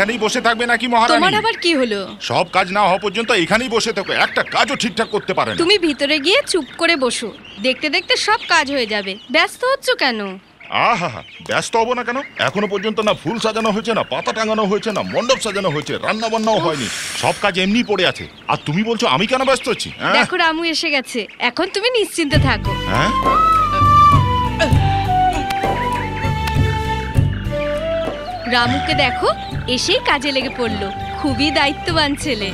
এখানেই বসে থাকবে নাকি তোমার মহারানী আবার কি হলো? সব কাজ না হওয়া পর্যন্ত এখানেই বসে থাকো। একটা কাজও ঠিকঠাক করতে পারে না। তুমি ভিতরে গিয়ে চুপ করে বসো। দেখতে দেখতে সব কাজ হয়ে যাবে। ব্যস্ত হচ্ছ কেন? আহা ব্যস্ত হব না কেন? এখনও পর্যন্ত না ফুল সাজানো হয়েছে না পাতা টাঙানো হয়েছে না মণ্ডপ সাজানো হয়েছে রান্না বান্নাও হয়নি। সব কাজ এমনি পড়ে আছে। আর তুমি বলছো আমি কেন ব্যস্ত হচ্ছি? হ্যাঁ? দেখো রামু এসে গেছে। এখন তুমি নিশ্চিন্তে থাকো। হ্যাঁ? রামুকে দেখো এসেই কাজে লেগে পড়ল। খুবই দায়িত্ববান ছেলে।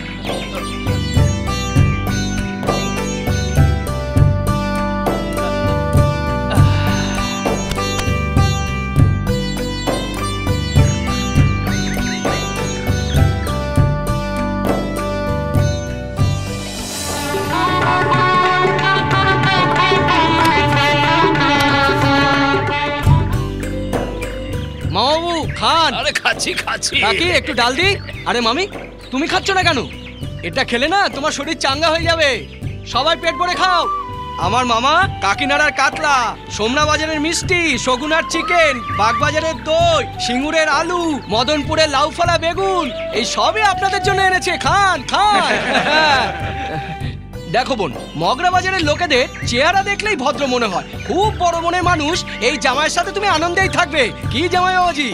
খান। আরে খাচ্ছি খাচ্ছি। কাকি একটু ডাল দি। আরে মামি তুমি খাচ্ছ না কেন? এটা খেলে না তোমার শরীর চাঙ্গা হয়ে যাবে। সবাই পেট ভরে খাও। আমার মামা কাকিনাড়ার কাতলা সোমনা বাজারের মিষ্টি শগুনার চিকেন বাগবাজারের দই সিঙ্গুরের আলু মদনপুরের লাউফালা বেগুন এই সবই আপনাদের জন্য এনেছে। খান খান। দেখো বোন মগরা বাজারের লোকেদের চেহারা দেখলেই ভদ্র মনে হয়। খুব বড় মনের মানুষ এই জামাইয়ের সাথে তুমি আনন্দেই থাকবে। কি জামাই বাবাজি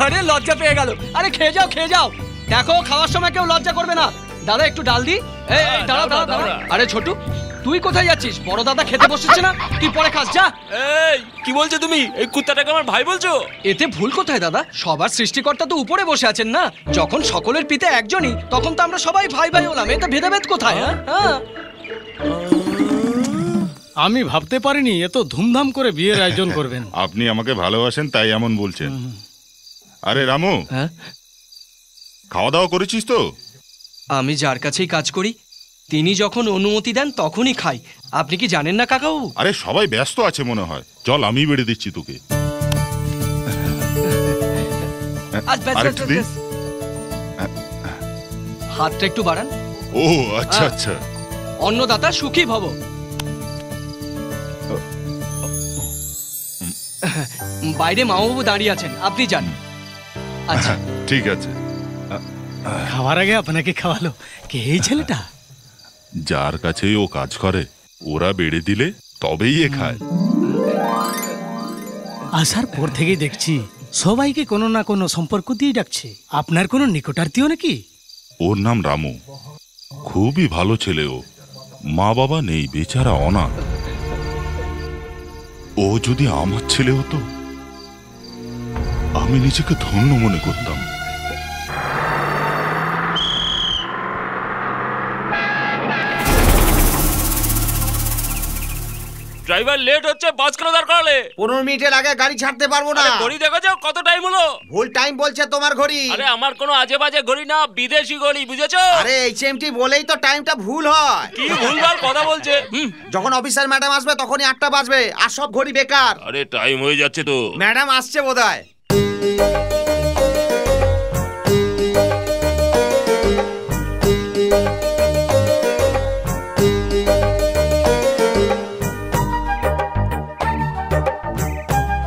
আরে লজ্জা পেয়ে গেল। আরে খেয়ে যাও খেয়ে যাও। দেখো খাওয়ার সময় কেউ লজ্জা করবে না। দাদা একটু ডাল দি। এই, এই, দাঁড়াও দাঁড়াও দাঁড়াও আরে ছোটু তুই কোথায় যাচ্ছিস? বড় দাদা খেতে বসেছে না? তুই পরে খাস যা। এই কি বলছো তুমি? এই কুত্তাটাকে আমার ভাই বলছো? এতে ভুল কোথায় দাদা? সবার সৃষ্টিকর্তা তো উপরে বসে আছেন না? যখন সকলের পিতা একজনই তখন তো আমরা সবাই ভাই ভাই হলাম। এতে ভেদাভেদ কোথায় হ্যাঁ? হ্যাঁ। আমি ভাবতে পারিনি এত ধুমধাম করে বিয়ের আয়োজন করবেন। আপনি আমাকে ভালোবাসেন তাই এমন বলছেন। আরে রামু। হ্যাঁ? খাওয়া দাওয়া করেছিস তো? আমি যার কাছেই কাজ করি তিনি যখন অনুমতি দেন তখনই খাই। আপনি কি জানেন না কাকাবাবু? আরে সবাই ব্যস্ত আছে মনে হয়। চল আমি বেড়ে দিচ্ছি তোকে। আজ ব্যাস, আরেকটু ব্যাস, দি। ব্যাস। হাতটা একটু বাড়ান। ও আচ্ছা আহ। আচ্ছা। অন্নদাতা সুখী ভব। বাইরে মামাবাবু দাঁড়িয়ে আছেন আপনি যান। আচ্ছা। ঠিক আছে। খাওয়ার আগে আপনাকে খাওয়ালো। কে এই ছেলেটা? যার কাছেই ও কাজ করে ওরা বেড়ে দিলে তবেই এ খায়। আসার পর থেকেই দেখছি সবাইকে কোনো না কোনো সম্পর্ক দিয়ে ডাকছে। আপনার কোনো নিকটার্থীও নাকি? ওর নাম রামু। খুবই ভালো ছেলে ও। মা বাবা নেই বেচারা অনাথ। ও যদি আমার ছেলে হতো? আমি নিজেকে ধন্য মনে করতাম। ড্রাইভার লেট হচ্ছে বাস কেন দাঁড় করালে? পনেরো মিনিটের আগে গাড়ি ছাড়তে পারব না। ঘড়ি দেখো যাও কত টাইম হলো? ভুল টাইম বলছে তোমার ঘড়ি। আরে আমার কোনো আজে বাজে ঘড়ি না বিদেশি ঘড়ি বুঝেছ? আরে এইচএমটি বলেই তো টাইমটা ভুল হয়। কি ভুলভাল কথা বলছে? হুম, যখন অফিসার ম্যাডাম আসবে তখনই আটটা বাজবে। আর সব ঘড়ি বেকার। আরে টাইম হয়ে যাচ্ছে তো। ম্যাডাম আসছে বোধহয়।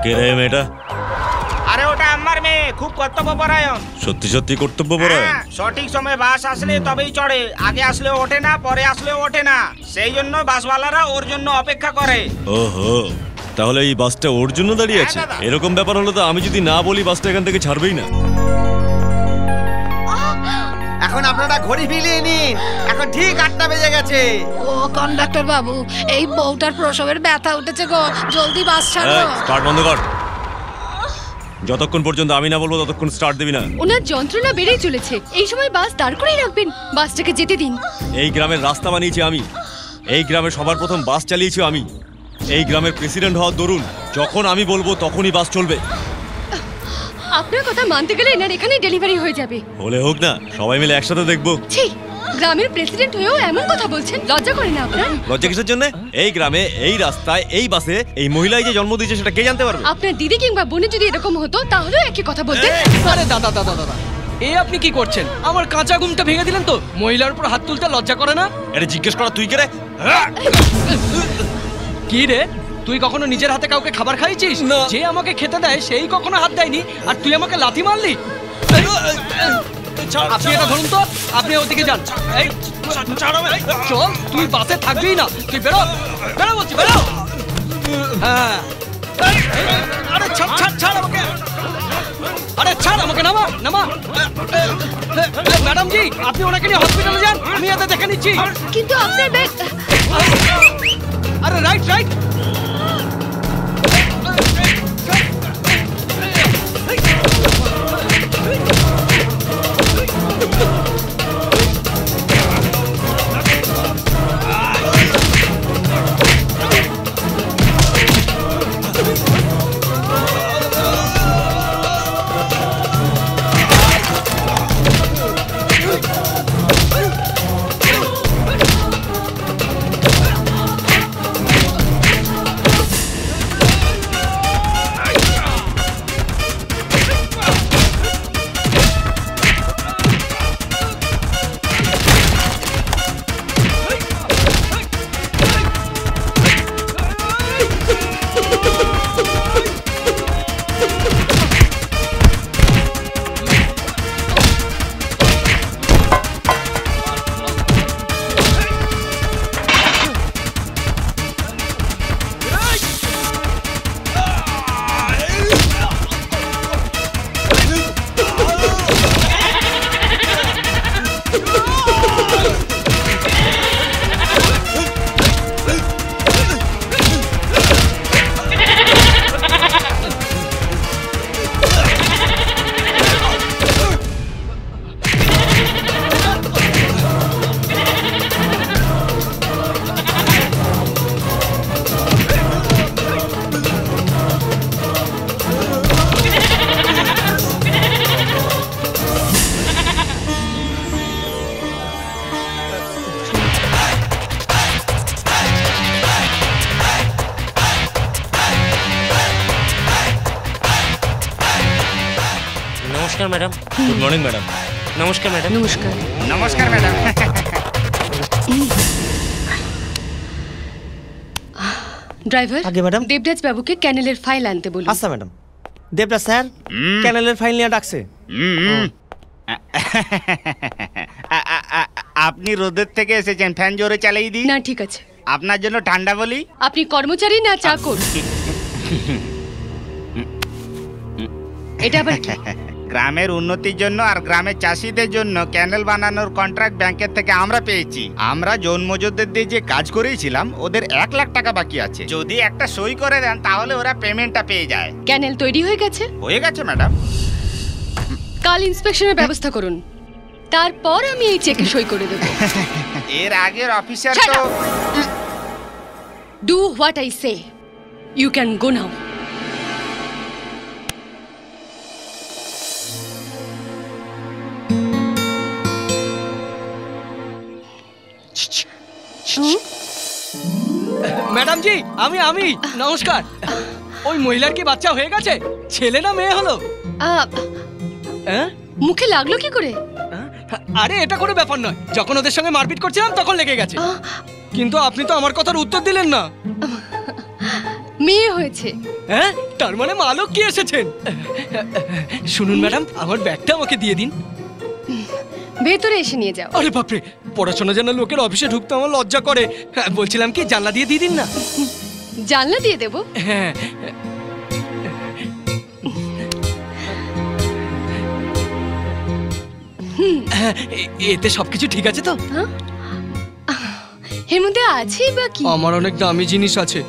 কে রে মেয়েটা? আরে ওটা আমার মেয়ে খুব কর্তব্য পরায়ণ সত্যি সত্যি কর্তব্য পরায়ণ হ্যাঁ, সঠিক সময়ে বাস আসলে তবেই চড়ে আগে আসলে ওঠে না পরে আসলে ওঠে না। সেই জন্য বাসওয়ালারা ওর জন্য অপেক্ষা করে। ওহো। তাহলে এই বাসটা ওর জন্য দাঁড়িয়ে আছে? হ্যাঁ, এরকম ব্যাপার হলো তো আমি যদি না বলি বাসটা এখান থেকে ছাড়বেই না। এখন আপনারা ঘড়ি মিলিয়ে নিন। এখন ঠিক আটটা বেজে গেছে। ও কন্ডাক্টর বাবু এই বউটার প্রসবের ব্যথা উঠেছে গো। জলদি বাস ছাড়ো। স্টার্ট বন্ধ কর। যতক্ষণ পর্যন্ত আমি না বলব ততক্ষণ স্টার্ট দিবি না। ওনার যন্ত্রণা বেড়েই চলেছে। এই সময় বাস দাঁড় করেই রাখবেন। বাসটাকে যেতে দিন। এই গ্রামের রাস্তা বানিয়েছি আমি। এই গ্রামে সবার প্রথম বাস চালিয়েছি আমি। এই গ্রামের প্রেসিডেন্ট হওয়ার দরুন যখন আমি বলব তখনই বাস চলবে। আপনার কথা মানতে গেলে এনার এখানেই ডেলিভারি হয়ে যাবে। হলে হোক না সবাই মিলে একসাথে দেখব। ছি গ্রামের প্রেসিডেন্ট হয়েও এমন কথা বলছেন লজ্জা করে না আপনার? লজ্জা কিসের জন্য? এই গ্রামে এই রাস্তায় এই বাসে এই মহিলাই যে জন্ম দিয়েছে সেটা কে জানতে পারবে? আপনার দিদি কিংবা বোনে যদি এরকম হতো তাহলেও একই কথা বলতেন। আরে দাদা দাদা দাদা এ আপনি কি করছেন? আমার কাঁচা ঘুমটা ভেঙে দিলেন তো? মহিলার উপর হাত তুলতে লজ্জা করে না? এটা জিজ্ঞেস করা তুই কে রে? কি রে? তুই কখনো নিজের হাতে কাউকে খাবার খাইছিস যে আমাকে খেতে দেয় সেই কখনো হাত দেয়নি আর তুই আমাকে লাথি মারলি? আপনি এটা ধরুন তো আপনি ওদিকে যান। চল তুই বাসে থাকবি না। তুই বেরো বেরো বলছি বেরো। হ্যাঁ। আরে ছাড় ছাড় ছাড় আমাকে। আরে ছাড় আমাকে নামা নামা। ম্যাডাম জি আপনি ওনাকে নিয়ে হসপিটালে যান আমি এতে দেখে নিচ্ছি। কিন্তু আপনার ব্যাগ আরে রাইট নমস্কার ম্যাডাম নমস্কার নমস্কার ম্যাডাম ড্রাইভার আগে ম্যাডাম দেবরাজ বাবুকে ক্যানেলের ফাইল আনতে বলুন আচ্ছা ম্যাডাম দেবরাজ স্যার ক্যানেলের ফাইল নিয়ে ডাকছে আ- আ- আ- আপনি রোদের থেকে এসেছেন ফ্যান জোরে চালিয়ে দিই না ঠিক আছে আপনার জন্য ঠান্ডা বলি আপনি কর্মচারী না চাকর এটা আবার কি গ্রামের উন্নতির জন্য আর গ্রামের চাষিদের জন্য ক্যানেল বানানোর কন্ট্রাক্ট ব্যাংকের থেকে আমরা পেয়েছি। আমরা জোন মজুরদের দিয়ে যে কাজ করেছিলাম ওদের এক লাখ টাকা বাকি আছে। যদি একটা সই করে দেন তাহলে ওরা পেমেন্টটা পেয়ে যায়। ক্যানেল তৈরি হয়ে গেছে? হয়ে গেছে ম্যাডাম কাল ইন্সপেকশনের ব্যবস্থা করুন। তারপর আমি এই চেকে সই করে দেবো। এর আগের অফিসার তো do what I say you can go now madam ji আমি আমি নমস্কার। ওই মহিলার কি বাচ্চা হয়ে গেছে? ছেলে না মেয়ে হলো? মুখে লাগল কি করে? আরে এটা কোনো ব্যাপার নয়। যখন ওদের সঙ্গে মারপিট করছিলাম তখন লেগে গেছে। কিন্তু আপনি তো আমার কথার উত্তর দিলেন না। মেয়ে হয়েছে। হ্যাঁ তার মানে মালক কি এসেছেন। শুনুন ম্যাডাম আমার ব্যাগটা আমাকে দিয়ে দিন। ভেতরে এসে নিয়ে যাও। আরে বাপরে! পড়াশোনা জানা লোকের অফিসে ঢুকতে আমার লজ্জা করে। হ্যাঁ, বলছিলাম কি জানলা দিয়ে দিয়ে দিন না? জানলা দিয়ে দেবো। হ্যাঁ। হ্যাঁ, এ- এতে সবকিছু ঠিক আছে তো? এর মধ্যে আছেই বা কি? আমার অনেক দামি জিনিস আছে।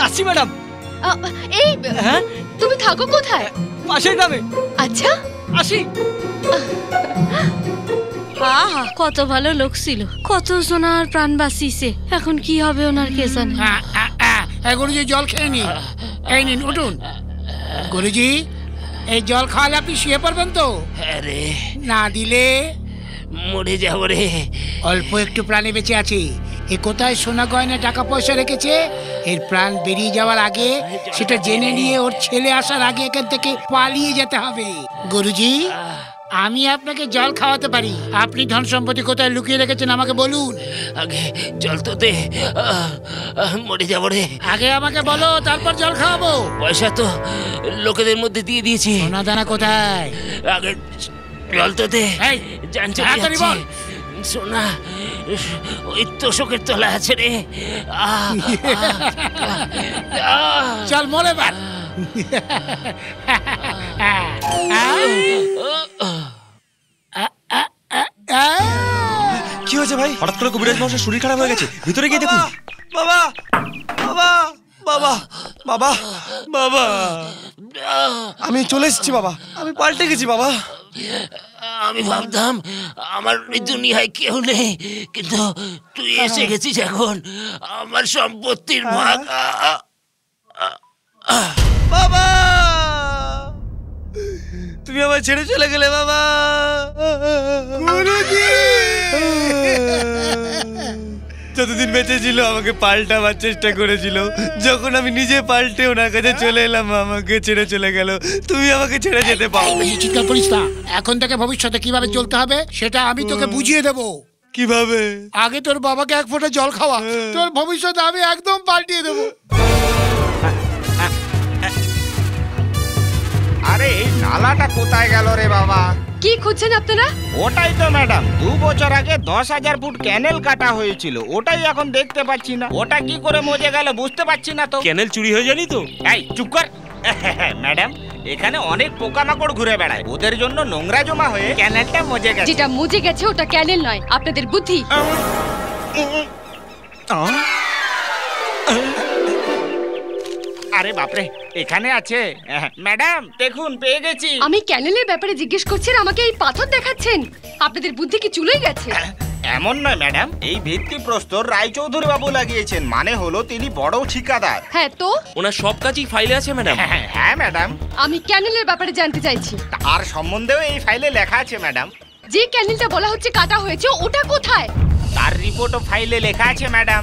আসছি ম্যাডাম। এই হ্যাঁ? তুমি থাকো কোথায়? পাশের গ্রামে আচ্ছা। আসি। আহা কত ভালো লোক ছিল। কত সোনার প্রাণ বাঁচিয়েছে এখন কি হবে ওনার কে জানে? গুরুজি জল খেয়ে নি এই নিন উঠুন। গুরুজি এই জল খাওয়ালে আপনি শুয়ে পড়বেন তো? হ্যাঁ রে। না দিলে? মরে যাব রে। অল্প একটু প্রাণে বেঁচে আছে। এ কোথায় সোনা গয়না টাকা পয়সা রেখেছে? এর প্রাণ বেরিয়ে যাওয়ার আগে সেটা জেনে নিয়ে ওর ছেলে আসার আগে এখান থেকে পালিয়ে যেতে হবে। গুরুজি আমি আপনাকে জল খাওয়াতে পারি। আপনি ধন সম্পত্তি কোথায় লুকিয়ে রেখেছেন আমাকে বলুন। আগে জল তো দে। মরে যাব রে। আগে আমাকে বলো তারপর জল খাওয়াবো। পয়সা তো লোকেদের মধ্যে দিয়ে দিয়েছি। সোনা দানা কোথায়? আগে জল তো দে। এই, জান চলে তাড়াতাড়ি যাচ্ছে। বল। সোনা ওই তোষকের তলা আছে রে। চল মরে বার কি হয়েছে ভাই? হঠাৎ করে কবিরাজ মশাই শরীর খারাপ হয়ে গেছে। ভিতরে গিয়ে দেখুন। বাবা বাবা বাবা বাবা বাবা। আমি চলে এসেছি বাবা। আমি পাল্টে গেছি বাবা। আমি ভাবতাম আমার দুনিয়ায় কেউ নেই কিন্তু তুই এসে গেছিস এখন। আমার সম্পত্তির ভাগ। আ- আ- বাবা! তুমি আমার ছেড়ে চলে গেলে বাবা! যতদিন বেঁচে ছিল আমাকে পাল্টাবার চেষ্টা করেছিল। যখন আমি নিজে পাল্টে ওনার কাছে চলে এলাম আমাকে ছেড়ে চলে গেল। তুমি আমাকে ছেড়ে যেতে পারো বেশি চিৎকার করিস না। এখন থেকে ভবিষ্যতে কীভাবে চলতে হবে সেটা আমি তোকে বুঝিয়ে দেব। কীভাবে? আগে তোর বাবাকে এক ফোঁটা জল খাওয়া তোর ভবিষ্যতে আমি একদম পাল্টিয়ে দেবো। আরে এই নালাটা কোথায় গেল রে বাবা? কি খুঁজছেন আপনারা? ওটাই তো ম্যাডাম দু বছর আগে দশ হাজার ফুট ক্যানেল কাটা হয়েছিল ওটাই এখন দেখতে পাচ্ছি না। ওটা কি করে মজে গেল বুঝতে পারছি না তো। ক্যানেল চুরি হয়ে জানি তো? এই চুপ কর। ম্যাডাম এখানে অনেক পোকামাকড় ঘুরে বেড়ায় ওদের জন্য নোংরা জমা হয়ে ক্যানেলটা মজে গেছে। যেটা মুজে গেছে ওটা ক্যানেল নয় আপনাদের বুদ্ধি। আরে বাপরে এখানে আছে। ম্যাডাম দেখুন পেয়ে গেছি। আমি ক্যানেলের ব্যাপারে জিজ্ঞেস করছেন আমাকে এই পাথর দেখাচ্ছেন। আপনাদের বুদ্ধি কি চুলোই গেছে? এমন নয় ম্যাডাম। এই ভিত্তি প্রস্তর রায়চৌধুরী বাবু লাগিয়েছেন। মানে হলো তিনি বড় ঠিকাদার। হ্যাঁ তো? ওনার সব কাজই ফাইলে আছে ম্যাডাম। হ্যাঁ ম্যাডাম। আমি ক্যানেলের ব্যাপারে জানতে চাইছি। আর সম্বন্ধেও এই ফাইলে লেখা আছে ম্যাডাম। যে ক্যানেলটা বলা হচ্ছে কাটা হয়েছে ওটা কোথায়? তার রিপোর্টও ফাইলে লেখা আছে ম্যাডাম।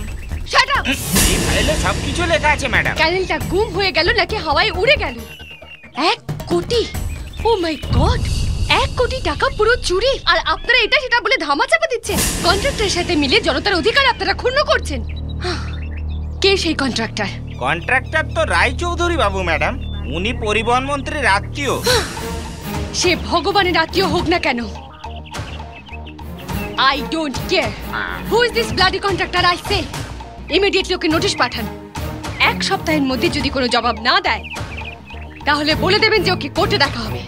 শাট আপ এই ফাইলে সবকিছু লেখা আছে ম্যাডাম। ক্যানেলটা গুম হয়ে গেল নাকি হাওয়ায় উড়ে গেল? এক কোটি। Oh my god! এক কোটি টাকা পুরো চুরি। আর আপনারা এটা সেটা বলে ধামা চাপা দিচ্ছেন। কন্ট্রাক্টরের সাথে মিলে জনতার অধিকার আপনারা ক্ষুণ্ণ করছেন। কে সেই কন্ট্রাক্টর? কন্ট্রাক্টর তো রায়চৌধুরী বাবু ম্যাডাম। উনি পরিবহন মন্ত্রীর আত্মীয়। সে ভগবানের আত্মীয় হোক না কেন। I don't care who is this bloody contractor I say immediately okay notice পাঠান। এক সপ্তাহের মধ্যে যদি কোনো জবাব না দেয়, তাহলে বলে দেবেন যে ওকে কোর্টে দেখা হবে।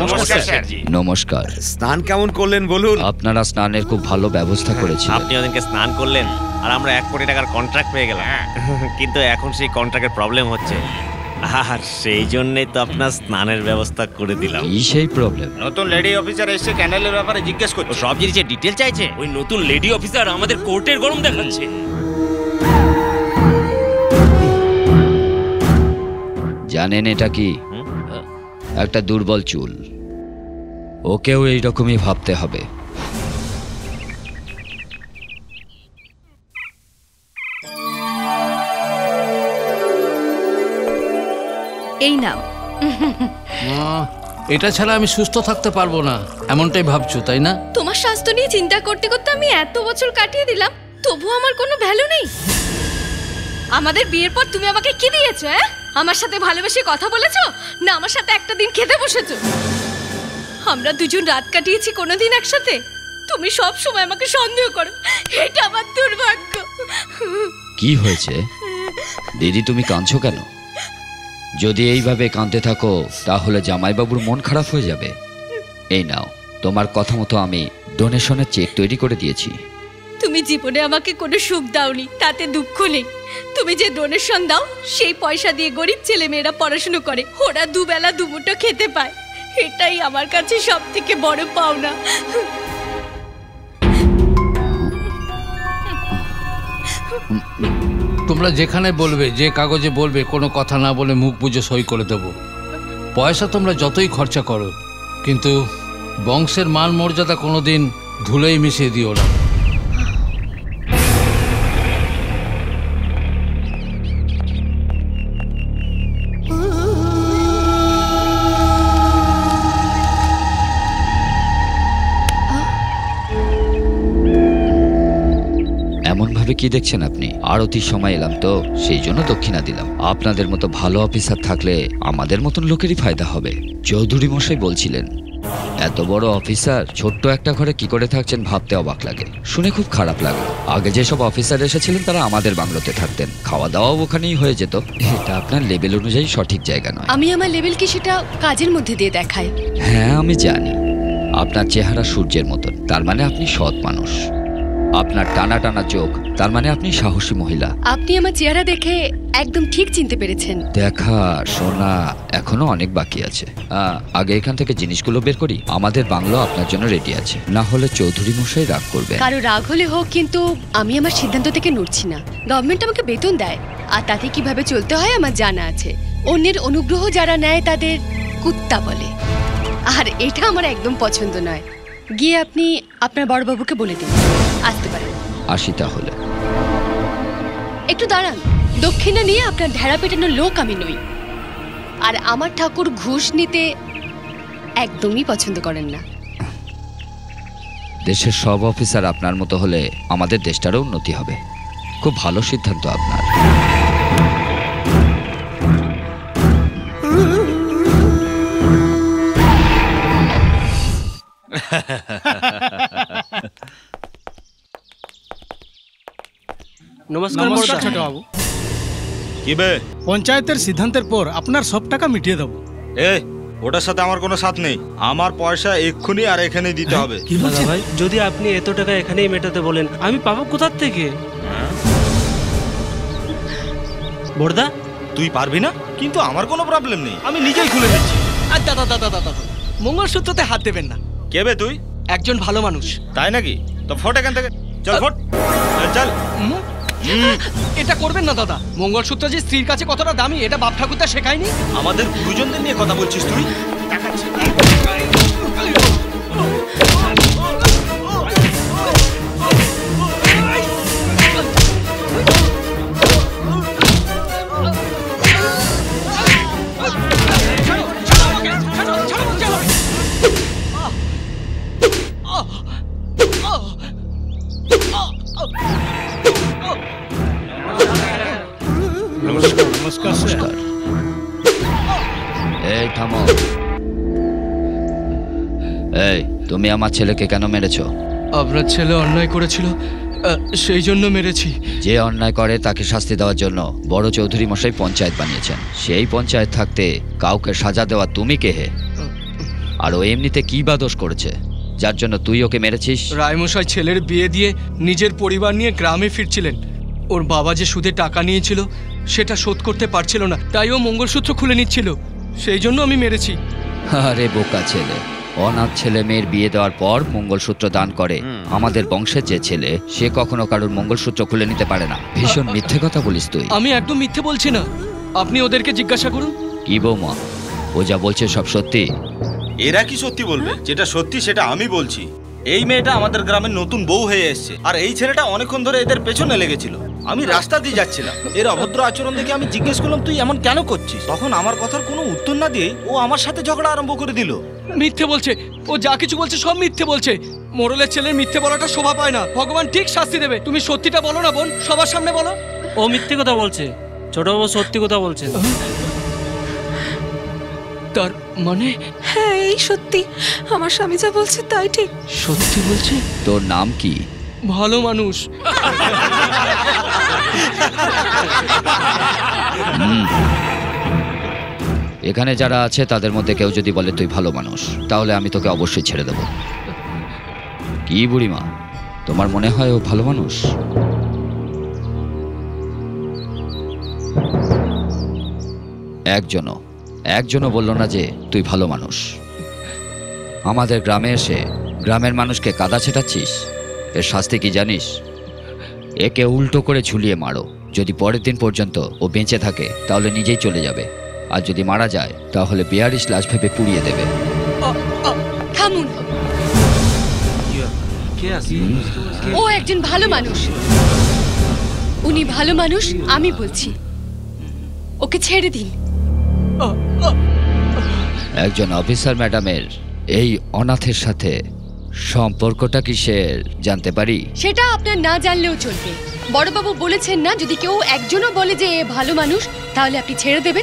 নমস্কার স্যারজি। নমস্কার। স্নান কেমন করলেন বলুন? আপনারা স্নানের খুব ভালো ব্যবস্থা করেছিলেন। আপনি ওদেরকে স্নান করলেন আর আমরা এক কোটি টাকার কন্ট্রাক্ট পেয়ে গেলাম। কিন্তু এখন সেই কন্ট্রাক্টের প্রবলেম হচ্ছে। আর সেই জন্যই তো আপনার স্নানের ব্যবস্থা করে দিলাম। এই সেই প্রবলেম নতুন লেডি অফিসার এসে ক্যানেলের ব্যাপারে জিজ্ঞেস করছে। সব জিনিসের ডিটেল চাইছে ওই নতুন লেডি অফিসার আমাদের কোর্টের গরম দেখাচ্ছে। জানেন এটা কি? একটা দুর্বল চুল। ওকেও এইরকমই ভাবতে হবে। এই নাও। এটা ছাড়া আমি সুস্থ থাকতে পারব না। এমনটাই ভাবছ তাই না? তোমার স্বাস্থ্য নিয়ে চিন্তা করতে করতে আমি এত বছর কাটিয়ে দিলাম তবু আমার কোনো ভ্যালু নেই। আমাদের বিয়ের পর তুমি আমাকে কি দিয়েছ হ্যাঁ? আমার সাথে ভালোবেসে কথা বলেছ? না, আমার সাথে একটা দিন খেতে বসেছো। আমরা দুজন রাত কাটিয়েছি কোনোদিন একসাথে। তুমি সব সময় আমাকে সন্দেহ করো। এটা আমার দুর্ভাগ্য। কি হয়েছে? দিদি, তুমি কাঁদছো কেন? যদি এইভাবে কাঁদতে থাকো, তাহলে জামাইবাবুর মন খারাপ হয়ে যাবে। এই নাও, তোমার কথা মতো আমি ডোনেশনের চেক তৈরি করে দিয়েছি। তুমি জীবনে আমাকে কোনো সুখ দাওনি, তাতে দুঃখ নেই। তুমি যে ডোনেশন দাও, সেই পয়সা দিয়ে গরিব ছেলে মেয়েরা পড়াশুনো করে, ওরা দুবেলা দুমুটো খেতে পায়। এটাই আমার কাছে সব থেকে বড় পাওনা। তোমরা যেখানে বলবে, যে কাগজে বলবে, কোনো কথা না বলে মুখ বুঝে সই করে দেব। পয়সা তোমরা যতই খরচা করো, কিন্তু বংশের মান মর্যাদা কোনোদিন ধুলেই মিশিয়ে দিও না। কি দেখছেন আপনি? আরতির সময় এলাম তো সেই জন্য দক্ষিণা দিলাম। আপনাদের মতো ভালো অফিসার থাকলে আমাদের মতন লোকেরই ফায়দা হবে। চৌধুরী মশাই বলছিলেন এত বড় অফিসার ছোট্ট একটা ঘরে কি করে থাকছেন ভাবতে অবাক লাগে। শুনে খুব খারাপ লাগল আগে যেসব অফিসার এসেছিলেন তারা আমাদের বাংলোতে থাকতেন। খাওয়া দাওয়াও ওখানেই হয়ে যেত। এটা আপনার লেভেল অনুযায়ী সঠিক জায়গা নয়। আমি আমার লেভেলকে সেটা কাজের মধ্যে দিয়ে দেখাই? হ্যাঁ আমি জানি। আপনার চেহারা সূর্যের মতন। তার মানে আপনি সৎ মানুষ। আপনার টানা টানা চোখ তার মানে আপনি সাহসী মহিলা। আপনি আমার চেহারা দেখে একদম ঠিক চিনতে পেরেছেন। দেখা শোনা এখনও অনেক বাকি আছে। আগে এখান থেকে জিনিসগুলো বের করি আমাদের বাংলো আপনার জন্য রেডি আছে। না হলে চৌধুরী মশাই রাগ করবে। কারও রাগ হলে হোক কিন্তু আমি আমার সিদ্ধান্ত থেকে নড়ছি না। গভর্নমেন্ট আমাকে বেতন দেয় আর তাতে কীভাবে চলতে হয় আমার জানা আছে। অন্যের অনুগ্রহ যারা নেয় তাদের কুত্তা বলে। আর এটা আমার একদম পছন্দ নয়। গিয়ে আপনি আপনার বড়বাবুকে বলে দিন। আসতে পারেন। আসি তাহলে। একটু দাঁড়ান। দক্ষিণা নিয়ে আপনার ঢেড়া পেটানোর লোক আমি নই। আর আমার ঠাকুর ঘুষ নিতে একদমই পছন্দ করেন না। দেশের সব অফিসার আপনার মতো হলে আমাদের দেশটারও উন্নতি হবে। খুব ভালো সিদ্ধান্ত আপনার। নমস্কার নমস্কার ছোট বাবু কি বে? পঞ্চায়েতের সিদ্ধান্তের পর আপনার সব টাকা মিটিয়ে দেবো। এ ওটার সাথে আমার কোনো সাথ নেই। আমার পয়সা এক্ষুনি আর এখানেই দিতে হবে। দাদা ভাই যদি আপনি এত টাকা এখানেই মেটাতে বলেন আমি পাবো কোথার থেকে? বড়দা? তুই পারবি না? কিন্তু আমার কোনো প্রবলেম নেই। আমি নিজেই খুলে নিচ্ছি আর দাদা দাদা দাদা দাদা মঙ্গলসূত্রতে হাত দেবেন না। কে বে তুই? একজন ভালো মানুষ। তাই নাকি? তো ফোট এখান থেকে। চল ফোট। চল, চল। এটা করবেন না, দাদা। মঙ্গলসূত্র যে স্ত্রীর কাছে কতটা দামি, এটা বাপ ঠাকুরটা শেখায়নি? আমাদের গুরুজনদের নিয়ে কথা বলছিস তুই? নমস্কার। স্যার এই থামো। এই তুমি আমার ছেলেকে কেন মেরেছো? আপনার ছেলে অন্যায় করেছিল সেই জন্য মেরেছি। যে অন্যায় করে তাকে শাস্তি দেওয়ার জন্য বড় চৌধুরী মশাই পঞ্চায়েত বানিয়েছেন। সেই পঞ্চায়েত থাকতে কাউকে সাজা দেওয়া তুমি কে হে? আর ও এমনিতে কি বা দোষ করেছে? যার জন্য তুই ওকে মেরেছিস? রায়মশাই ছেলের বিয়ে দিয়ে নিজের পরিবার নিয়ে গ্রামে ফিরছিলেন। ওর বাবা যে সুদে টাকা নিয়েছিল সেটা শোধ করতে পারছিল না। তাই ও মঙ্গলসূত্র খুলে নিচ্ছিল। সেই জন্য আমি মেরেছি। আরে বোকা ছেলে। অনাথ ছেলে মেয়ের বিয়ে দেওয়ার পর মঙ্গলসূত্র দান করে। আমাদের বংশের যে ছেলে সে কখনো কারোর মঙ্গলসূত্র খুলে নিতে পারে না। ভীষণ মিথ্যে কথা বলিস তুই। আমি একদম মিথ্যে বলছি না। আপনি ওদেরকে জিজ্ঞাসা করুন। কি বৌমা? ও যা বলছে সব সত্যি? এরা কি সত্যি বলবে? যেটা সত্যি সেটা আমি বলছি। এই মেয়েটা আমাদের গ্রামের নতুন বউ হয়ে এসেছে। আর এই ছেলেটা অনেকক্ষণ ধরে এদের পেছনে লেগেছিল। আমি রাস্তা দিয়ে যাচ্ছিলাম। এর অভদ্র আচরণ দেখে আমি জিজ্ঞেস করলাম তুই এমন কেন করছিস? তখন আমার কথার কোনো উত্তর না দিয়ে ও আমার সাথে ঝগড়া আরম্ভ করে দিল। মিথ্যে বলছে। ও যা কিছু বলছে সব মিথ্যে বলছে। মোরলের ছেলের মিথ্যে বলাটা শোভা পায় না। ভগবান ঠিক শাস্তি দেবে। তুমি সত্যিটা বলো না বোন। সবার সামনে বলো। ও মিথ্যে কথা বলছে। ছোটবাবু সত্যি কথা বলছে। তার মানে? হ্যাঁ এই সত্যি। আমার স্বামী যা বলছে তাই ঠিক। সত্যি বলছে? তোর নাম কি? ভালো মানুষ। এখানে যারা আছে, তাদের মধ্যে কেউ যদি বলে তুই ভালো মানুষ, তাহলে আমি তোকে অবশ্যই ছেড়ে দেব। কি বুড়িমা? তোমার মনে হয় ও ভালো মানুষ? একজনও একজনও বলল না যে তুই ভালো মানুষ। আমাদের গ্রামে এসে গ্রামের মানুষকে কাদা ছেটাচ্ছিস? এর শাস্তি কি জানিস? একে উল্টো করে ঝুলিয়ে মারো। যদি পরের দিন পর্যন্ত ও বেঁচে থাকে তাহলে নিজেই চলে যাবে। আর যদি মারা যায় তাহলে বিয়ারিশ লাশ ভেবে পুড়িয়ে দেবে। থামুন। ও একজন ভালো মানুষ। উনি ভালো মানুষ আমি বলছি। ওকে ছেড়ে দিন। একজন অফিসার ম্যাডামের এই অনাথের সাথে সম্পর্কটা কিসের জানতে পারি? সেটা আপনার না জানলেও চলবে। বড়বাবু বলেছেন না যদি কেউ একজনও বলে যে এ ভালো মানুষ তাহলে আপনি ছেড়ে দেবেন।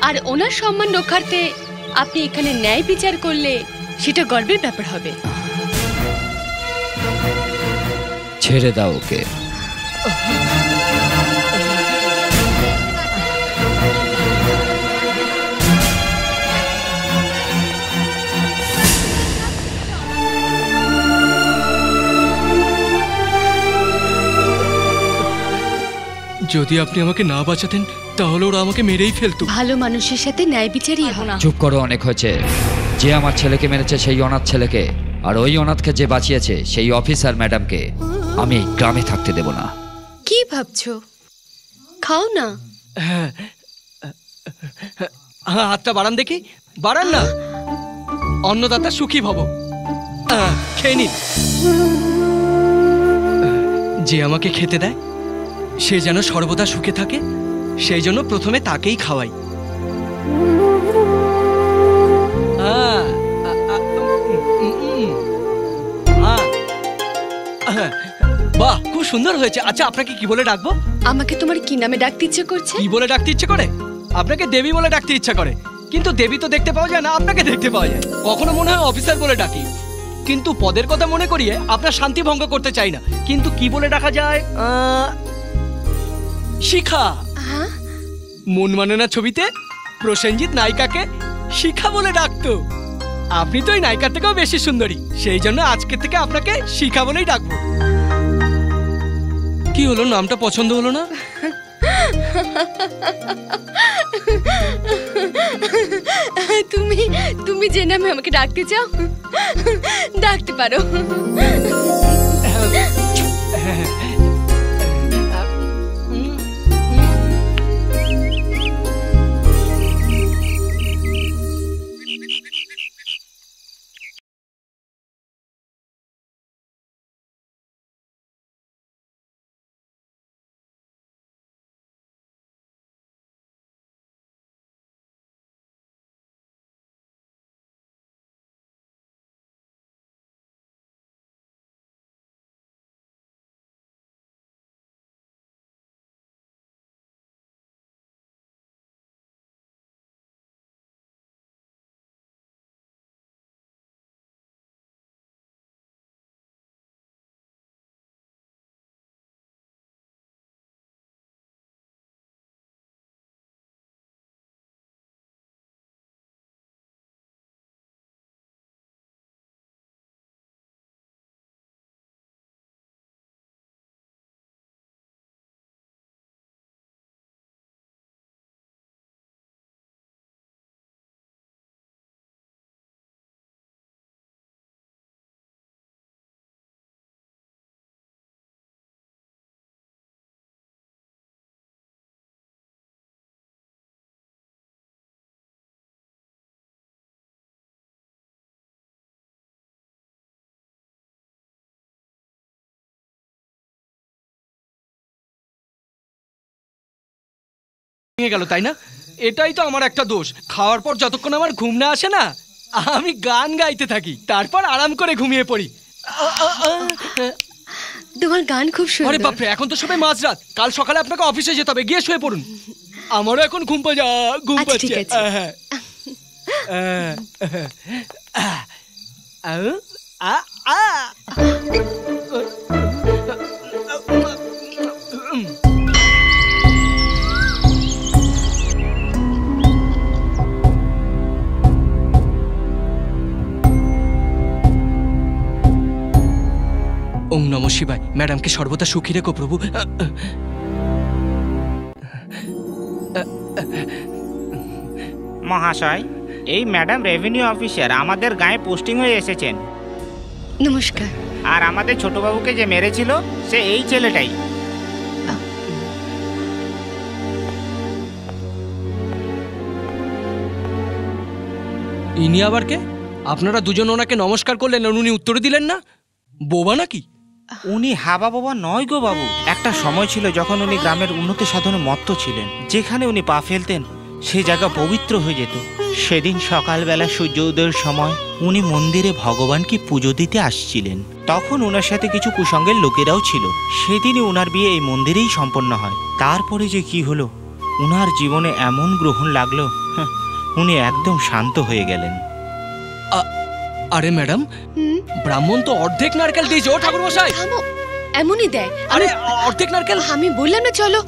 আর ওনার সম্মান রক্ষার্থে আপনি এখানে ন্যায় বিচার করলে সেটা গর্বের ব্যাপার হবে। ছেড়ে দাও ওকে। যদি আপনি আমাকে না বাঁচাতেন তাহলে ওরা আমাকে মেরেই ফেলতো। ভালো মানুষের সাথে ন্যায় বিচারই হয়। না চুপ করো অনেক হয়েছে। যে আমার ছেলেকে মেরেছে সেই অনাথ ছেলেকে আর ওই অনাথকে যে বাঁচিয়েছে সেই অফিসার ম্যাডামকে আমি এই গ্রামে থাকতে দেব না। কি ভাবছ? খাও না। হ্যাঁ। হ্যাঁ, হাতটা বাড়ান দেখি। বাড়ান না। অন্নদাতা সুখী ভব। আহ, খেয়ে নিন। যে আমাকে খেতে দেয় সে যেন সর্বদা সুখে থাকে সেই জন্য প্রথমে তাকেই খাওয়াই। বাহ খুব সুন্দর হয়েছে। আচ্ছা আপনাকে কি বলে ডাকবো? আমাকে তোমার কি নামে ডাকতে ইচ্ছে করছে? কি বলে ডাকতে ইচ্ছে করে? আপনাকে দেবী বলে ডাকতে ইচ্ছা করে। কিন্তু দেবী তো দেখতে পাওয়া যায় না আপনাকে দেখতে পাওয়া যায়। কখনো মনে হয় অফিসার বলে ডাকি। কিন্তু পদের কথা মনে করিয়ে আপনার শান্তি ভঙ্গ করতে চাই না। কিন্তু কি বলে ডাকা যায়? শিখা। মন মানে না ছবিতে? প্রসেনজিৎ নায়িকাকে শিখা বলে ডাকতো। আপনি তো ওই নায়িকার থেকেও বেশি সুন্দরী। সেই জন্য আজকে থেকে আপনাকে শিখা বলেই ডাকবো। কি হলো? নামটা পছন্দ হলো না? তুমি তুমি যে নামে আমাকে ডাকতে চাও ডাকতে পারো। ভেঙে গেল তাই না এটাই তো আমার একটা দোষ খাওয়ার পর যতক্ষণ আমার ঘুম না আসে না আমি গান গাইতে থাকি তারপর আরাম করে ঘুমিয়ে পড়ি তোমার গান খুব আরে সুন্দর বাপরে এখন তো সবাই মাঝরাত কাল সকালে আপনাকে অফিসে যেতে হবে গিয়ে শুয়ে পড়ুন আমারও এখন ঘুম পা যা ঘুম আচ্ছা, পাচ্ছে আছে। হ্যাঁ, হ্যাঁ। আহ। নম শিবায়। ম্যাডামকে সর্বদা সুখী রেখো প্রভু। মহাশয় এই ম্যাডাম রেভিনিউ অফিসার আমাদের গায়ে পোস্টিং হয়ে এসেছেন। নমস্কার। আর আমাদের ছোটবাবুকে যে মেরেছিল সে এই ছেলেটাই। ইনি আবার কে? আপনারা দুজন ওনাকে নমস্কার করলেন আর উনি উত্তর দিলেন না? বোবা নাকি? উনি হাবা বাবা নয় গো বাবু। একটা সময় ছিল যখন উনি গ্রামের উন্নতি সাধনে মত্ত ছিলেন। যেখানে উনি পা ফেলতেন সে জায়গা পবিত্র হয়ে যেত। সেদিন সকালবেলা সূর্য উদয়ের সময় উনি মন্দিরে ভগবানকে পুজো দিতে আসছিলেন। তখন ওনার সাথে কিছু কুসঙ্গের লোকেরাও ছিল। সেদিনই ওনার বিয়ে এই মন্দিরেই সম্পন্ন হয়। তারপরে যে কি হলো? উনার জীবনে এমন গ্রহণ লাগল হাহ, উনি একদম শান্ত হয়ে গেলেন। আরে ম্যাডাম ব্রাহ্মণ তো অর্ধেক নারকেল দিয়েছে ও ঠাকুর মশাই থামো এমনই দেয়। আরে অর্ধেক নারকেল? আমি বললাম না চলো।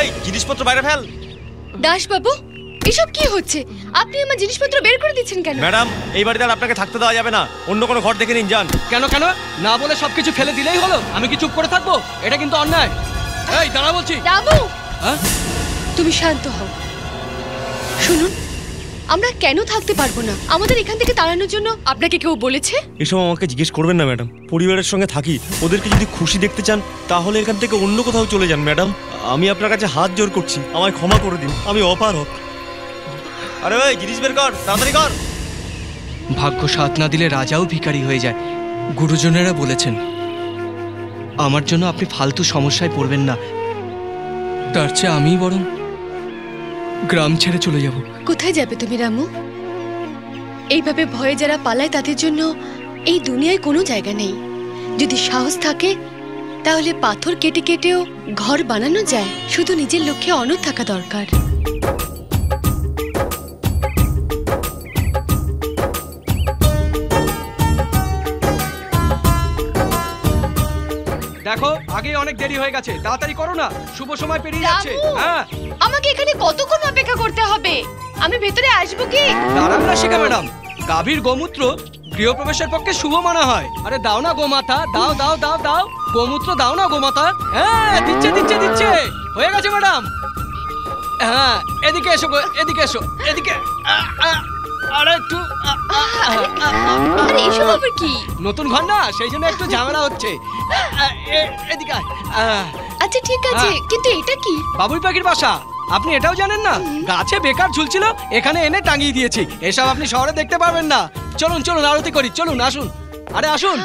এই জিনিসপত্র বাইরে ফেল। দাস বাবু এসব কি হচ্ছে? আপনি আমার জিনিসপত্র বের করে দিচ্ছেন কেন? ম্যাডাম এই বাড়িতে আর আপনাকে থাকতে দেওয়া যাবে না। অন্য কোনো ঘর দেখে নিন যান। কেন কেন? না বলে সবকিছু ফেলে দিলেই হলো। আমি কি চুপ করে থাকব? এটা কিন্তু অন্যায়। এই দাঁড়া বলছি। রামু হ্যাঁ? তুমি শান্ত হও। শুনুন আমরা কেন থাকতে পারব না? আমাদের এখান থেকে তাড়ানোর জন্য আপনাকে কেউ বলেছে? এসব আমাকে জিজ্ঞেস করবেন না ম্যাডাম। পরিবারের সঙ্গে থাকি। ওদেরকে যদি খুশি দেখতে চান তাহলে এখান থেকে অন্য কোথাও চলে যান ম্যাডাম। আমি আপনার কাছে হাত জোর করছি। আমায় ক্ষমা করে দিন। আমি অপার অপারক আরে ভাই জিনিস বের কর তাড়াতাড়ি কর। ভাগ্য সাথ না দিলে রাজাও ভিখারি হয়ে যায়। গুরুজনেরা বলেছেন আমার জন্য আপনি ফালতু সমস্যায় পড়বেন না। তার চেয়ে আমি বরং গ্রাম ছেড়ে চলে যাব। কোথায় যাবে তুমি, রামু? এইভাবে ভয়ে যারা পালায়, তাদের জন্য এই দুনিয়ায় কোনো জায়গা নেই। যদি সাহস থাকে, তাহলে পাথর কেটে কেটেও ঘর বানানো যায়। শুধু নিজের লক্ষ্যে অনুর থাকা দরকার। দেখো আগে অনেক দেরি হয়ে গেছে। তাড়াতাড়ি করো না। শুভ সময় পেরিয়ে যাচ্ছে। হ্যাঁ। আমাকে এখানে কতক্ষণ অপেক্ষা করতে হবে? আমি ভেতরে আসব কি? দাঁড়ান না শিখা ম্যাডাম। গাভীর গোমূত্র গৃহপ্রবেশের পক্ষে শুভ মানা হয়। আরে দাও না গোমাতা দাও দাও দাও দাও। গোমূত্র দাও না গোমাতা। হ্যাঁ দিচ্ছে দিচ্ছে দিচ্ছে। হয়ে গেছে ম্যাডাম। হ্যাঁ এদিকে এসো এদিকে এসো এদিকে। আরে একটু আরে এসব আবার কি? নতুন ঘর না সেই জন্য একটু ঝামেলা হচ্ছে। এ- এদিকে আয়। আ, আচ্ছা ঠিক আছে হ্যাঁ। কিন্তু এটা কি? বাবুই পাখির বাসা। আপনি এটাও জানেন না? গাছে বেকার ঝুলছিল এখানে এনে টাঙিয়ে দিয়েছি। এসব আপনি শহরে দেখতে পারবেন না। চলুন চলুন আরতি করি। চলুন আসুন। আরে আসুন।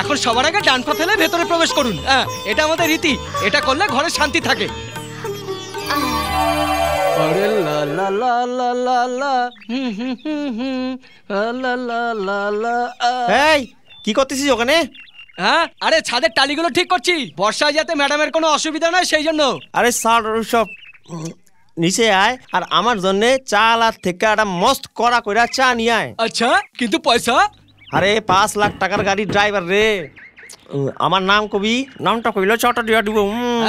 এখন সবার আগে ডান পা ফেলে ভেতরে প্রবেশ করুন। হ্যাঁ এটা আমাদের রীতি। এটা করলে ঘরে শান্তি থাকে। আরে লা লা লা লা লা লা। হুম হুম হুম হুম। লা লা লা লা এই কি করতেছিস ওখানে? হ্যাঁ আরে ছাদের টালিগুলো ঠিক করছি। বর্ষায় যাতে ম্যাডামের কোনো অসুবিধা নয় সেই জন্য। আরে স্যার সব নিচে আয় আর আমার জন্য চাল আর থেকে একটা মস্ত কড়া কইরা চা নিয়ে আয়। আচ্ছা কিন্তু পয়সা? আরে পাঁচ লাখ টাকার গাড়ির ড্রাইভার রে। আমার নাম কবি নামটা কইলো চটা দিয়া দিব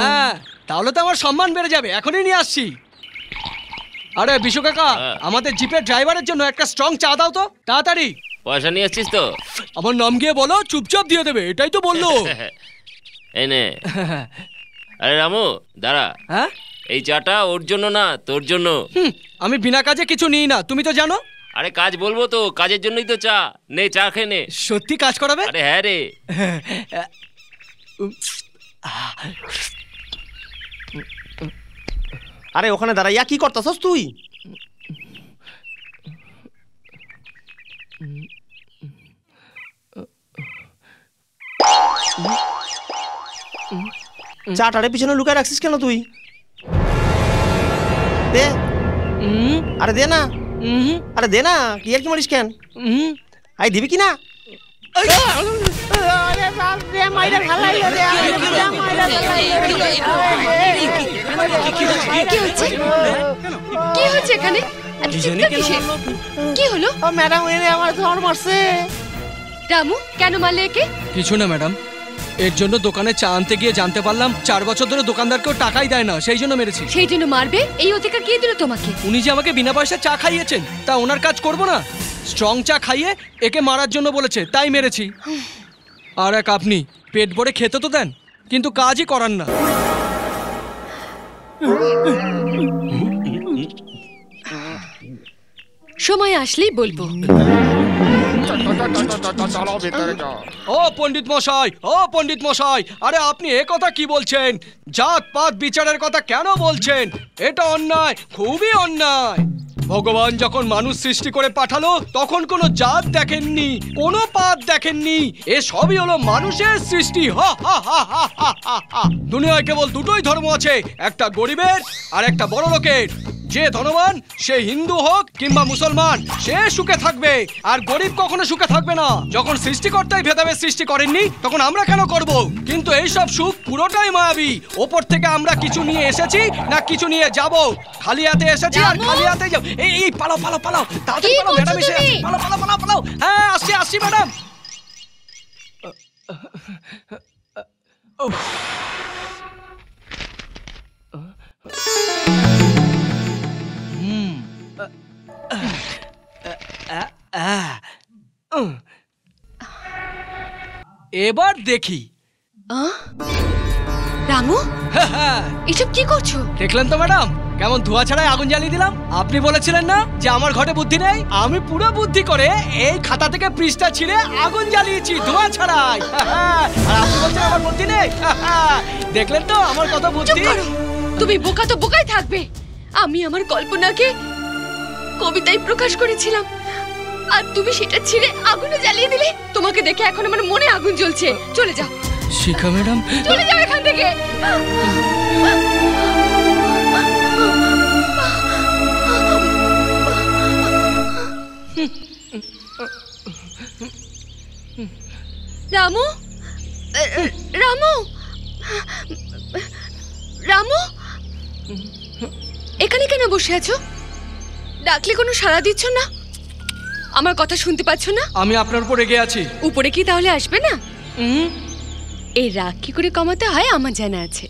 হ্যাঁ তাহলে তো আমার সম্মান বেড়ে যাবে এখনই নিয়ে আসছি। আরে বিশু কাকা আমাদের জিপের ড্রাইভারের জন্য একটা স্ট্রং চা দাও তো তাড়াতাড়ি। পয়সা নিয়ে এসছিস তো? আমার নাম গিয়ে বলো চুপচাপ দিয়ে দেবে এটাই তো বলল। এই নে। আরে রামু দাঁড়া। হ্যাঁ? এই চাটা ওর জন্য না তোর জন্য। আমি বিনা কাজে কিছু নিই না তুমি তো জানো। আরে কাজ বলব তো কাজের জন্যই তো চা। নে চা খেয়ে নে। সত্যি কাজ করাবে? আরে হ্যাঁ রে। আরে ওখানে দাঁড়াইয়া কি করতেছস তুই? চাটারে পিছনে লুকায় রাখছিস কেন তুই? দে। আরে দে না। আরে দে না কি আর কি মারিস কেন? আই দিবি কি না? কি হচ্ছে? কি এখানে? হলো? ম্যাডাম এনে আমার ধর মারছে। রামু কেন মারলে একে? কিছু না ম্যাডাম। এর জন্য দোকানে চা আনতে গিয়ে জানতে পারলাম চার বছর ধরে দোকানদারকেও টাকাই দেয় না সেই জন্য মেরেছি। সেই জন্য মারবে? এই অধিকার কে দিল তোমাকে? উনি যে আমাকে বিনা পয়সা চা খাইয়েছেন তা ওনার কাজ করব না? স্ট্রং চা খাইয়ে একে মারার জন্য বলেছে তাই মেরেছি। আর এক আপনি পেট ভরে খেতে তো দেন কিন্তু কাজই করান না। সময় আসলেই বলব। ও পণ্ডিত মশাই, ও পণ্ডিত মশাই, আরে আপনি এ কথা কি বলছেন? জাত পাত বিচারের কথা কেন বলছেন? এটা অন্যায়, খুবই অন্যায়। ভগবান যখন মানুষ সৃষ্টি করে পাঠালো, তখন কোনো জাত দেখেননি, কোনো পাত দেখেননি। এ সবই হলো মানুষের সৃষ্টি। হা হা হা হা হা। দুনিয়ায় কেবল দুটোই ধর্ম আছে, একটা গরিবের আর একটা বড় লোকের। যে ধনবান, সে হিন্দু হোক কিংবা মুসলমান, সে সুখে থাকবে, আর গরিব কখনো সুখে থাকবে না। যখন সৃষ্টিকর্তাই ভেদাভেদ সৃষ্টি করেননি তখন আমরা কেন করব? কিন্তু এই সব সুখ পুরোটাই মায়াবী। ওপর থেকে আমরা কিছু নিয়ে এসেছি না কিছু নিয়ে যাব? খালি হাতে এসেছি আর খালি হাতে যাব। এই এই পালাও পালাও পালাও। তাড়াতাড়ি পালাও ম্যাডাম এসে। পালাও পালাও পালাও পালাও। হ্যাঁ আসছি আসছি ম্যাডাম এবার দেখি। রামু? এসব কি করছ? দেখলেন তো ম্যাডাম? কেমন ধোয়া ছাড়াই আগুন জ্বালিয়ে দিলাম? আপনি বলেছিলেন না যে আমার ঘরে বুদ্ধি নেই? আমি পুরো বুদ্ধি করে এই খাতা থেকে পৃষ্ঠা ছিঁড়ে আগুন জ্বালিয়েছি ধোঁয়া ছাড়াই। আর আপনি বলছেন আমার বুদ্ধি নেই? দেখলেন তো আমার কত বুদ্ধি? তুমি বোকা তো বোকাই থাকবে। আমি আমার কল্পনাকে কবিতায় প্রকাশ করেছিলাম। আর তুমি সেটা ছিঁড়ে আগুনে জ্বালিয়ে দিলে? তোমাকে দেখে এখন আমার মনে আগুন জ্বলছে। চলে যাও। শিখা ম্যাডাম। চলে যাও এখান থেকে। রামু? রামু? রামু? এখানে কেন বসে আছো? ডাকলে কোনো সাড়া দিচ্ছ না? আমার কথা শুনতে পাচ্ছ না? আমি আপনার উপর রেগে আছি। উপরে কি তাহলে আসবে না? এই রাগ কি করে কমাতে হয় আমার জানা আছে।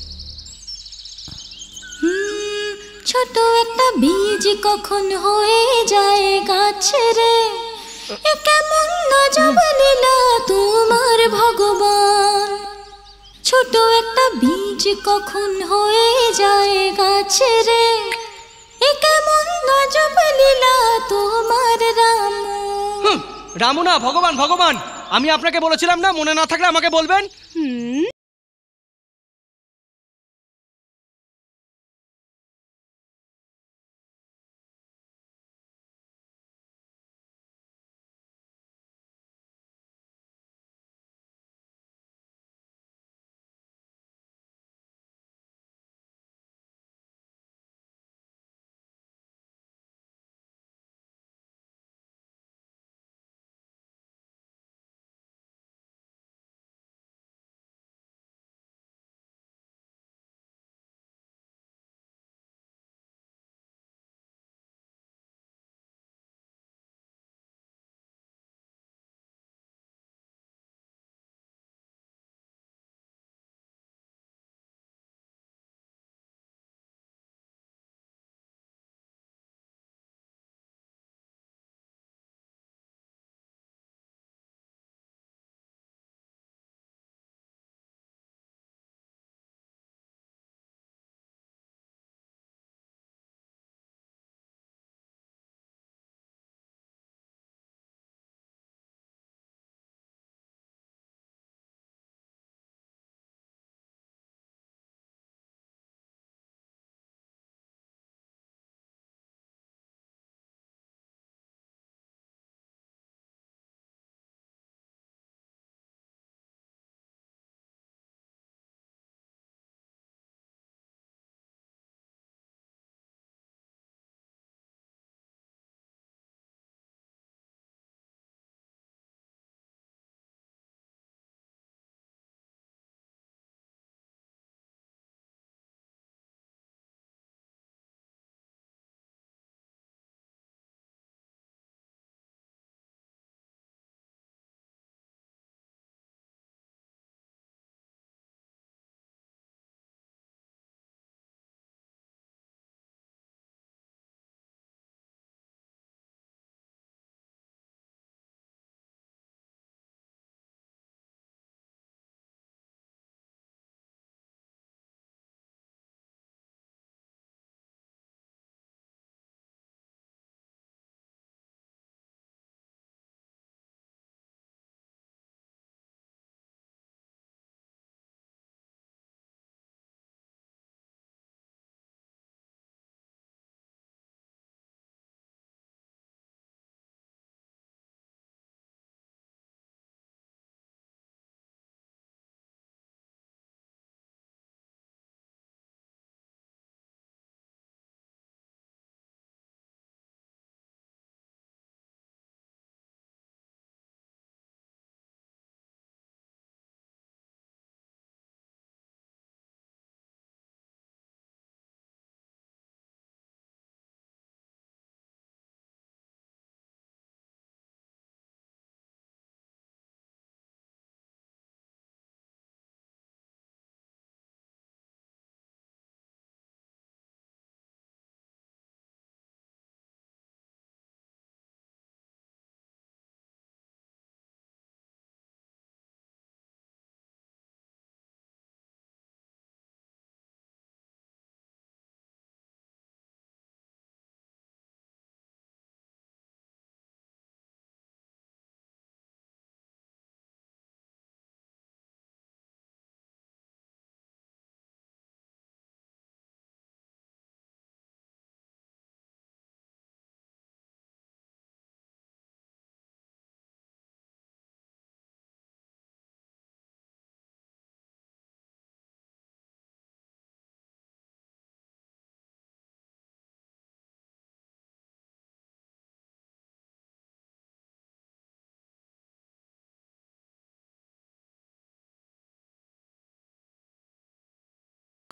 ছোট একটা বীজ কখন হয়ে যায় গাছে রে এ কেমন গজব লীলা তোমার ভগবান? ছোট একটা বীজ কখন হয়ে যায় গাছে রে এ কেমন গজব লীলা তোমার রাম? রামু না ভগবান ভগবান। আমি আপনাকে বলেছিলাম না মনে না থাকলে আমাকে বলবেন?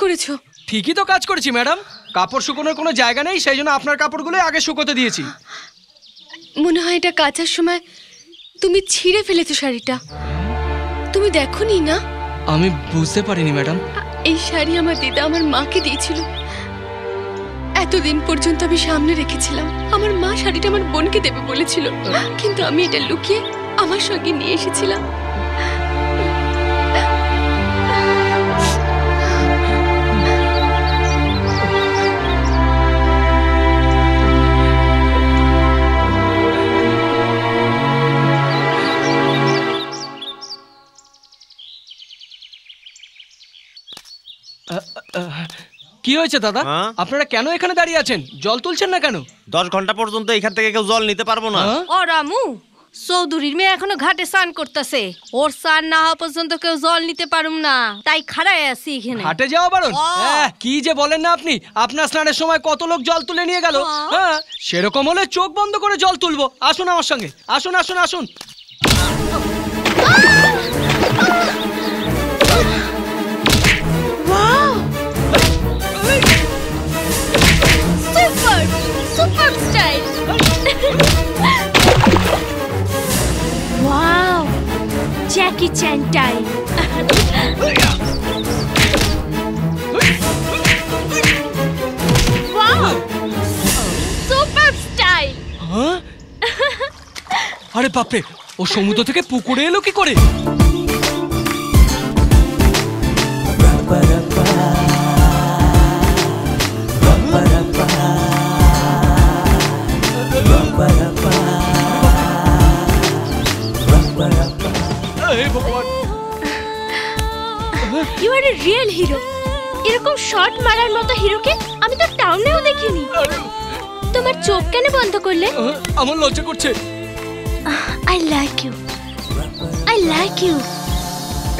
করেছ? ঠিকই তো কাজ করেছি ম্যাডাম। কাপড় শুকোনোর কোনো জায়গা নেই সেই জন্য আপনার কাপড়গুলোই আগে শুকোতে দিয়েছি। মনে হয় এটা কাচার সময় তুমি ছিঁড়ে ফেলেছো শাড়িটা। তুমি দেখোনি না? আমি বুঝতে পারিনি ম্যাডাম। এই শাড়ি আমার দিদা আমার মাকে দিয়েছিল। এতদিন পর্যন্ত আমি সামনে রেখেছিলাম। আমার মা শাড়িটা আমার বোনকে দেবে বলেছিল। কিন্তু আমি এটা লুকিয়ে আমার সঙ্গে নিয়ে এসেছিলাম। কি হয়েছে দাদা? আপনারা কেন এখানে দাঁড়িয়ে আছেন? জল তুলছেন না কেন? দশ ঘণ্টা পর্যন্ত এখান থেকে কেউ জল নিতে পারব না। ও রামু চৌধুরীর মেয়ে এখনও ঘাটে স্নান করতেছে। ওর স্নান না হওয়া পর্যন্ত কেউ জল নিতে পারুম না। তাই খাড়ায় আছি এখানে। হাটে যাওয়া বারণ? হ্যাঁ, কি যে বলেন না আপনি? আপনার স্নানের সময় কত লোক জল তুলে নিয়ে গেল? হ্যাঁ। সেরকম হলে চোখ বন্ধ করে জল তুলবো। আসুন আমার সঙ্গে। আসুন আসুন আসুন। Wow Jackie Chan time wow super style হ্যাঁ আরে বাপরে ও সমুদ্র থেকে পুকুরে এলো কি করে? You are a real hero এরকম শট মারার মতো হিরোকে আমি তো টাউনেও দেখিনি। তোমার চোখ কেন বন্ধ করলে? আমার লজ্জা করছে। I like you I like you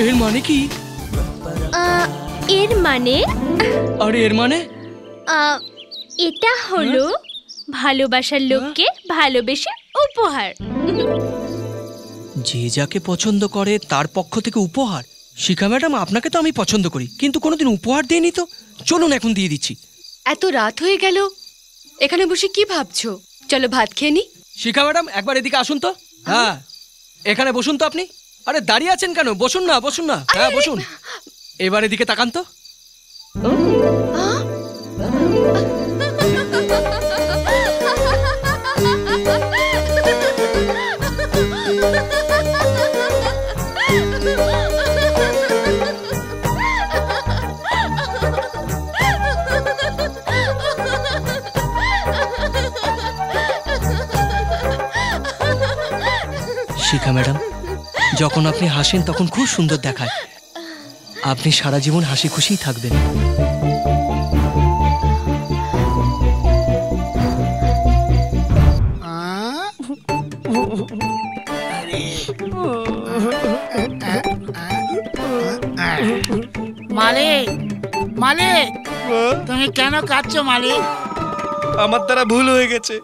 এর মানে কি? এর মানে? আরে এর মানে? এটা হলো ভালোবাসার লোককে ভালোবেসে উপহার। যে যাকে পছন্দ করে তার পক্ষ থেকে উপহার। শিখা ম্যাডাম আপনাকে তো আমি পছন্দ করি কিন্তু কোনোদিন উপহার দেয়নি তো? চলুন এখন দিয়ে দিচ্ছি। এত রাত হয়ে গেল এখানে বসে কি ভাবছ? চলো ভাত খেয়ে নি। শিখা ম্যাডাম একবার এদিকে আসুন তো। হ্যাঁ এখানে বসুন তো আপনি। আরে দাঁড়িয়ে আছেন কেন? বসুন না বসুন না। হ্যাঁ বসুন। এবার এদিকে তাকান তো। শিখা ম্যাডাম যখন আপনি হাসেন তখন খুব সুন্দর দেখায়। আপনি সারা জীবন হাসি খুশিই থাকবেন। মালিক মালিক তুমি কেন কাঁদছো মালিক? আমার দ্বারা ভুল হয়ে গেছে।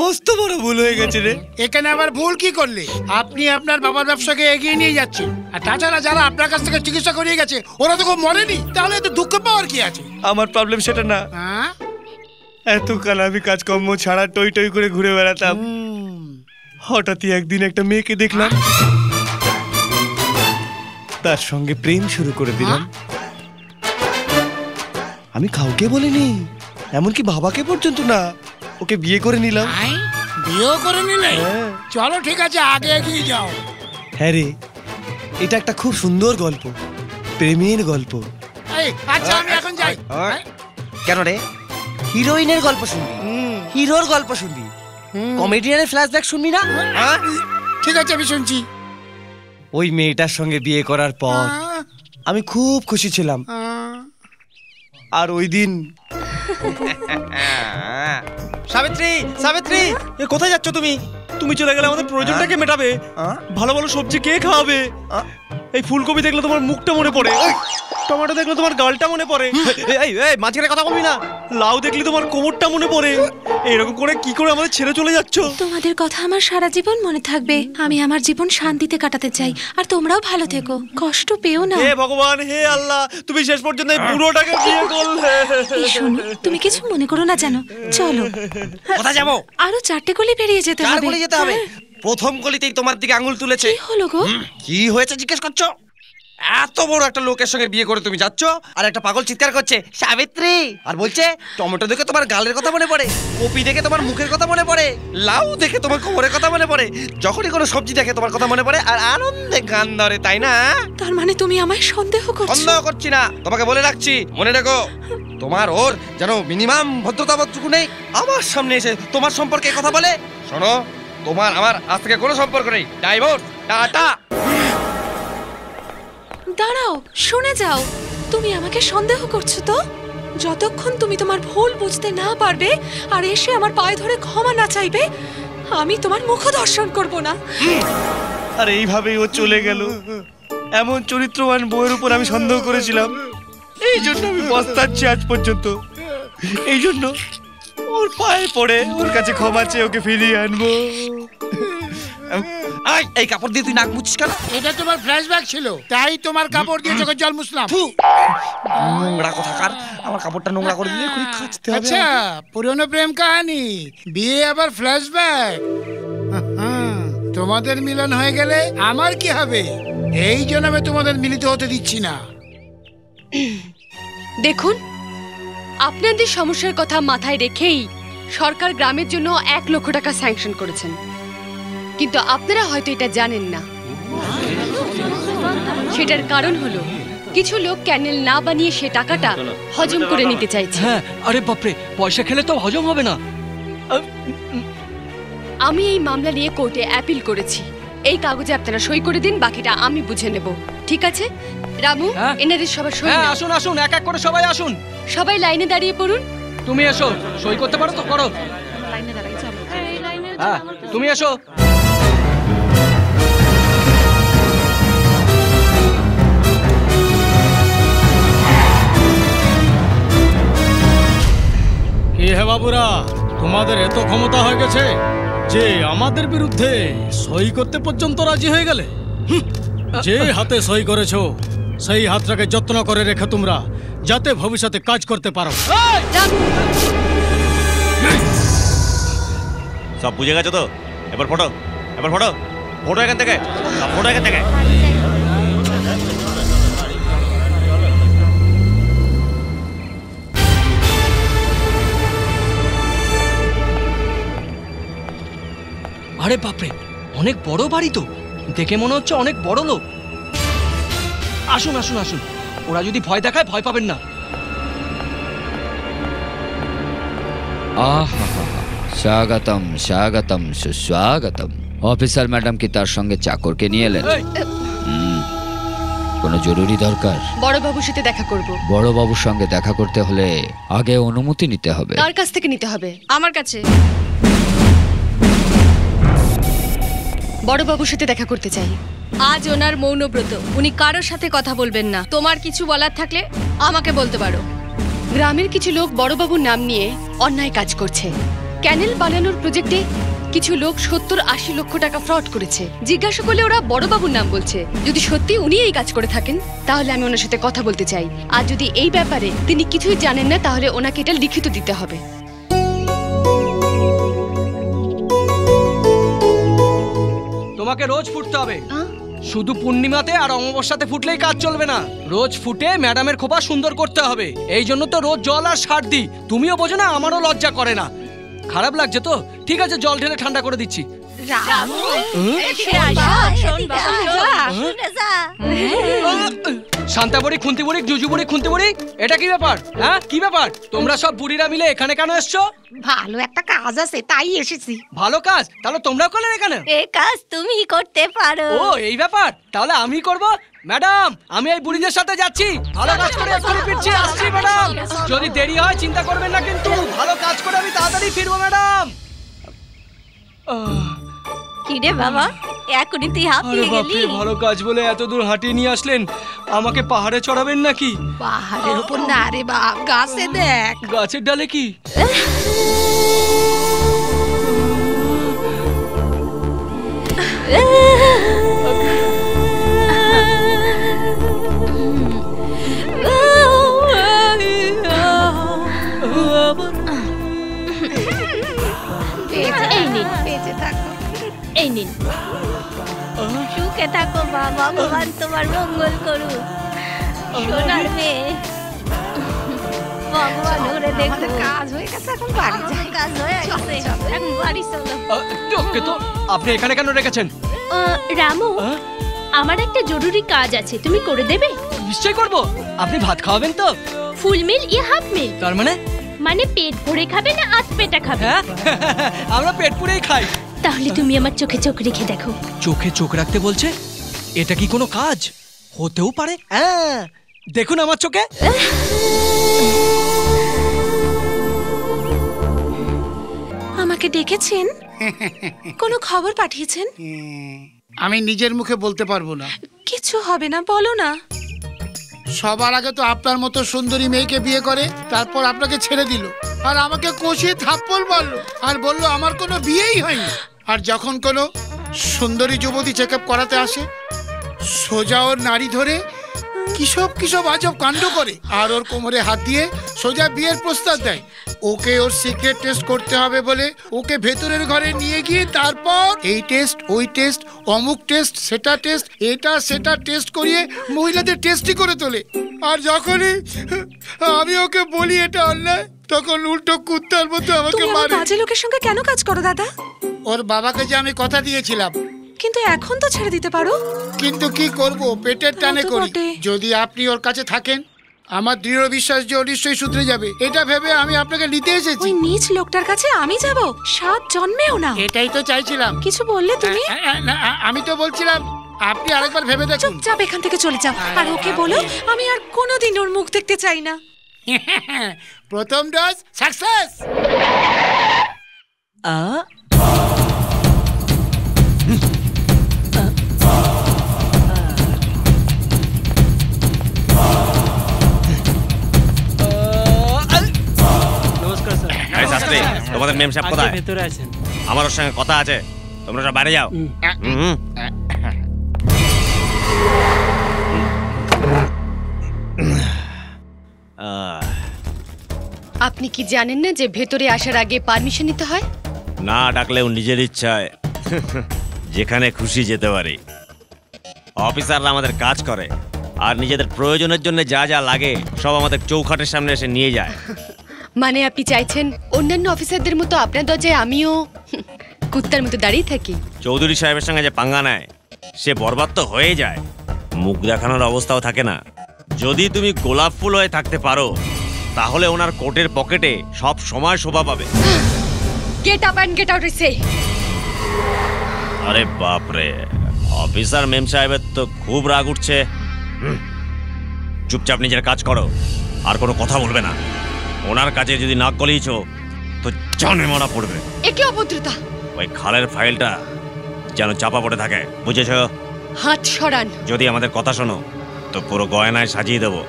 মস্ত বড় ভুল হয়ে গেছে রে। এখানে আবার ভুল কি করলে? আপনি আপনার বাবার ব্যবসাকে এগিয়ে নিয়ে যাচ্ছেন। আর তাছাড়া যারা আপনার কাছ থেকে চিকিৎসা করিয়ে গেছে ওরা তো খুব মরেনি। তাহলে এত দুঃখ পাওয়ার কি আছে? আমার প্রবলেম সেটা না। হ্যাঁ? এতকাল আমি কাজকর্ম ছাড়া টই টই করে ঘুরে বেড়াতাম। হঠাৎই একদিন একটা মেয়েকে দেখলাম। তার সঙ্গে প্রেম শুরু করে দিলাম। আমি কাউকে বলিনি এমনকি বাবাকে পর্যন্ত না। ওকে বিয়ে করে নিলাম। বিয়েও করে নিলে? চলো ঠিক আছে আগে এগিয়ে যাও। হ্যাঁ রে এটা একটা খুব সুন্দর গল্প প্রেমের গল্প। এই, আচ্ছা আমি এখন যাই। কেন রে? হিরোইনের গল্প শুনবি? হিরোর গল্প শুনবি? কমেডিয়ানের ফ্ল্যাশব্যাক শুনবি না? ঠিক আছে আমি শুনছি। ওই মেয়েটার সঙ্গে বিয়ে করার পর আমি খুব খুশি ছিলাম। আর ওই দিন সাবিত্রী সাবিত্রী! এ কোথায় যাচ্ছ তুমি? তুমি চলে গেলে আমাদের প্রয়োজনটাকে মেটাবে। ভালো ভালো সবজি কে খাওয়াবে? এই ফুলকপি দেখলে তোমার মুখটা মনে পড়ে। টমেটো দেখলে তোমার গালটা মনে পড়ে। এই এই মাঝখানে কথা বলবি না। লাউ দেখলে তোমার কোমরটা মনে পড়ে। এরকম করে কি করে আমাদের ছেড়ে চলে যাচ্ছ? তোমাদের কথা আমার সারা জীবন মনে থাকবে। আমি আমার জীবন শান্তিতে কাটাতে চাই। আর তোমরাও ভালো থেকো। কষ্ট পেও না। হে ভগবান হে আল্লাহ তুমি শেষ পর্যন্ত এই বুড়োটাকে বিয়ে করলে। এই শোনো তুমি কিছু মনে করো না জানো চলো। কোথায় যাব? আরও চারটে গলি পেরিয়ে যেতে হবে। গলি যেতে হবে। হ্যাঁ। প্রথম গলিতেই তোমার দিকে আঙুল তুলেছে। কি হলো গো? কি হয়েছে জিজ্ঞেস করছ? এত বড় একটা লোকের সঙ্গে বিয়ে করে তুমি যাচ্ছ আর একটা পাগল চিৎকার করছে সাবিত্রী! আর বলছে টমেটো দেখে তোমার গালের কথা মনে পড়ে কপি দেখে তোমার মুখের কথা মনে পড়ে লাউ দেখে তোমার কোমরের কথা মনে পড়ে যখনই কোনো সবজি দেখে তোমার কথা মনে পড়ে আর আনন্দে গান ধরে তাই না? তার মানে তুমি আমায় সন্দেহ করছ? সন্দেহ করছি না তোমাকে বলে রাখছি মনে রাখো তোমার ওর যেন মিনিমাম ভদ্রতাবোধটুকু নেই আমার সামনে এসে তোমার সম্পর্কে কথা বলে শোনো তোমার আমার আজ থেকে কোনো সম্পর্ক নেই। Divorce tata. দাঁড়াও শুনে যাও। তুমি আমাকে সন্দেহ করছ তো? যতক্ষণ তুমি তোমার ভুল বুঝতে না পারবে আর এসে আমার পায়ে ধরে ক্ষমা না চাইবে আমি তোমার মুখ দর্শন করব না। আর এইভাবেই ও চলে গেল। এমন চরিত্রবান বইয়ের উপর আমি সন্দেহ করেছিলাম। এই জন্য আমি পস্তাচ্ছি আজ পর্যন্ত। এই জন্য ওর পায়ে পড়ে। ওর কাছে ক্ষমা চেয়ে ওকে ফিরিয়ে আনব। আই, এই কাপড় দিয়ে তুই নাক মুছিস কেন? এটা তোমার ফ্ল্যাশব্যাক ছিল। তাই তোমার কাপড় দিয়ে চোখের জল মুছলাম। নোংরা কথাকার? আমার কাপড়টা নোংরা করে দিলে খাঁচতে হবে। আচ্ছা পুরনো প্রেম কাহিনী বিয়ে আবার ফ্ল্যাশব্যাক তোমাদের মিলন হয়ে গেলে আমার কি হবে? এই জন্য আমি তোমাদের মিলিত হতে দিচ্ছি না। দেখুন আপনাদের সমস্যার কথা মাথায় রেখেই সরকার গ্রামের জন্য এক লক্ষ টাকা স্যাংশন করেছেন। কিন্তু আপনারা হয়তো এটা জানেন না। সেটার কারণ হলো কিছু লোক ক্যানেল না বানিয়ে সে টাকাটা হজম করে নিতে চাইছে। হ্যাঁ আরে বাপরে পয়সা খেলে তো হজম হবে না। আমি এই মামলা নিয়ে কোর্টে অ্যাপিল করেছি। এই কাগজে আপনারা সই করে দিন বাকিটা আমি বুঝে নেব। ঠিক আছে? রামু এনাদের সবার সই হ্যাঁ নাও। আসুন আসুন এক এক করে সবাই আসুন। সবাই লাইনে দাঁড়িয়ে পড়ুন। তুমি এসো সই করতে পারো তো? করো। হ্যাঁ তুমি এসো। কি হে বাবুরা তোমাদের এত ক্ষমতা হয়ে গেছে? যে আমাদের বিরুদ্ধে সই করতে পর্যন্ত রাজি হয়ে গেলে যে হাতে সই করেছ সেই হাতটাকে যত্ন করে রেখে তোমরা যাতে ভবিষ্যতে কাজ করতে পারো। সব বুঝে গেছো তো? এবার ফটো এবার ফটো। ফটো এখান থেকে ফটো এখান থেকে। আরে বাপরে অনেক বড় বাড়ি তো। দেখে মনে হচ্ছে অনেক বড় লোক। আসুন আসুন আসুন। ওরা যদি ভয় দেখায় ভয় পাবেন না। আহা স্বাগতম স্বাগতম সুস্বাগতম। অফিসার ম্যাডাম কি তার সঙ্গে চাকরকে নিয়ে এলেন? হুম, কোনো জরুরি দরকার? বড়বাবুর সাথে দেখা করব। বড় বাবুর সঙ্গে দেখা করতে হলে আগে অনুমতি নিতে হবে। কার কাছ থেকে নিতে হবে। আমার কাছে। বড়বাবুর সাথে দেখা করতে চাই। আজ ওনার মৌনব্রত। উনি কারোর সাথে কথা বলবেন না। তোমার কিছু বলার থাকলে আমাকে বলতে পারো। গ্রামের কিছু লোক বড়বাবুর নাম নিয়ে অন্যায় কাজ করছে। ক্যানেল বানানোর প্রজেক্টে কিছু লোক সত্তর আশি লক্ষ টাকা ফ্রড করেছে। জিজ্ঞাসা করলে ওরা বড়বাবুর নাম বলছে। যদি সত্যি উনি এই কাজ করে থাকেন তাহলে আমি ওনার সাথে কথা বলতে চাই। আর যদি এই ব্যাপারে তিনি কিছুই জানেন না তাহলে ওনাকে এটা লিখিত দিতে হবে। তোমাকে রোজ ফুটতে হবে। শুধু পূর্ণিমাতে আর অমাবস্যাতে ফুটলেই কাজ চলবে না। রোজ ফুটে ম্যাডামের খোপা সুন্দর করতে হবে। এই জন্য তো রোজ জল আর সার দিই। তুমিও বোঝো না আমারও লজ্জা করে না। খারাপ লাগছে তো? ঠিক আছে জল ঢেলে ঠান্ডা করে দিচ্ছি। শান্তাবড়ি খুন্তি বুড়ি জুজু বুড়ি খুন্তি বুড়ি এটা কি ব্যাপার? হ্যাঁ? কি ব্যাপার? তোমরা সব বুড়িরা মিলে এখানে কেন এসছো? ভালো একটা কাজ আছে তাই এসেছি। ভালো কাজ? তাহলে তোমরাও করলে এখানে? কাজ তুমি করতে পারো। ও এই ব্যাপার? তাহলে আমি করব? ম্যাডাম আমি এই বুড়িদের সাথে যাচ্ছি। ভালো কাজ করে এক্ষুনি ফিরছি আসছি ম্যাডাম। যদি দেরি হয় চিন্তা করবেন না কিন্তু। ভালো কাজ করে আমি তাড়াতাড়ি ফিরবো ম্যাডাম। কি রে বাবা এখনই তুই হাঁপিয়ে গেলি। ভালো কাজ বলে এত দূর হাঁটিয়ে নিয়ে আসলেন আমাকে পাহাড়ে চড়াবেন নাকি? পাহাড়ের উপর না রে বাপ গাছে দেখ। গাছের ডালে কি? এই এই নিন। সুখে থাকো মা ভগবান তোমার মঙ্গল করুক। সোনার মেয়ে। ভগবান ঘুরে দেখো। কাজ হয়ে গেছে এখন বাড়ি যাই। কাজ হয়ে গেছে। এখন বাড়ি চলো। ওকে তো আপনি এখানে কেন রেখেছেন? রামু আমার একটা জরুরি কাজ আছে তুমি করে দেবে? নিশ্চয় করব। আপনি ভাত খাওয়াবেন তো। ফুল মিল ইয়া হাফ মিল। তার মানে? মানে পেট ভরে খাবে না আধ পেটা খাবে? আমরা পেট পুরেই খাই। তাহলে তুমি আমার চোখে চোখ রেখে দেখো। চোখে চোখ রাখতে বলছে? এটা কি কোনো কাজ? হতেও পারে। হ্যাঁ দেখুন আমার চোখে। আমাকে ডেকেছেন? কোনো খবর পাঠিয়েছেন? আমি নিজের মুখে বলতে পারব না। কিছু হবে না বলো না। সবার আগে তো আপনার মতো সুন্দরী মেয়েকে বিয়ে করে তারপর আপনাকে ছেড়ে দিল। আর আমাকে কষিয়ে থাপ্পল মারলো আর বলল, আমার কোনো বিয়েই হয়নি। আর যখন কোনো সুন্দরী যুবতী চেক করাতে আসে, সোজা ওর নারী ধরে কিসব কিসব আজব কাণ্ড করে? আর ওর কোমরে হাত দিয়ে সোজা বিয়ের প্রস্তাব দেয়। ওকে ওর সিক্রেট টেস্ট করতে হবে বলে ওকে ভেতরের ঘরে নিয়ে গিয়ে তারপর এই টেস্ট ওই টেস্ট অমুক টেস্ট সেটা টেস্ট এটা সেটা টেস্ট করিয়ে মহিলাদের টেস্টই করে তোলে। আর যখনই আমি ওকে বলি এটা অন্যায় তখন উল্টো কুত্তার মতো আমাকে মারে। বাজে লোকের সঙ্গে কেন কাজ করো দাদা? ওর বাবাকে যে আমি কথা দিয়েছিলাম কিন্তু এখন তো ছেড়ে দিতে পারো। কিন্তু কি করব? পেটের টানে করি। যদি আপনি ওর কাছে থাকেন আমার দৃঢ় বিশ্বাস যে ও নিশ্চয়ই শুধরে যাবে। এটা ভেবে আমি আপনাকে নিতে এসেছি। ওই নিচ লোকটার কাছে আমি যাব? সাত জন্মেও না। এটাই তো চাইছিলাম। কিছু বললে তুমি? না, আমি তো বলছিলাম আপনি আরেকবার ভেবে দেখুন। চুপচাপ এখান থেকে চলে যাও। আর ওকে বলো আমি আর কোনোদিন ওর মুখ দেখতে চাই না। প্রথম ডোজ সাকসেস নমস্কার তোমাদের মেম সাহেব কোথায়? ভেতরে আছেন। আমার ওর সঙ্গে কথা আছে। তোমরা সব বাইরে যাও। আপনি কি জানেন না যে ভেতরে আসার আগে পারমিশন নিতে হয়? না ডাকলেও নিজের ইচ্ছায়। যেখানে খুশি যেতে পারি। অফিসাররা আমাদের কাজ করে। আর নিজেদের প্রয়োজনের জন্য যা যা লাগে সব আমাদের চৌখাটের সামনে এসে নিয়ে যায়। মানে আপনি চাইছেন অন্যান্য অফিসারদের মতো আপনার দরজায় আমিও কুত্তার মতো দাঁড়িয়ে থাকি? চৌধুরী সাহেবের সঙ্গে যে পাঙ্গা নেয় সে বরবাদ তো হয়ে যায়। মুখ দেখানোর অবস্থাও থাকে না। যদি তুমি গোলাপ ফুল হয়ে থাকতে পারো তাহলে ওনার কোটের পকেটে সব সময় শোভা পাবে। Get up and get out সে আরে বাপরে অফিসার মেম সাহেবের তো খুব রাগ উঠছে। চুপচাপ নিজের কাজ করো আর কোনো কথা বলবে না। ওনার কাছে যদি নাক গলিয়েছ তো জানে মারা পড়বে। একে অভদ্রতা? ওই খালের ফাইলটা যেন চাপা পড়ে থাকে বুঝেছ? হাত সরান। যদি আমাদের কথা শোনো তো পুরো গয়নায় সাজিয়ে দেবো।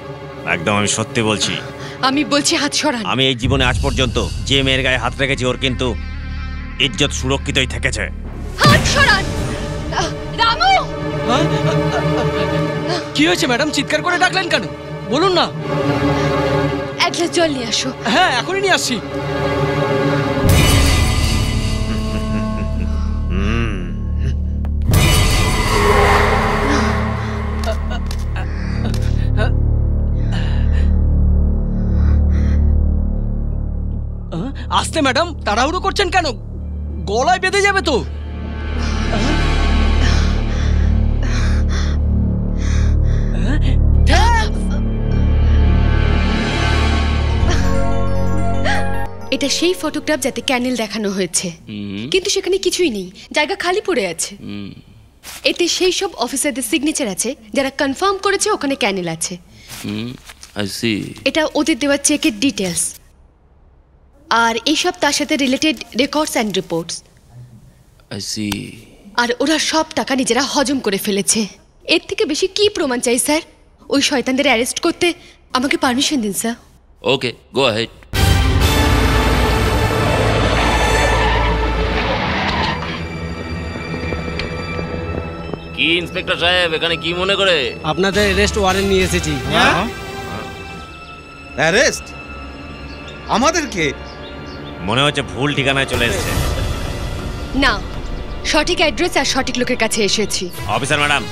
একদম আমি সত্যি বলছি। আমি বলছি হাত সরান। আমি এই জীবনে আজ পর্যন্ত যে মেয়ের গায়ে হাত রেখেছি ওর কিন্তু ইজ্জত সুরক্ষিতই থেকেছে। হাত সরান! রামু! কি হয়েছে ম্যাডাম? চিৎকার করে ডাকলেন কেন? বলুন না। এক গ্লাস জল নিয়ে আসো। হ্যাঁ এখনই নিয়ে আসছি আসতে, ম্যাডাম, তাড়াহুড়ো করছেন কেন? গলায় বেঁধে যাবে তো। এটা সেই ফটোগ্রাফ যাতে ক্যানেল দেখানো হয়েছে। কিন্তু সেখানে কিছুই নেই জায়গা খালি পড়ে আছে। এতে সেই সব অফিসারদের সিগনেচার আছে যারা কনফার্ম করেছে ওখানে ক্যানেল আছে। সি এটা ওদের দেওয়া চেকের ডিটেলস আর এইসব তার সাথে রিলেটেড রেকর্ডস অ্যান্ড রিপোর্টস সি আর ওরা সব টাকা নিজেরা হজম করে ফেলেছে। এর থেকে বেশি কি প্রমাণ চাই স্যার? ওই শয়তানদের অ্যারেস্ট করতে আমাকে পারমিশন দিন স্যার। ওকে গো হেড কি ইন্সপেক্টর সাহেব এখানে কি মনে করে? আপনাদের অ্যারেস্ট ওয়ারেন্ট নিয়ে এসেছি। অ্যারেস্ট আমাদেরকে? মনে হচ্ছে ভুল ঠিকানায় চলে এসেছে। না সঠিক অ্যাড্রেস আর সঠিক লোকের কাছে এসেছি। অফিসার ম্যাডাম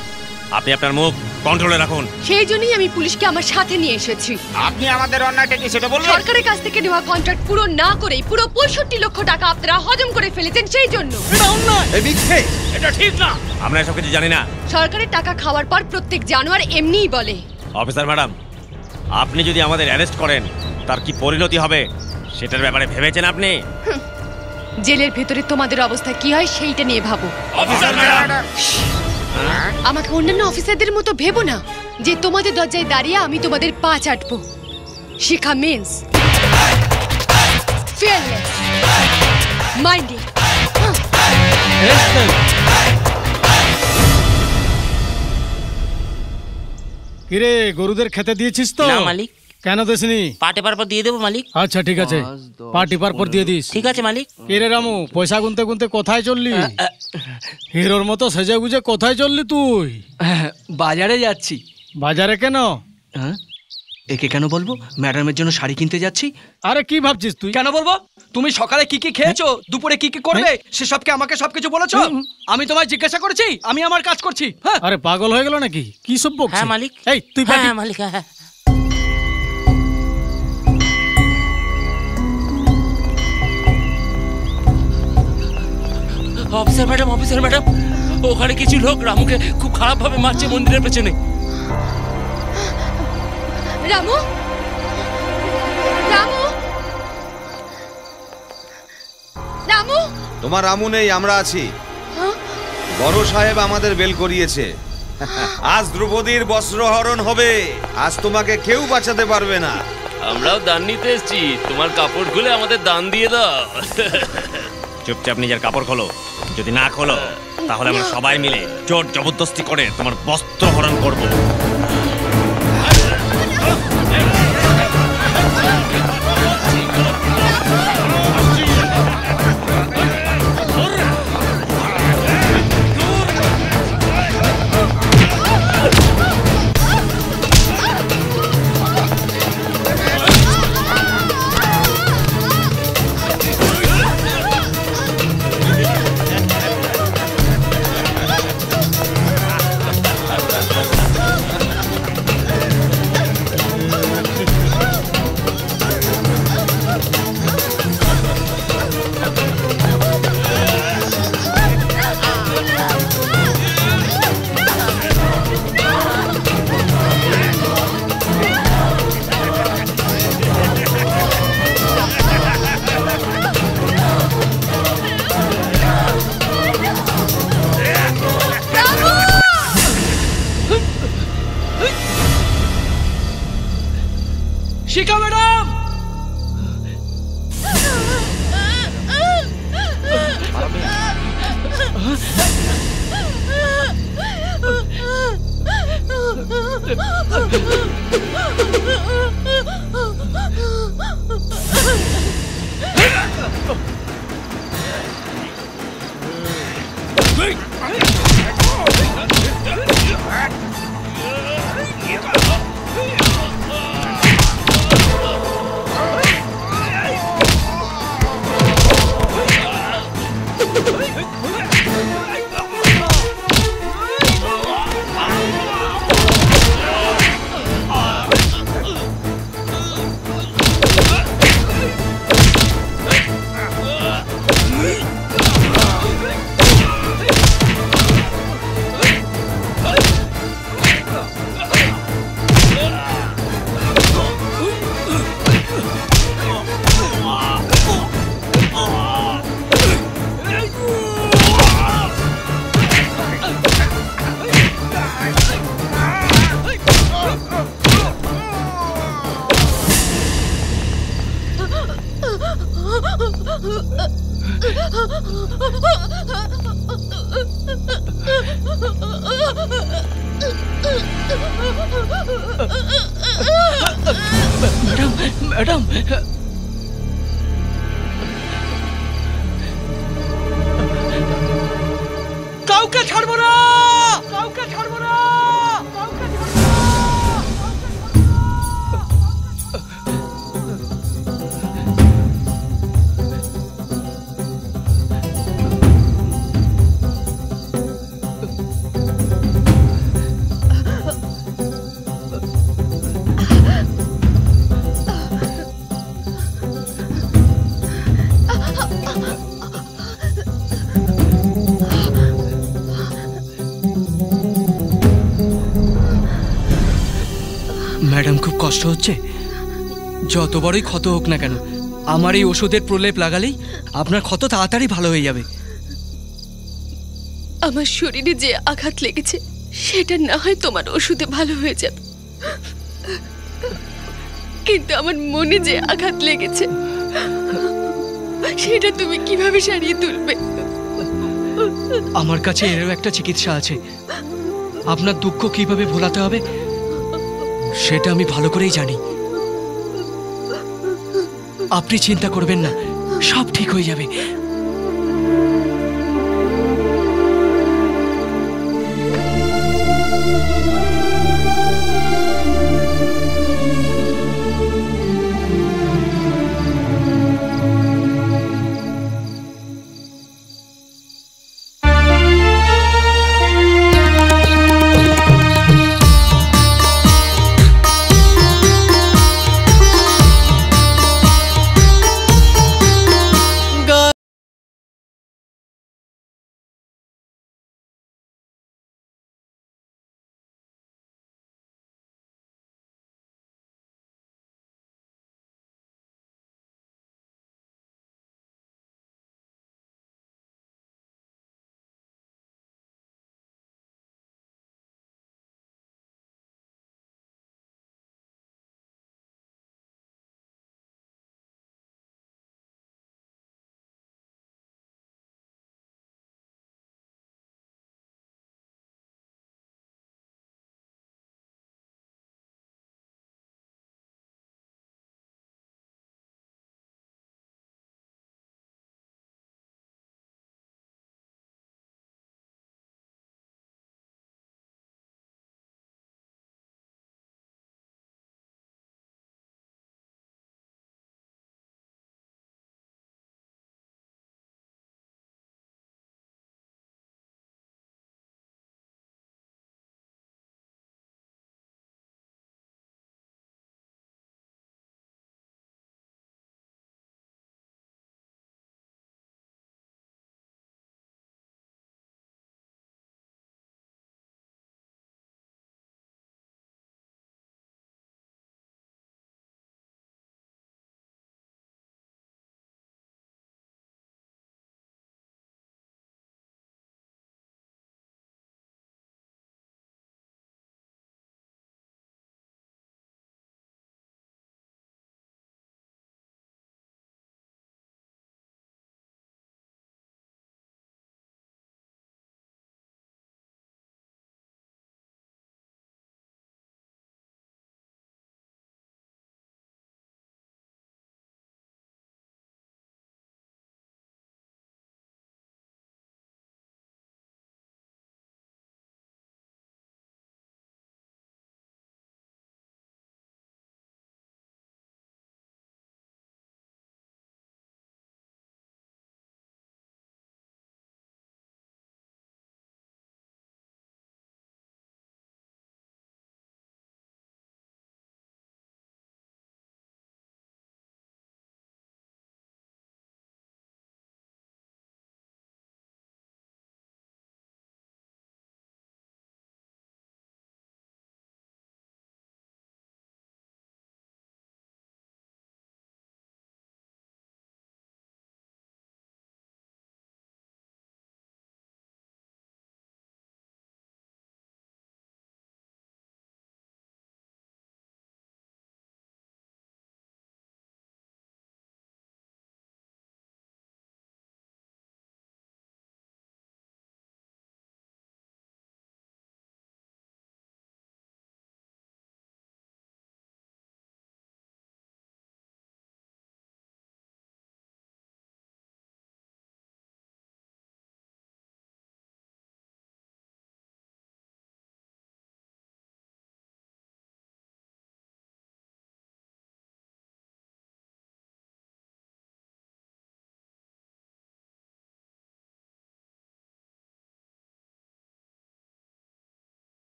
আপনি আপনার মুখ কন্ট্রোলে রাখুন। সেই জন্যই আমি পুলিশকে আমার সাথে নিয়ে এসেছি। আপনি আমাদের অন্যায়টা কি সেটা বলবেন সরকারের কাছ থেকে নেওয়া কন্ট্রাক্ট পুরো না করেই পুরো পঁয়ষট্টি লক্ষ টাকা আপনারা হজম করে ফেলেছেন সেই জন্য। এটা ঠিক না। আমরা এসব কিছু জানি না। সরকারের টাকা খাওয়ার পর প্রত্যেক জানোয়ার এমনিই বলে। অফিসার ম্যাডাম আপনি যদি আমাদের অ্যারেস্ট করেন তার কি পরিণতি হবে সেটার ব্যাপারে ভেবেছেন আপনি? জেলের ভেতরে তোমাদের অবস্থা কি হয় সেইটা নিয়ে ভাবো। অফিসার ম্যাডাম আমাকে অন্যান্য অফিসারদের মতো ভেবো না যে তোমাদের দরজায় দাঁড়িয়ে আমি তোমাদের পা চাটবো। শিখা মিন্স ফিয়ারলেস মাইন্ডি কিরে গরুদের খেতে দিয়েছিস তো? মালিক। কেন দিসনি পার্টি পার দিয়ে দেবো মালিক। আচ্ছা ঠিক আছে। পার্টি পার পর দিয়ে দিস। ঠিক আছে মালিক। কিরে রামু পয়সা গুনতে গুনতে কোথায় চললি? হিরোর মতো সেজে গুজে কোথায় চললি তুই? বাজারে যাচ্ছি। বাজারে কেন? হ্যাঁ একে কেন বলব? ম্যাডামের জন্য শাড়ি কিনতে যাচ্ছি। আরে কি ভাবছিস তুই? কেন বলব? তুমি সকালে কি কি খেয়েছো? দুপুরে কি কি করবে? সে সবকে আমাকে সবকিছু বলেছ? আমি তোমায় জিজ্ঞাসা করেছি আমি আমার কাজ করছি হ্যাঁ? আরে পাগল হয়ে গেল নাকি? কি সব বকছিস? হ্যাঁ, মালিক। এই তুই হ্যাঁ, হ্যাঁ, মালিক হ্যাঁ, অফিসার ম্যাডাম অফিসার ম্যাডাম ওখানে কিছু লোক রামুকে খুব খারাপ ভাবে মারছে মন্দিরের পেছনে। রামু? রামু? রামু? তোমার রামু নেই আমরা আছি। হ্যাঁ? বড় সাহেব আমাদের বেল করিয়েছে। আজ দ্রৌপদীর বস্ত্রহরণ হবে। আজ তোমাকে কেউ বাঁচাতে পারবে না। আমরাও দান নিতে এসেছি। তোমার কাপড় খুলে আমাদের দান দিয়ে দাও। চুপচাপ নিজের কাপড় খোলো। যদি না খোলো, তাহলে আমরা সবাই মিলে জোর জবরদস্তি করে তোমার বস্ত্র হরণ করব। কষ্ট হচ্ছে? যত বড়ই ক্ষত হোক না কেন আমার এই ওষুধের প্রলেপ লাগালেই আপনার ক্ষত তাড়াতাড়ি ভালো হয়ে যাবে। আমার শরীরে যে আঘাত লেগেছে সেটা না হয় তোমার ওষুধে ভালো হয়ে যাবে। কিন্তু আমার মনে যে আঘাত লেগেছে সেটা তুমি কীভাবে সারিয়ে তুলবে? আমার কাছে এরও একটা চিকিৎসা আছে। আপনার দুঃখ কীভাবে ভোলাতে হবে সেটা আমি ভালো করেই জানি। আপনি চিন্তা করবেন না সব ঠিক হয়ে যাবে।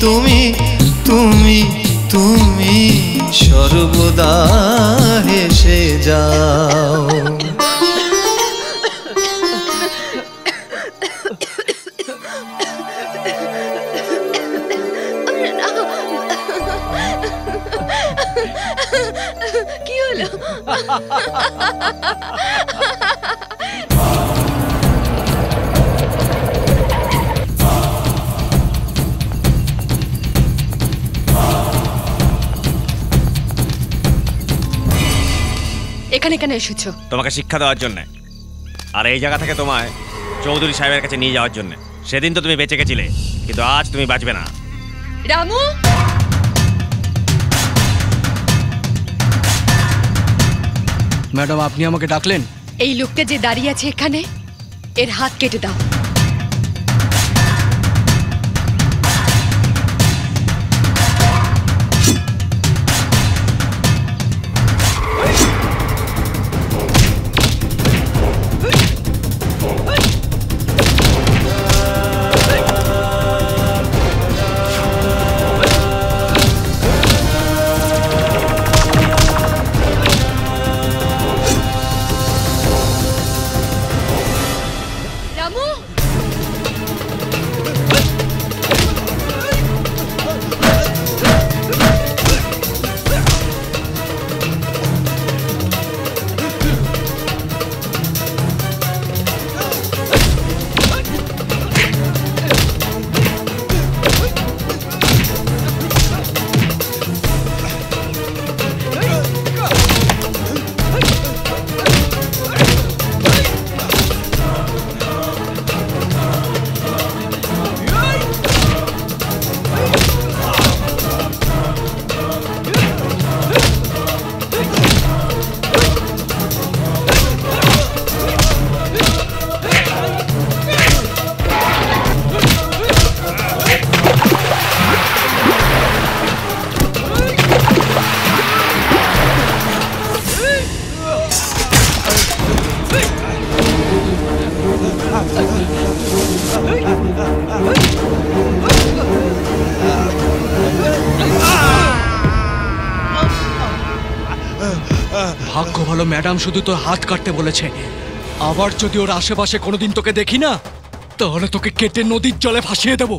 তুমি তুমি তুমি সর্বদা। এসেছ। তোমাকে শিক্ষা দেওয়ার জন্য। আর এই জায়গা থেকে তোমায় চৌধুরী সাহেবের কাছে নিয়ে যাওয়ার জন্য। সেদিন তো তুমি বেঁচে গেছিলে কিন্তু আজ তুমি বাঁচবে না। রামু! ম্যাডাম আপনি আমাকে ডাকলেন? এই লোকটা যে দাঁড়িয়ে আছে এখানে এর হাত কেটে দাও। শুধু তোর হাত কাটতে বলেছে। আবার যদি ওর আশেপাশে কোনোদিন তোকে দেখি না তাহলে তোকে কেটে নদীর জলে ভাসিয়ে দেবো।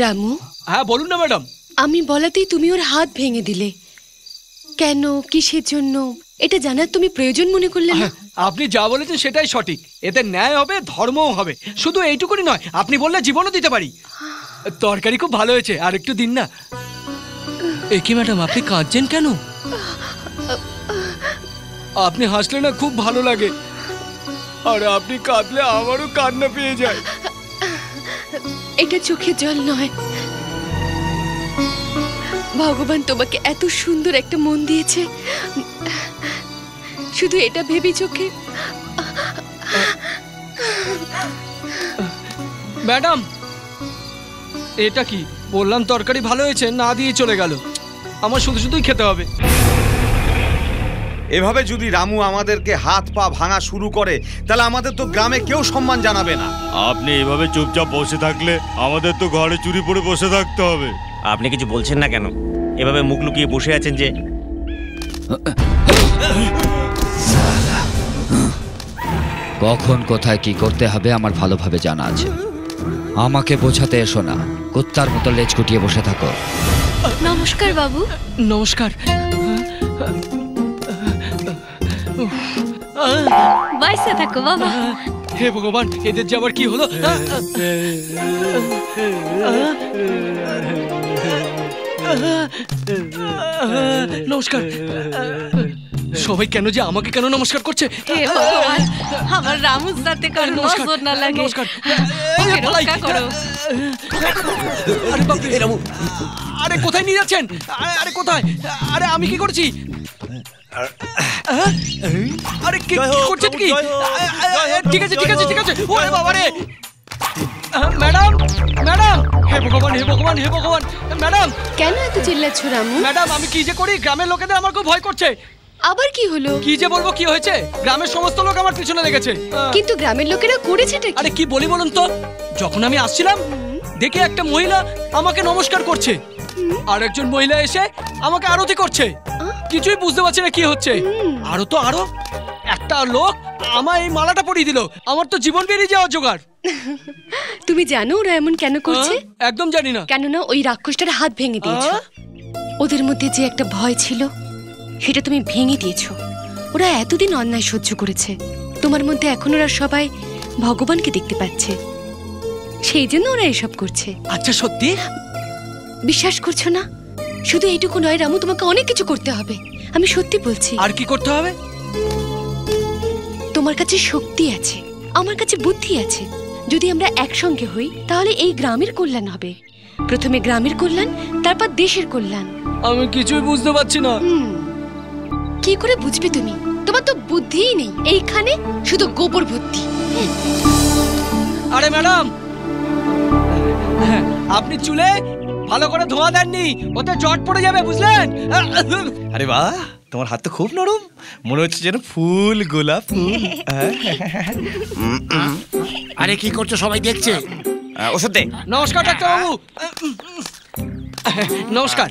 রামু? হ্যাঁ বলুন না ম্যাডাম। আমি বলাতেই তুমি ওর হাত ভেঙে দিলে। কেন কিসের জন্য? এটা জানার তুমি প্রয়োজন মনে করলে না? আপনি যা বলেছেন সেটাই সঠিক। এতে ন্যায় হবে ধর্মও হবে। শুধু এইটুকুনি নয় আপনি বললে জীবনও দিতে পারি। তরকারি খুব ভালো হয়েছে আর একটু দিন না। এ কি ম্যাডাম আপনি কাঁদছেন কেন? আপনি হাসলে না খুব ভালো লাগে। আর আপনি কাঁদলে আমারও কান্না পেয়ে যায়। এটা চোখে জল নয়। ভগবান তোমাকে এত সুন্দর একটা মন দিয়েছে। শুধু এটা ভেবি চোখে? ম্যাডাম এটা কি? বললাম তরকারি ভালো হয়েছে না দিয়ে চলে গেল। আমার শুধু শুধুই খেতে হবে। এভাবে যদি রামু আমাদেরকে হাত পা ভাঙা শুরু করে তাহলে আমাদের তো গ্রামে কেউ সম্মান জানাবে না। আপনি এভাবে চুপচাপ বসে থাকলে আমাদের তো ঘরে চুরি পড়ে বসে থাকতে হবে। আপনি কিছু বলছেন না কেন? এভাবে মুখ লুকিয়ে বসে আছেন যে কখন কোথায় কি করতে হবে আমার ভালোভাবে জানা আছে। আমাকে বোঝাতে এসো না। কুত্তার মতো লেজ কুটিয়ে বসে থাকো। নমস্কার বাবু। নমস্কার। বাইসে থাকো বাবা। হে ভগবান এদের যে আবার কি হলো? নমস্কার। সবাই কেন যে আমাকে কেন নমস্কার করছে? হে ভগবান আমার রামুর সাথে কার নমস্কার, নজর না লাগে। নমস্কার। ওকে রক্ষা করো। আরে বাপরে। আরে কোথায় নিয়ে যাচ্ছেন? আরে আরে কোথায়? আরে আমি কি করছি? আরে কি কি করছেন কি? ঠিক আছে ঠিক আছে ঠিক আছে। ওরে বাবা রে ম্যাডাম ম্যাডাম। হে ভগবান ভগবান হে ভগবান হে ভগবান। ম্যাডাম। কেন এত চিল্লাচ্ছ রামু? ম্যাডাম আমি কি যে করি? গ্রামের লোকেদের আমার খুব ভয় করছে। আবার কি হলো? কি যে বলব কি হয়েছে? গ্রামের সমস্ত লোক আমার পিছনে লেগেছে। কিন্তু গ্রামের লোকেরা করেছেটা কি? আরে কি বলি বলুন তো? যখন আমি আসছিলাম দেখে একটা মহিলা আমাকে নমস্কার করছে। আর একজন মহিলা এসে আমাকে আরতি করছে। কিছুই বুঝতে পারছি না কি হচ্ছে। আরও তো আরও। একটা লোক আমায় এই মালাটা পরিয়ে দিল। আমার তো জীবন বেরিয়ে যাওয়ার জোগাড়। তুমি জানো ওরা এমন কেন করছে? একদম জানি না। কেননা ওই রাক্ষসটার হাত ভেঙে দিয়েছ ওদের মধ্যে যে একটা ভয় ছিল সেটা তুমি ভেঙে দিয়েছ। ওরা এতদিন অন্যায় সহ্য করেছে। তোমার মধ্যে এখন ওরা সবাই ভগবানকে দেখতে পাচ্ছে। সেই জন্য ওরা এসব করছে। আচ্ছা সত্যি? বিশ্বাস করছ না? শুধু এইটুকু নয় রামু তোমাকে অনেক কিছু করতে হবে। আমি সত্যি বলছি। আর কি করতে হবে? তোমার কাছে শক্তি আছে। আমার কাছে বুদ্ধি আছে। যদি আমরা একসঙ্গে হই তাহলে এই গ্রামের কল্যাণ হবে। প্রথমে গ্রামের কল্যাণ তারপর দেশের কল্যাণ। আমি কিছুই বুঝতে পারছি না। কি করে বুঝবে তুমি? তোমার তো বুদ্ধিই নেই। এইখানে শুধু গোবর ভর্তি। আরে ম্যাডাম! আপনি চুলে ভালো করে ধোয়া দেননি ওতে জট পড়ে যাবে বুঝলেন? আরে বাহ তোমার হাত তো খুব নরম। মনে হচ্ছে যেন ফুল গোলাপ ফুল। আরে কি করছ সবাই দেখছে? ওষুধ দে। নমস্কার ডাক্তারবাবু। নমস্কার।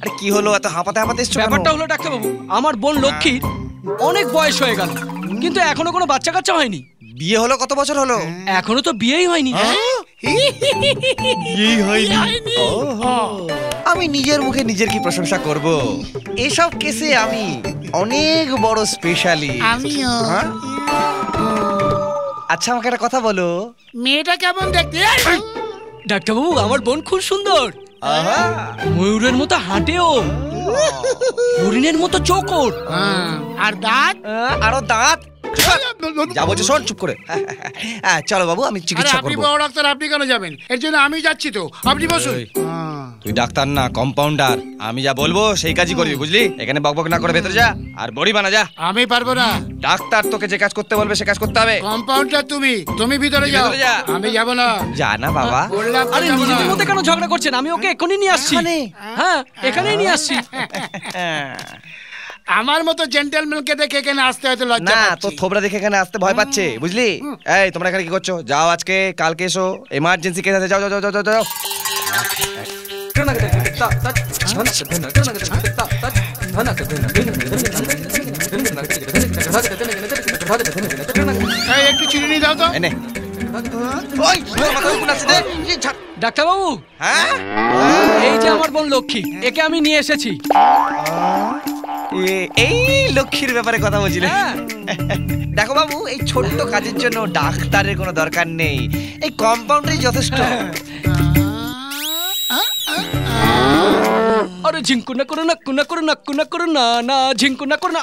আরে কি হলো এত হাঁপাতে হাঁপাতে এসছো ব্যাপারটা হলো ডাক্তারবাবু আমার বোন লক্ষ্মীর অনেক বয়স হয়ে গেল কিন্তু এখনও কোনো বাচ্চা কাচ্চা হয়নি। বিয়ে হলো কত বছর হলো? এখনও তো বিয়েই হয়নি। বিয়েই হয়নি? ওহো। আমি নিজের মুখে নিজের কি প্রশংসা করব? এসব কেসে আমি অনেক বড় স্পেশালি আমিও। আচ্ছা আমাকে একটা কথা বলো। মেয়েটা কেমন দেখতে? ডাক্তারবাবু আমার বোন খুব সুন্দর। ময়ূরের মতো হাঁটেও। হরিণের মতো চোখ আর দাঁত? আরও দাঁত? যা বলছো শোন চুপ করে। হ্যাঁ চলো বাবু আমি আরে চিকিৎসা আপনি বড় ডাক্তার আপনি কেন যাবেন? এর জন্য আমি যাচ্ছি তো। আপনি বসুন। তুই ডাক্তার না কম্পাউন্ডার আমি যা বলব সেই কাজই করবি বুঝলি? এখানে বকবক না করে ভেতরে যা আর বড়ি বানা যা। আমি পারব না। ডাক্তার তোকে যে কাজ করতে বলবে সে কাজ করতে হবে। কম্পাউন্ডার তুমি। তুমি ভিতরে যাও। যা। আমি যাব না। যা না বাবা। আরে যাব। নিজেদের মধ্যে কেন ঝগড়া করছেন? আমি ওকে এখনই নিয়ে আসছি। হ্যাঁ এখানেই নিয়ে আসছি। আমার মতো জেন্টেলম্যানকে দেখে এখানে আসতে হয়তো লজ্জা না। তোর থোবরা দেখে এখানে আসতে ভয় পাচ্ছে বুঝলি? এই তোমরা এখানে কি করছ? যাও আজকে কালকে এসো এমার্জেন্সি কেস আছে যাও যাও যাও যাও যাও একটু চিনি তো। এনে। ডাক্তারবাবু হ্যাঁ? এই যে আমার বোন লক্ষ্মী একে আমি নিয়ে এসেছি। এই লক্ষ্মীর ব্যাপারে কথা বলছিলে। দেখো বাবু এই ছোট্ট কাজের জন্য ডাক্তারের কোনো দরকার নেই। এই কম্পাউন্ডারই যথেষ্ট। আরে ঝিঙ্কু না করো না কুনা করো না কুনা করো না না ঝিঙ্কু না করো না?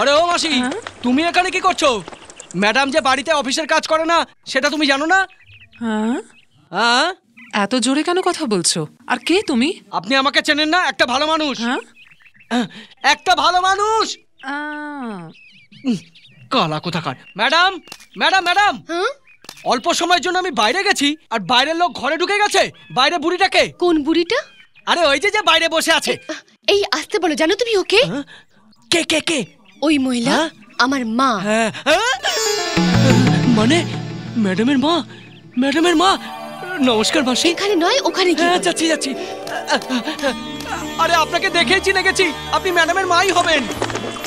আরে ও মাসি তুমি এখানে কি করছ? ম্যাডাম যে বাড়িতে অফিসের কাজ করে না সেটা তুমি জানো না? হ্যাঁ। হ্যাঁ এত জোরে কেন কথা বলছো? আর কে তুমি? আপনি আমাকে চেনেন না? একটা ভালো মানুষ। হ্যাঁ? একটা ভালো মানুষ! কালা কোথাকার। Madam madam madam! অল্প সময়ের জন্য আমি বাইরে গেছি আর বাইরের লোক ঘরে ঢুকে গেছে। বাইরে বুড়িটাকে কোন বুড়িটা? আরে ওই যে যে বাইরে বসে আছে। এই আসতে বলো জানো তুমি ওকে? কে কে কে? ওই মহিলা আমার মা। হ্যাঁ? মানে ম্যাডামের মা? ম্যাডামের মা? নমস্কার মাসি। এখানে নয় ওখানে গিয়ে। হ্যাঁ যাচ্ছি যাচ্ছি। আরে আপনাকে দেখেই চিনে গেছি আপনি ম্যাডামের মাই হবেন।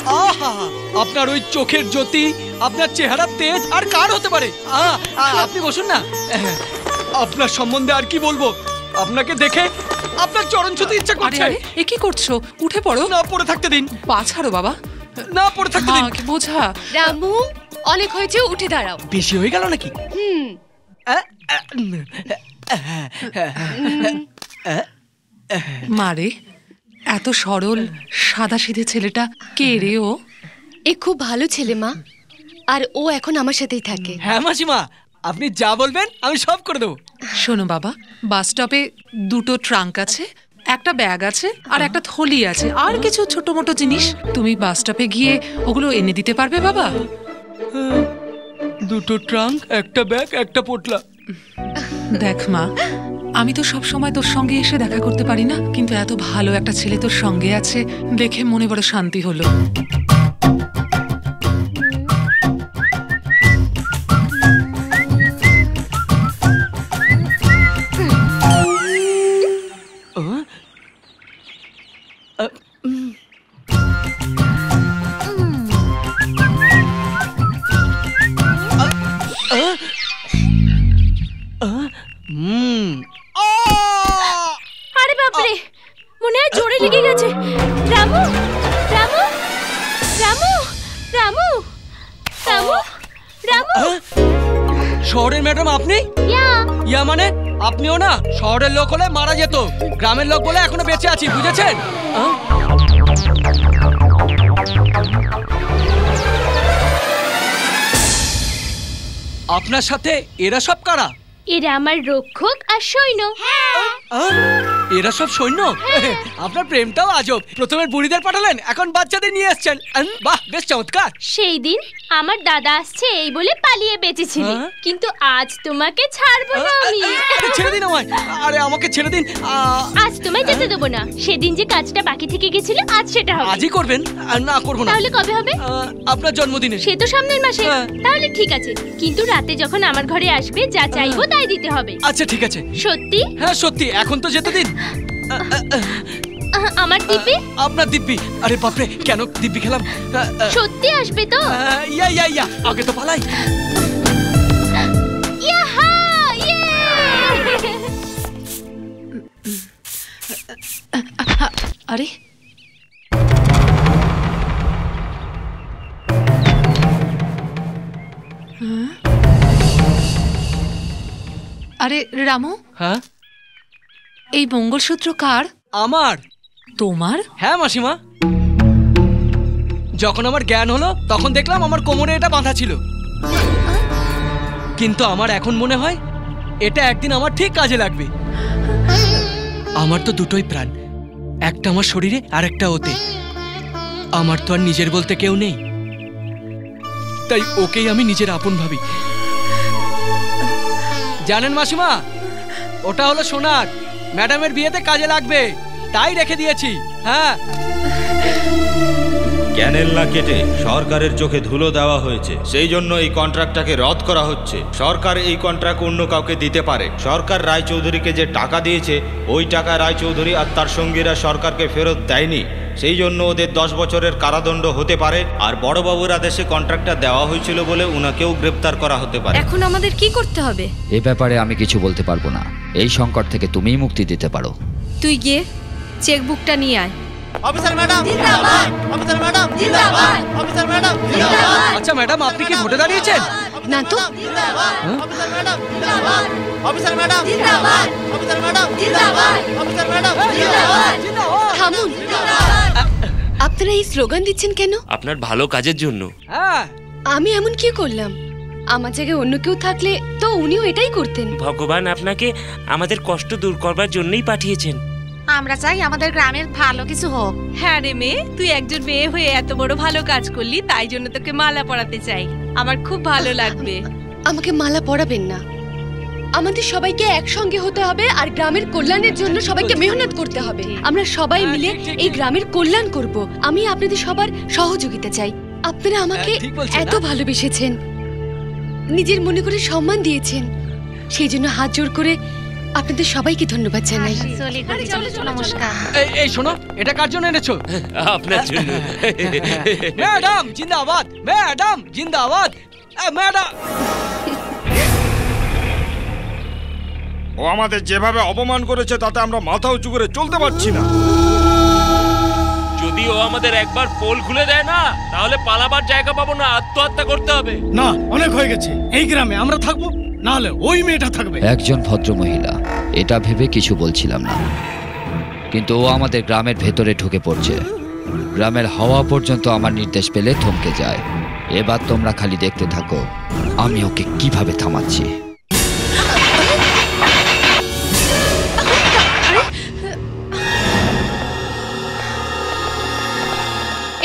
আহা আপনার ওই চোখের জ্যোতি আপনার চেহারার তেজ আর কার হতে পারে? আহ, আহ, আপনি বসুন না। আপনার সম্বন্ধে আর কি বলব? আপনাকে দেখে আপনার চরণ ছুতে ইচ্ছা করছে। আরে এ কি করছ? উঠে পড়ো। না পড়ে থাকতে দিন। পা ছাড়ো বাবা। না পড়ে থাকতে দিন। বোঝা। রামু অনেক হয়েছে উঠে দাঁড়াও। বেশি হয়ে গেল নাকি? হুম। মারে এত সরল সাদা সিধে ছেলেটা কে রে ও? এ খুব ভালো ছেলে মা। আর ও এখন আমার সাথেই থাকে। হ্যাঁ মাসিমা আপনি যা বলবেন আমি সব করে দেবো। শোনো বাবা বাস স্টপে দুটো ট্রাঙ্ক আছে একটা ব্যাগ আছে আর একটা থলি আছে। আর কিছু ছোট মোটো জিনিস। তুমি বাস স্টপে গিয়ে ওগুলো এনে দিতে পারবে বাবা? দুটো ট্রাঙ্ক, একটা ব্যাগ, একটা পোটলা। দেখ মা, আমি তো সব সময় তোর সঙ্গে এসে দেখা করতে পারি না, কিন্তু এত ভালো একটা ছেলে তোর সঙ্গে আছে, দেখে মনে বড় শান্তি হলো। আরে বাপরে মনে হয় জোরে লেগে গেছে। রামু রামু রামু রামু রামু রামু। শহরের ম্যাডাম আপনি? ইয়া। মানে? আপনিও না? শহরের লোক হলে মারা যেত। গ্রামের লোক বলে এখনও বেঁচে আছি বুঝেছেন? আপনার সাথে এরা সব কারা? এরা আমার রক্ষক আর সৈন্য। এরা সব সৈন্য? আপনার প্রেমটাও আজব। প্রথমে বুড়িদের পাঠালেন এখন বাচ্চাদের নিয়ে আসছেন বাহ বেশ চমৎকার। সেই দিন আমার দাদা আসছে এই বলে পালিয়ে বেঁচেছিলি। হ্যাঁ? কিন্তু আজ তোমাকে ছাড়বো না আমি। ছেড়ে দিন আমায়। আরে আমাকে ছেড়ে দিন আহ, আজ তোমায় যেতে দেবো না। সেদিন যে কাজটা বাকি থেকে গেছিল আজ সেটা হবে। আজই করবেন? আর না করব না। তাহলে কবে হবে? আপনার জন্মদিনে সে তো সামনের মাসে। তাহলে ঠিক আছে। কিন্তু রাতে যখন আমার ঘরে আসবে যা চাইব তাই দিতে হবে। আচ্ছা ঠিক আছে। সত্যি? হ্যাঁ সত্যি এখন তো যেতে দিন। আমার দিব্যি? আপনার দিব্যি। আরে বাপরে কেন দিব্যি খেলাম? সত্যি আসবে তো? ইয়া ইয়া ইয়া আগে তো পালাই। ইয়ে! আরে। হ্যাঁ? আরে রামু? হ্যাঁ? এই মঙ্গলসূত্র কার? আমার? তোমার? হ্যাঁ মাসিমা। যখন আমার জ্ঞান হলো তখন দেখলাম আমার কোমরে এটা বাঁধা ছিল। কিন্তু আমার এখন মনে হয় এটা একদিন আমার ঠিক কাজে লাগবে। আমার তো দুটোই প্রাণ। একটা আমার শরীরে আর একটা ওতে। আমার তো আর নিজের বলতে কেউ নেই। তাই ওকেই আমি নিজের আপন ভাবি। জানেন মাসিমা ওটা হলো সোনার। ম্যাডামের বিয়েতে কাজে লাগবে তাই রেখে দিয়েছি হ্যাঁ? ক্যানেল না কেটে সরকারের চোখে ধুলো দেওয়া হয়েছে। সেই জন্য এই কন্ট্রাক্টটাকে রদ করা হচ্ছে। সরকার এই কন্ট্রাক্ট অন্য কাউকে দিতে পারে। সরকার রায়চৌধুরীকে যে টাকা দিয়েছে ওই টাকা রায়চৌধুরী আর তার সঙ্গীরা সরকারকে ফেরত দেয়নি। সেই জন্য ওদের দশ বছরের কারাদণ্ড হতে পারে। আর বড়বাবুর আদেশে কন্ট্রাক্টটা দেওয়া হয়েছিল বলে ওনাকেও গ্রেপ্তার করা হতে পারে। এখন আমাদের কি করতে হবে? এ ব্যাপারে আমি কিছু বলতে পারব না। এই সংকট থেকে তুমিই মুক্তি দিতে পারো। তুই গিয়ে চেকবুকটা নিয়ে আয়। অফিসার ম্যাডাম জিন্দাবাদ। অফিসার ম্যাডাম জিন্দাবাদ। অফিসার ম্যাডাম জিন্দাবাদ। আচ্ছা ম্যাডাম আপনি কি ভোটে দাঁড়িয়েছেন? না তো। অফিসার ম্যাডাম জিন্দাবাদ। অফিসার ম্যাডাম জিন্দাবাদ। অফিসার ম্যাডাম জিন্দাবাদ। অফিসার ম্যাডাম জিন্দাবাদ। থামুন আপনারা এই স্লোগান দিচ্ছেন কেন? আপনার ভালো কাজের জন্য। হ্যাঁ। আমি এমন কি করলাম? আমার জায়গায় অন্য কেউ থাকলে তো উনিও এটাই করতেন। ভগবান আপনাকে আমাদের কষ্ট দূর করবার জন্যই পাঠিয়েছেন। আমরা চাই আমাদের গ্রামের ভালো কিছু হোক। হ্যাঁ রে মেয়ে তুই একজন মেয়ে হয়ে এত বড় ভালো কাজ করলি তাই জন্য তোকে মালা পরাতে চাই। আমার খুব ভালো লাগবে। আমাকে মালা পরাবেন না। আমাদের সবাইকে একসঙ্গে হতে হবে আর গ্রামের কল্যাণের জন্য সবাইকে মেহনত করতে হবে। আমরা সবাই মিলে এই গ্রামের কল্যাণ করব। আমি আপনাদের সবার সহযোগিতা চাই। আপনারা আমাকে এত ভালোবেসেছেন। নিজের মনে করে সম্মান দিয়েছেন। সেই জন্য হাত জোর করে আপনাদের সবাইকে ধন্যবাদ জানাই। নমস্কার। এই এই শোনো এটা কার জন্য এনেছো? আপনার জন্য। ম্যাডাম জিন্দাবাদ ম্যাডাম জিন্দাবাদ। ম্যাডাম ও আমাদের যেভাবে অপমান করেছে তাতে আমরা মাথা উঁচু করে চলতে পারছি না। যদি ও আমাদের একবার পোল খুলে দেয় না তাহলে পালাবার জায়গা পাবো না আত্মহত্যা করতে হবে। না অনেক হয়ে গেছে। এই গ্রামে আমরা থাকব না হলে ওই মেয়েটা থাকবে। একজন ভদ্র মহিলা এটা ভেবে কিছু বলছিলাম না। কিন্তু ও আমাদের গ্রামের ভেতরে ঢুকে পড়ছে। গ্রামের হাওয়া পর্যন্ত আমার নির্দেশ পেলে থমকে যায়। এবার তোমরা খালি দেখতে থাকো আমি ওকে কীভাবে থামাচ্ছি।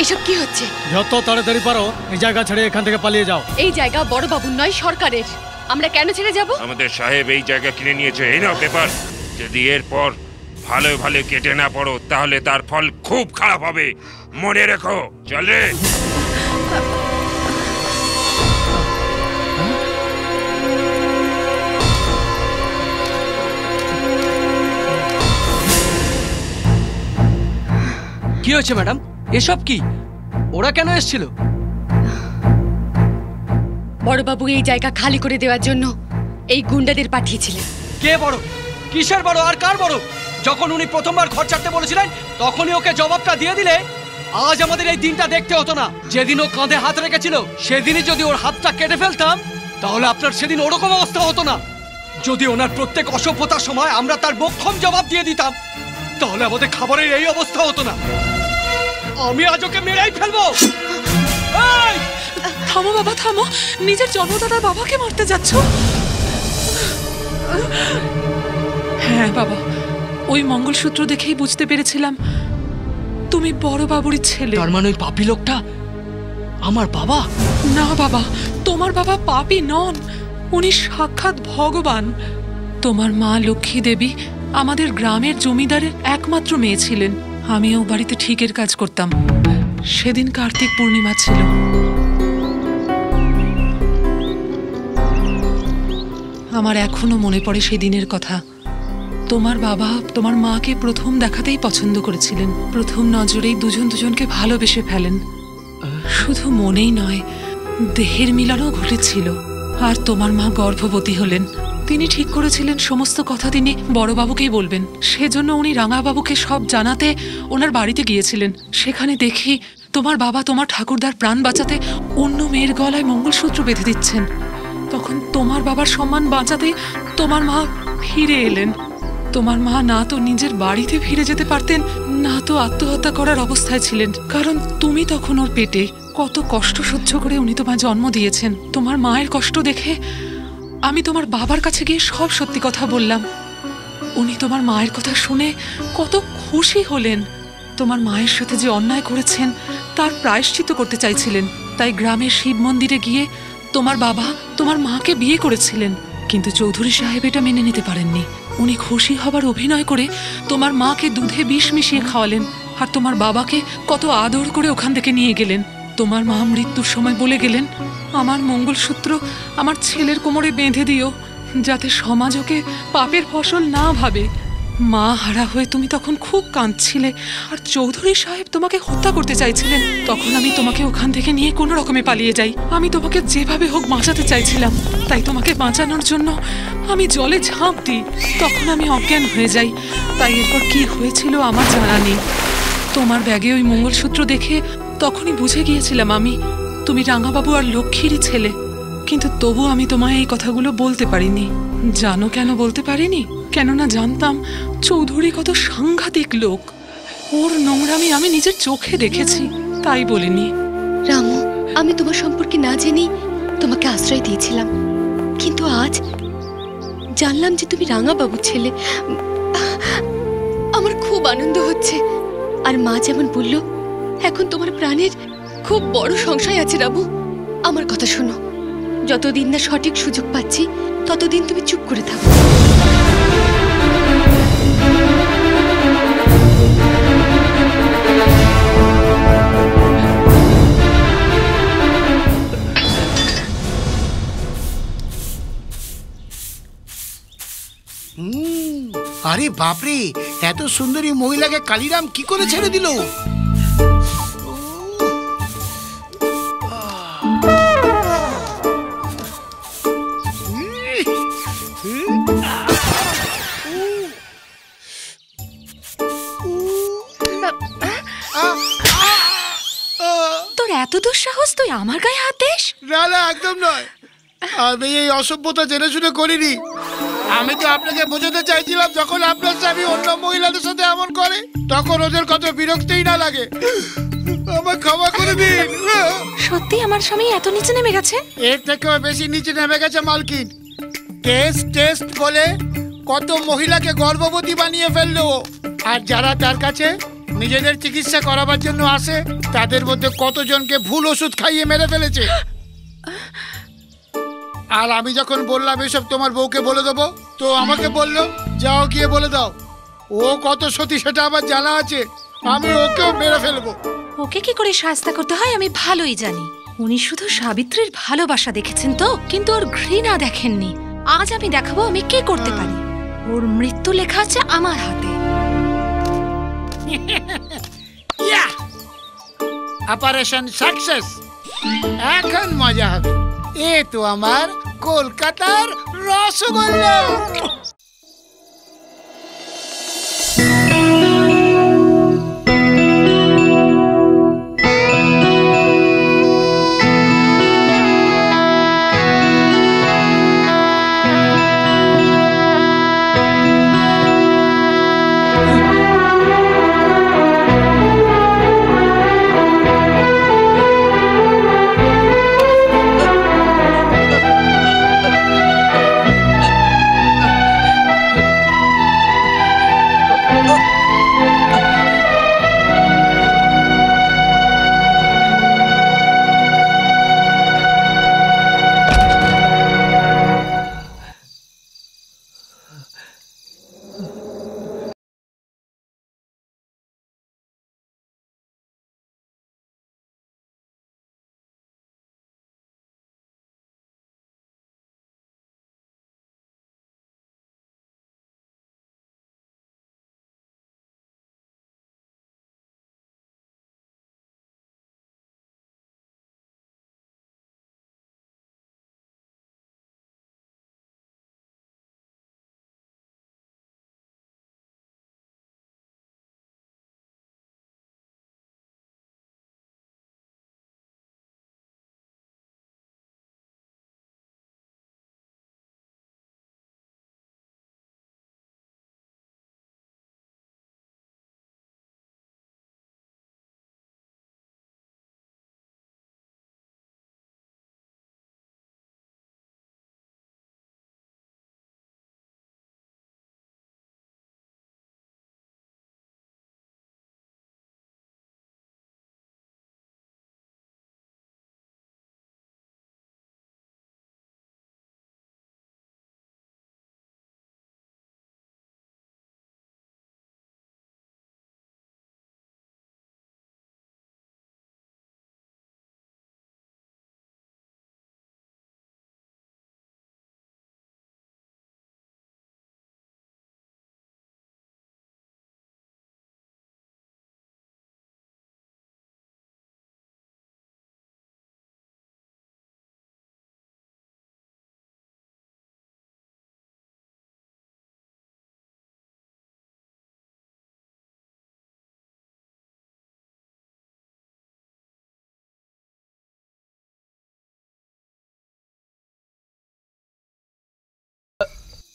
এসব কি হচ্ছে? যত তাড়াতাড়ি পারো এই জায়গা ছেড়ে এখান থেকে পালিয়ে যাও। এই জায়গা বড় বাবুর নয় সরকারের। আমরা কেন ছেড়ে যাব? আমাদের সাহেব এই জায়গা কিনে নিয়েছে। এই নাও পেপার। যদি এরপর ভালো ভালো কেটে না পড়ো তাহলে তার ফল খুব খারাপ হবে। মনে রেখো। চলে কি হয়েছে ম্যাডাম? এসব কি? ওরা কেন এসেছিল? বড়বাবু এই জায়গা খালি করে দেওয়ার জন্য এই গুন্ডাদের পাঠিয়েছিলেন। কে বড়? কিসের বড়? আর কার বড়? যখন উনি প্রথমবার ঘর ছাড়তে বলেছিলেন, তখনই ওকে জবাবটা দিয়ে দিলে আজ আমাদের এই দিনটা দেখতে হতো না। যেদিন ও কাঁধে হাত রেখেছিল, সেদিনই যদি ওর হাতটা কেটে ফেলতাম, তাহলে আপনার সেদিন ওরকম অবস্থা হতো না। যদি ওনার প্রত্যেক অসভ্যতার সময় আমরা তার বক্ষম জবাব দিয়ে দিতাম, তাহলে আমাদের খাবারের এই অবস্থা হতো না। আমি আজ ওকে মেরেই ফেলব! থামো বাবা থামো। নিজের জন্মদাতার বাবাকে মারতে যাচ্ছ? হ্যাঁ বাবা ওই মঙ্গলসূত্র দেখেই বুঝতে পেরেছিলাম। তুমি বড় বাবুরই ছেলে। তার মানে ওই পাপি লোকটা আমার বাবা? না বাবা তোমার বাবা পাপি নন। উনি সাক্ষাৎ ভগবান। তোমার মা লক্ষ্মী দেবী আমাদের গ্রামের জমিদারের একমাত্র মেয়ে ছিলেন। আমিও বাড়িতে ঠিকের কাজ করতাম। সেদিন কার্তিক পূর্ণিমা ছিল। আমার এখনও মনে পড়ে সেই দিনের কথা। তোমার বাবা তোমার মাকে প্রথম দেখাতেই পছন্দ করেছিলেন। প্রথম নজরেই দুজন দুজনকে ভালোবেসে ফেলেন। শুধু মনেই নয়, দেহের মিলনও ঘটেছিল। আর তোমার মা গর্ভবতী হলেন। তিনি ঠিক করেছিলেন সমস্ত কথা তিনি বড়বাবুকেই বলবেন। সেজন্য উনি রাঙাবাবুকে সব জানাতে ওনার বাড়িতে গিয়েছিলেন। সেখানে দেখি তোমার বাবা তোমার ঠাকুরদার প্রাণ বাঁচাতে অন্য মেয়ের গলায় মঙ্গলসূত্র বেঁধে দিচ্ছেন। তখন তোমার বাবার সম্মান বাঁচাতে তোমার মা ফিরে এলেন। তোমার মা না তো নিজের বাড়িতে ফিরে যেতে পারতেন, না তো আত্মহত্যা করার অবস্থায় ছিলেন। কারণ তুমি তখন ওর পেটে কত কষ্ট সহ্য করে উনি তোমায় জন্ম দিয়েছেন। তোমার মায়ের কষ্ট দেখে আমি তোমার বাবার কাছে গিয়ে সব সত্যি কথা বললাম। উনি তোমার মায়ের কথা শুনে কত খুশি হলেন। তোমার মায়ের সাথে যে অন্যায় করেছেন, তার প্রায়শ্চিত করতে চাইছিলেন। তাই গ্রামের শিব মন্দিরে গিয়ে তোমার বাবা তোমার মাকে বিয়ে করেছিলেন, কিন্তু চৌধুরী সাহেব এটা মেনে নিতে পারেননি। উনি খুশি হবার অভিনয় করে তোমার মাকে দুধে বিষ মিশিয়ে খাওয়ালেন, আর তোমার বাবাকে কত আদর করে ওখান থেকে নিয়ে গেলেন। তোমার মা মৃত্যুর সময় বলে গেলেন, আমার মঙ্গলসূত্র আমার ছেলের কোমরে বেঁধে দিও, যাতে সমাজ ওকে পাপের ফসল না ভাবে। মা হারা হয়ে তুমি তখন খুব কাঁদছিলে, আর চৌধুরী সাহেব তোমাকে হত্যা করতে চাইছিলেন। তখন আমি তোমাকে ওখান থেকে নিয়ে কোনো রকমে পালিয়ে যাই। আমি তোমাকে যেভাবে হোক বাঁচাতে চাইছিলাম, তাই তোমাকে বাঁচানোর জন্য আমি জলে ঝাঁপ দিই। তখন আমি অজ্ঞান হয়ে যাই। তাই এরপর কি হয়েছিল আমার জানা নেই। তোমার ব্যাগে ওই মঙ্গলসূত্র দেখে তখনই বুঝে গিয়েছিলাম আমি, তুমি রাঙাবাবু আর লক্ষ্মীরই ছেলে। কিন্তু তবু আমি তোমায় এই কথাগুলো বলতে পারিনি। জানো কেন বলতে পারিনি? কেননা জানতাম চৌধুরী কত সাংঘাতিক লোক। ওর নোংরামি আমি নিজের চোখে দেখেছি, তাই বলিনি। রামু, আমি তোমার সম্পর্কে না জেনেই তোমাকে আশ্রয় দিয়েছিলাম। কিন্তু আজ জানলাম যে তুমি রাঙাবাবুর ছেলে। আমার খুব আনন্দ হচ্ছে। আর মা যেমন বলল, এখন তোমার প্রাণের খুব বড় সংশয় আছে রামু। আমার কথা শোনো, যতদিন না সঠিক সুযোগ পাচ্ছি, ততদিন তুমি চুপ করে থাকো। আরে বাপরে এত সুন্দরী মহিলাকে কালিরাম কি করে ছেড়ে দিল? তোর এত দুঃসাহস তুই আমার গায়ে হাত দিস? না না একদম নয়। আমি এই অসভ্যতা জেনে শুনে করিনি। আমি তো আপনাকে বোঝাতে চাইছিলাম যখন আপনার স্বামী অন্য মহিলাদের সাথে এমন করে তখন ওদের কত বিরক্তই না লাগে। আমার ক্ষমা করে দিন। সত্যি আমার স্বামী এত নিচে নেমে গেছে? এর থেকেও বেশি নিচে নেমে গেছে মালকিন। টেস্ট টেস্ট বলে কত মহিলাকে গর্ভবতী বানিয়ে ফেলল আর যারা তার কাছে নিজেদের চিকিৎসা করাবার জন্য আসে তাদের মধ্যে কতজনকে ভুল ওষুধ খাইয়ে মেরে ফেলেছে? আর আমি যখন বললাম এসব তোমার বউকে বলে দেবো তো আমাকে বলল যাও গিয়ে বলে দাও। ও কত সতী সেটা আবার জানা আছে আমি ওকেও মেরে ফেলব। ওকে কি করে সাহায্য করতে হয় আমি ভালোই জানি। উনি শুধু সাবিত্রীর ভালোবাসা দেখেছেন তো কিন্তু ওর ঘৃণা দেখেননি। আজ আমি দেখাবো আমি কি করতে পারি। ওর মৃত্যু লেখা আছে আমার হাতে। অপারেশন সাকসেস এখন মজা হবে। এ তো আমার কলকাতার রসগোল্লা।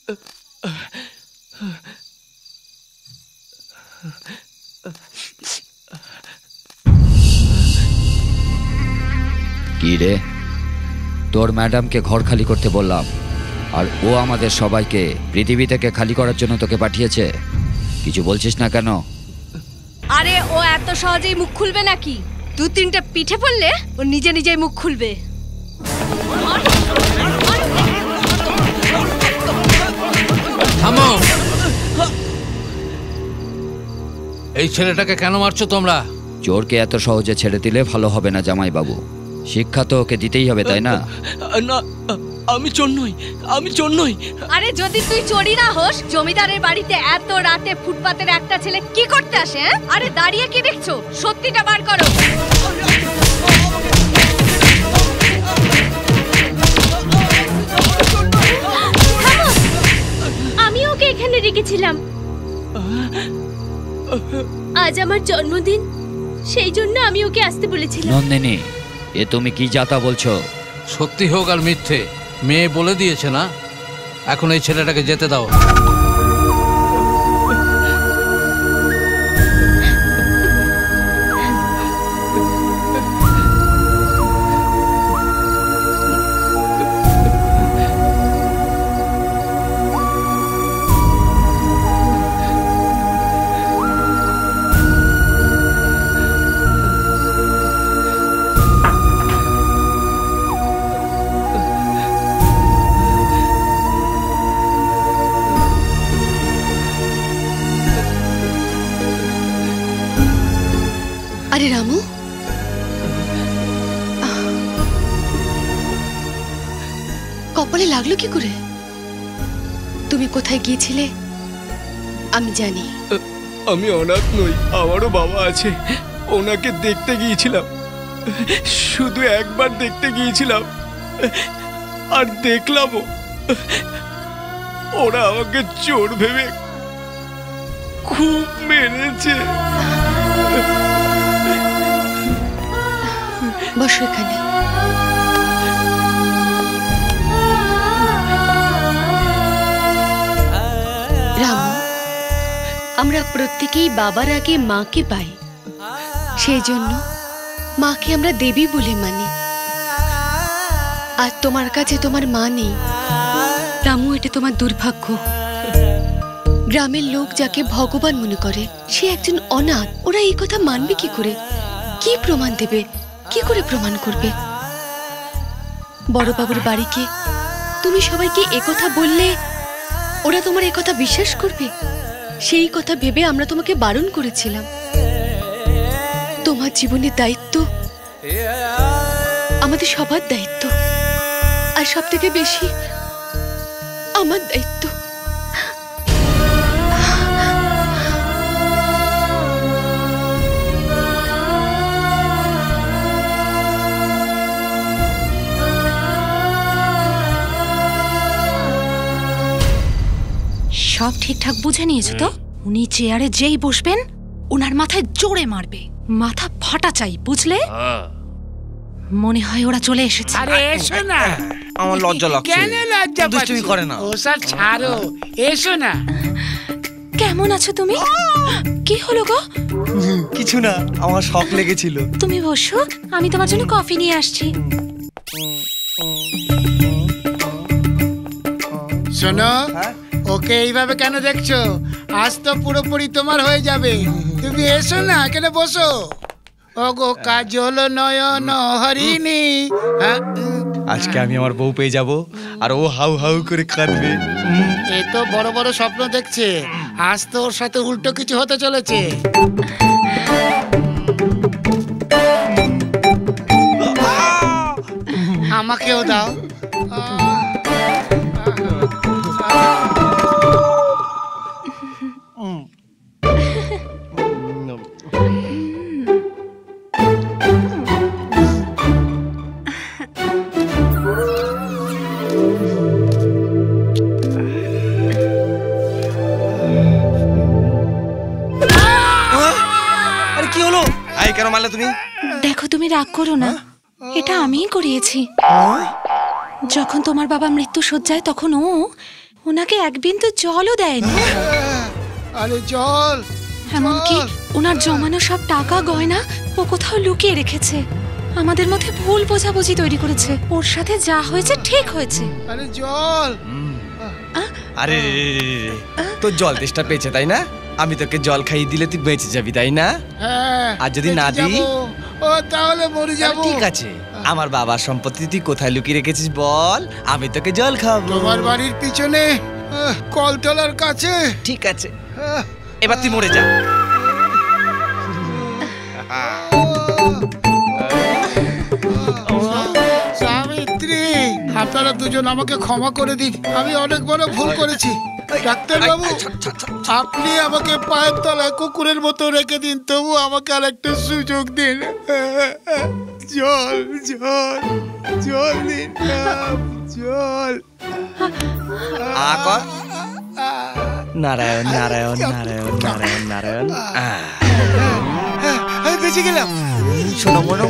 কি রে? তোর ম্যাডামকে ঘর খালি করতে বললাম, আর ও আমাদের সবাইকে পৃথিবী থেকে খালি করার জন্য তোকে পাঠিয়েছে। কিছু বলছিস না কেন? আরে, ও এত সহজেই মুখ খুলবে নাকি? দু তিনটে পিঠে পড়লে ও নিজে নিজেই মুখ খুলবে। থামো। এই ছেলেটাকে কেন মারছো তোমরা? চোরকে এত সহজে ছেড়ে দিলে ভালো হবে না জামাইবাবু। শিক্ষা তো ওকে দিতেই হবে তাই না? না আমি চোর নই আমি চোর নই। আরে যদি তুই চোরি না হোস জমিদারের বাড়িতে এত রাতে ফুটপাতের একটা ছেলে কি করতে আসে হ্যাঁ? আরে দাঁড়িয়ে কি দেখছ? সত্যিটা বার করো। ওকে এখানে রেখেছিলাম। আজ আমার জন্মদিন সেই জন্য আমি ওকে আসতে বলেছিলাম। নন্দিনী এ তুমি কি যাতা বলছো? সত্যি হোক আর মিথ্যে মেয়ে বলে দিয়েছে না? এখন এই ছেলেটাকে যেতে দাও। লাগল কি করে? তুমি কোথায় গিয়েছিলে? আমি জানি। আমি অনাথ নই আমারও বাবা আছে। ওনাকে দেখতে গিয়েছিলাম। শুধু একবার দেখতে গিয়েছিলাম। আর দেখলামও। ওরা আমাকে চোর ভেবে খুব মেরেছে। বসো এখানে। রামু, আমরা প্রত্যেকেই বাবার আগে মাকে পাই। সেই জন্য মাকে আমরা দেবী বলে মানি। আর তোমার কাছে তোমার মা নেই। রামু, এটা তোমার দুর্ভাগ্য। গ্রামের লোক যাকে ভগবান মনে করে, সে একজন অনাথ। ওরা এই কথা মানবে কি করে? কি প্রমাণ দেবে? কি করে প্রমাণ করবে? বড়বাবুর বাড়িকে তুমি সবাইকে একথা বললে ওরা তোমার কথা বিশ্বাস করবে? সেই কথা ভেবে আমরা তোমাকে বারণ করেছিলাম। তোমার জীবনের দায়িত্ব আমাদের সবার দায়িত্ব। আর সব থেকে বেশি আমার দায়িত্ব। সব ঠিকঠাক বুঝে নিয়েছো তো? উনি চেয়ারে যেই বসবেন ওনার মাথায় জোরে মারবে। মাথা ফাটা চাই বুঝলে? মনে হয় ওরা চলে এসেছে। আরে এসো না। আমার লজ্জা লাগছে। কেন লজ্জা দুষ্টুমি করে না। ওসব ছাড়ো। এসো না। কেমন আছো তুমি? কি হলো গো? কিছু না আমার শখ লেগেছিল। তুমি বসো আমি তোমার জন্য কফি নিয়ে আসছি। শোনো ওকে এইভাবে কেন দেখছ? আজ তো পুরোপুরি তোমার হয়ে যাবে। তুমি এসো না কেন বসো। ওগো কাজল নয়ন হরিণী। হ্যাঁ, আজকে আমি আমার বউ পেয়ে যাব আর ও হাউ হাউ করে কাঁদবে। এ তো বড় বড় স্বপ্ন দেখছে। আজ তো ওর সাথে উল্টো কিছু হতে চলেছে। আমাকেও দাও। কেন মারলে তুমি? দেখো তুমি রাগ করো না। এটা আমিই করিয়েছি। যখন তোমার বাবা মৃত্যু সজ্জায় তখন ও ওনাকে এক বিন্দু জলও দেয়নি। আরে জল এমনকি ওনার জমানো সব টাকা গয়না ও কোথাও লুকিয়ে রেখেছে। আমাদের মধ্যে ভুল বোঝাবুঝি তৈরি করেছে। ওর সাথে যা হয়েছে ঠিক হয়েছে। আরে জল। আরে। তোর জল তেষ্টা পেয়েছে তাই না? আমি তোকে জল খাইয়ে দিলে তুই বেঁচে যাবি তাই না? হ্যাঁ আর যদি না দিই? ও তাহলে মরে যাব। ঠিক আছে। আমার বাবার সম্পত্তি তুই কোথায় লুকিয়ে রেখেছিস বল? আমি তোকে জল খাব তোমার বাড়ির পিছনে কলতলার কাছে। ঠিক আছে। এবার তুই মরে যা। সাবিত্রী আপনারা দুজন আমাকে ক্ষমা করে দিন। আমি অনেক বড় ভুল করেছি। ডাক্তার বাবু আপনি আমাকে পায়ের তলায় কুকুরের মতো রেখে দিন তবু আমাকে আর একটা সুযোগ দিন। জল জল জল দিন জল। নারায়ণ নারায়ণ নারায়ণ নারায়ণ নারায়ণ। আমি বেঁচে গেলাম। শোনো মনো।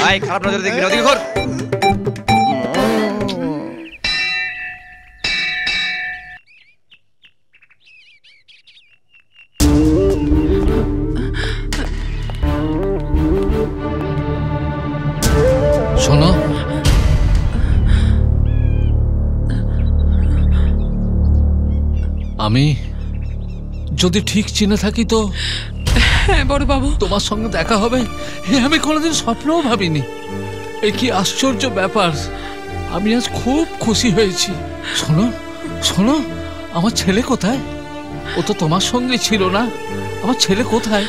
ভাই খারাপ নজরে দেখবি ঘর। আমি যদি ঠিক চিনে থাকি তো হ্যাঁ বড় বাবু। তোমার সঙ্গে দেখা হবে আমি কোনোদিন স্বপ্নও ভাবিনি। এ কি আশ্চর্য ব্যাপার। আমি আজ খুব খুশি হয়েছি। শোনো শোনো আমার ছেলে কোথায়? ও তো তোমার সঙ্গে ছিল না। আমার ছেলে কোথায়?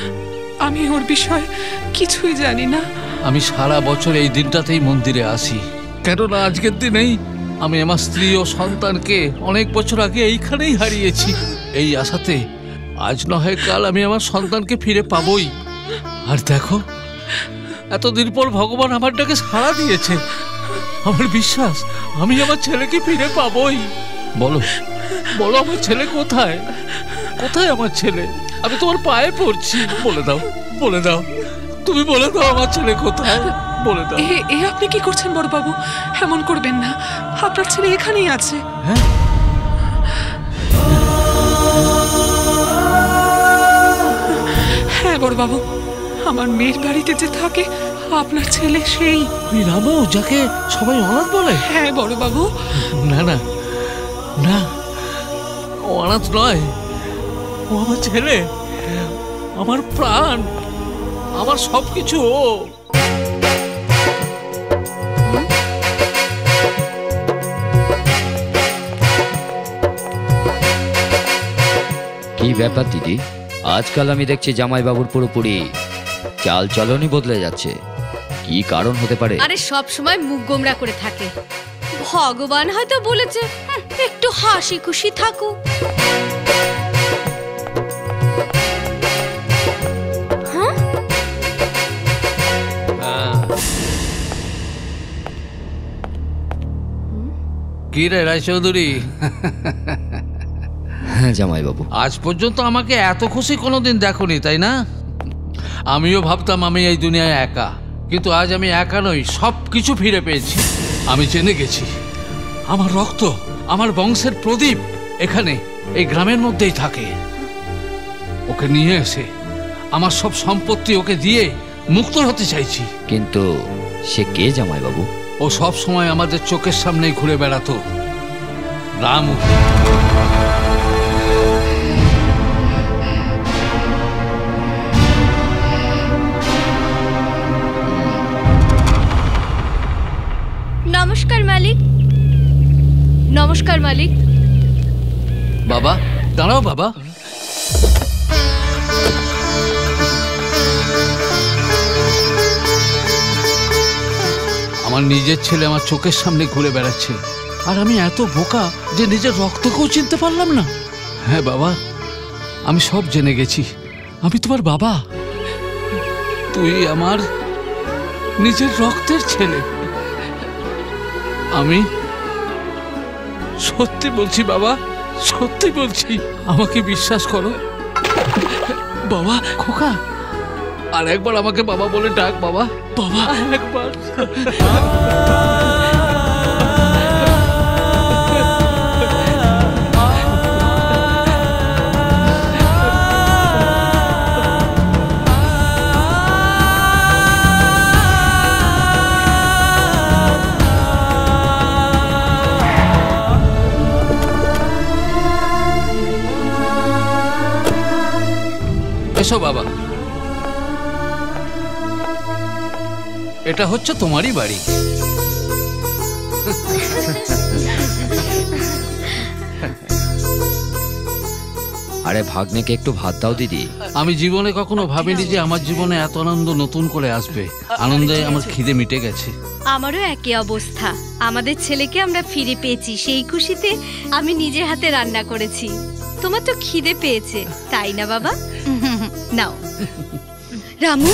আমি ওর বিষয়ে কিছুই জানি না। আমি সারা বছর এই দিনটাতেই মন্দিরে আসি। কেননা আজকের দিনেই আমি আমার স্ত্রী ও সন্তানকে অনেক বছর আগে এইখানেই হারিয়েছি। এই আশাতে আজ নয় কাল আমি আমার সন্তানকে ফিরে পাবই। আর দেখো, এতদিন পর ভগবান আমার ডাকে সাড়া দিয়েছে। আমার বিশ্বাস, আমি আমার ছেলেকে ফিরে পাবই। বলো বলো আমার ছেলে কোথায়? কোথায় আমার ছেলে? আমি তোমার পায়ে পড়ছি। বলে দাও বলে দাও। তুমি বলে দাও আমার ছেলে কোথায়? বলে দাও। এ এ আপনি কি করছেন বড়বাবু? এমন করবেন না। আপনার ছেলে এখানেই আছে। হ্যাঁ? বড়বাবু। আমার মেয়ের বাড়িতে যে থাকে আপনার ছেলে সেই। ওই রামু যাকে সবাই অনাথ বলে? হ্যাঁ বড়বাবু। না না। না ও অনাথ নয়। ও আমার ছেলে। আমার প্রাণ। আমার সব কিছু ও। কি ব্যাপার দিদি? আজকাল আমি দেখছি জামাইবাবুর পুরোপুরি চাল চলনই বদলে যাচ্ছে। কি কারণ হতে পারে? আরে সব সময় মুখ গোমরা করে থাকে। ভগবান হয়তো বলেছে একটু হাসি খুশি থাকুক। কি রে রায়চৌধুরী হ্যাঁ জামাইবাবু। আজ পর্যন্ত আমাকে এত খুশি কোনোদিন দেখোনি তাই না? আমিও ভাবতাম আমি এই দুনিয়ায় একা কিন্তু আজ আমি একা নই সব কিছু ফিরে পেয়েছি। আমি জেনে গেছি আমার রক্ত আমার বংশের প্রদীপ এখানে এই গ্রামের মধ্যেই থাকে। ওকে নিয়ে এসে আমার সব সম্পত্তি ওকে দিয়ে মুক্ত হতে চাইছি। কিন্তু সে কে জামাইবাবু? ও সব সময় আমাদের চোখের সামনেই ঘুরে বেড়াতো। রামু। নমস্কার মালিক। নমস্কার মালিক। বাবা দাঁড়াও বাবা। আমার নিজের ছেলে আমার চোখের সামনে ঘুরে বেড়াচ্ছে। আর আমি এত বোকা যে নিজের রক্তকেও চিনতে পারলাম না। হ্যাঁ বাবা, আমি সব জেনে গেছি। আমি তোমার বাবা। তুই আমার নিজের রক্তের ছেলে। আমি সত্যি বলছি বাবা, সত্যি বলছি, আমাকে বিশ্বাস করো। বাবা, খোকা, আর একবার আমাকে বাবা বলে ডাক বাবা। বাবা একবার এসো বাবা। এটা হচ্ছে তোমারই বাড়ি। আরে ভাগ্নেকে একটু ভাত দাও দিদি। আমি জীবনে কখনো ভাবিনি যে আমার জীবনে এত আনন্দ নতুন করে আসবে। আনন্দে আমার খিদে মিটে গেছে। আমারও একই অবস্থা। আমাদের ছেলেকে আমরা ফিরে পেয়েছি সেই খুশিতে আমি নিজে হাতে রান্না করেছি। তোমার তো খিদে পেয়েছে তাই না বাবা? নাও। রামু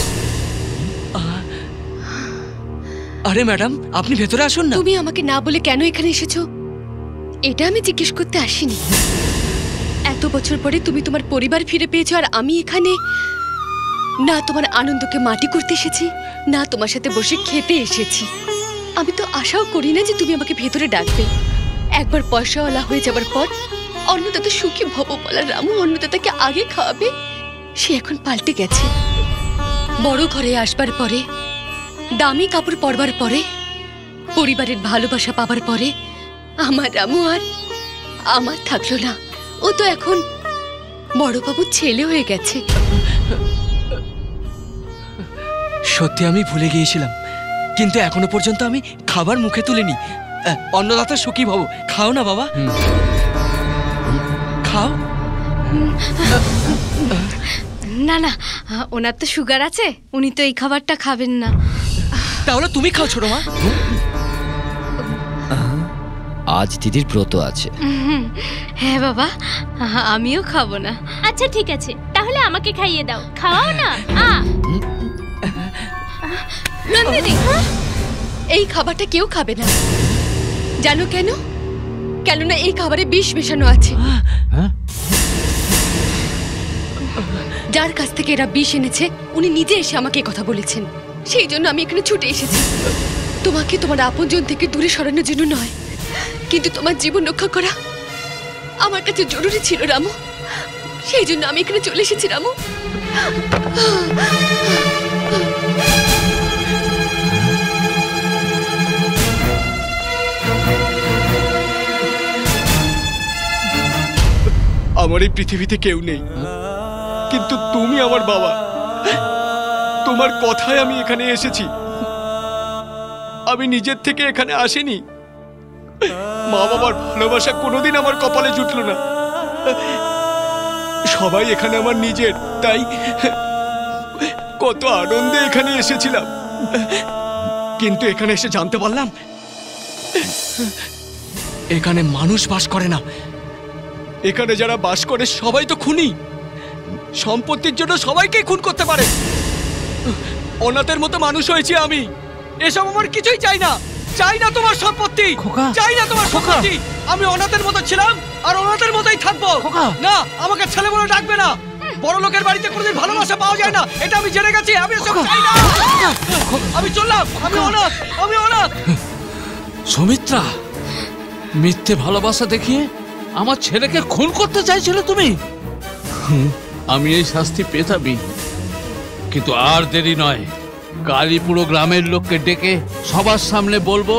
আরে ম্যাডাম, আপনি ভেতরে আসুন না। তুমি আমাকে না বলে কেন এখানে এসেছ? এটা আমি জিজ্ঞেস করতে আসিনি। এত বছর পরে তুমি তোমার পরিবার ফিরে পেয়েছ আর আমি এখানে? না তোমার আনন্দকে মাটি করতে এসেছি, না তোমার সাথে বসে খেতে এসেছি। আমি তো আশাও করি না যে তুমি আমাকে ভেতরে ডাকবে। একবার পয়সাওয়ালা হয়ে যাবার পর অন্নদাতা সুখী ভব বলা রামু অন্নদাতাকে আগে খাওয়াবে, সে এখন পাল্টে গেছে। বড় ঘরে আসবার পরে দামি কাপড় পরবার পরে পরিবারের ভালোবাসা পাবার পরে আমার রামু আর আমার থাকল না। ও তো এখন বড়বাবুর ছেলে হয়ে গেছে। সত্যি আমি ভুলে গিয়েছিলাম কিন্তু এখনও পর্যন্ত আমি খাবার মুখে তুলিনি। অন্নদাতা সুখী ভব খাও না বাবা। খাও। না না ওনার তো সুগার আছে উনি তো এই খাবারটা খাবেন না। তাহলে তুমি খাও ছোট মা। আজ দিদির ব্রত আছে। হুম, হ্যাঁ বাবা আমিও খাব না। আচ্ছা ঠিক আছে। তাহলে আমাকে খাইয়ে দাও। খাওয়াও না? নন্দিনী এই খাবারটা কেউ খাবে না। জানো কেন? কেননা এই খাবারে বিষ মেশানো আছে। যার কাছ থেকে এরা বিষ এনেছে উনি নিজে এসে আমাকে কথা বলেছেন। সেই জন্য আমি এখানে ছুটে এসেছি। তোমাকে তোমার আপনজন থেকে দূরে সরানোর জন্য নয়, কিন্তু তোমার জীবন রক্ষা করা আমার কাছে জরুরি ছিল, রামু। সেই জন্য আমি এখানে চলে এসেছি, রামু। আমার এই পৃথিবীতে কেউ নেই, কিন্তু তুমি আমার বাবা। তোমার কথায় আমি এখানে এসেছি। আমি নিজের থেকে এখানে আসিনি। মা বাবার ভালোবাসা কোনোদিন আমার কপালে জুটলো না। সবাই এখানে আমার নিজের, তাই কত আনন্দে এখানে এসেছিলাম। কিন্তু এখানে এসে জানতে পারলাম, এখানে মানুষ বাস করে না। এখানে যারা বাস করে সবাই তো খুনি। সম্পত্তির জন্য সবাইকেই খুন করতে পারে। অনাথের মতো মানুষ হয়েছি আমি। এসব আমার কিছুই চাই না। চাই না তোমার সম্পত্তি। চাই না তোমার সম্পত্তি। আমি অনাথের মতো ছিলাম আর অনাথের মতোই থাকব। না আমাকে ছেলে বলে ডাকবে না। বড় লোকের বাড়িতে কোনোদিন ভালোবাসা পাওয়া যায় না। এটা আমি জেনে গেছি আমি এসব চাই না। আমি চললাম আমি অনাথ আমি অনাথ। সুমিত্রা মিথ্যে ভালোবাসা দেখিয়ে আমার ছেলেকে খুন করতে চাইছিলে তুমি? আমি এই শাস্তি পেতামই। কিন্তু আর দেরি নয়। কালই পুরো গ্রামের লোককে ডেকে সবার সামনে বলব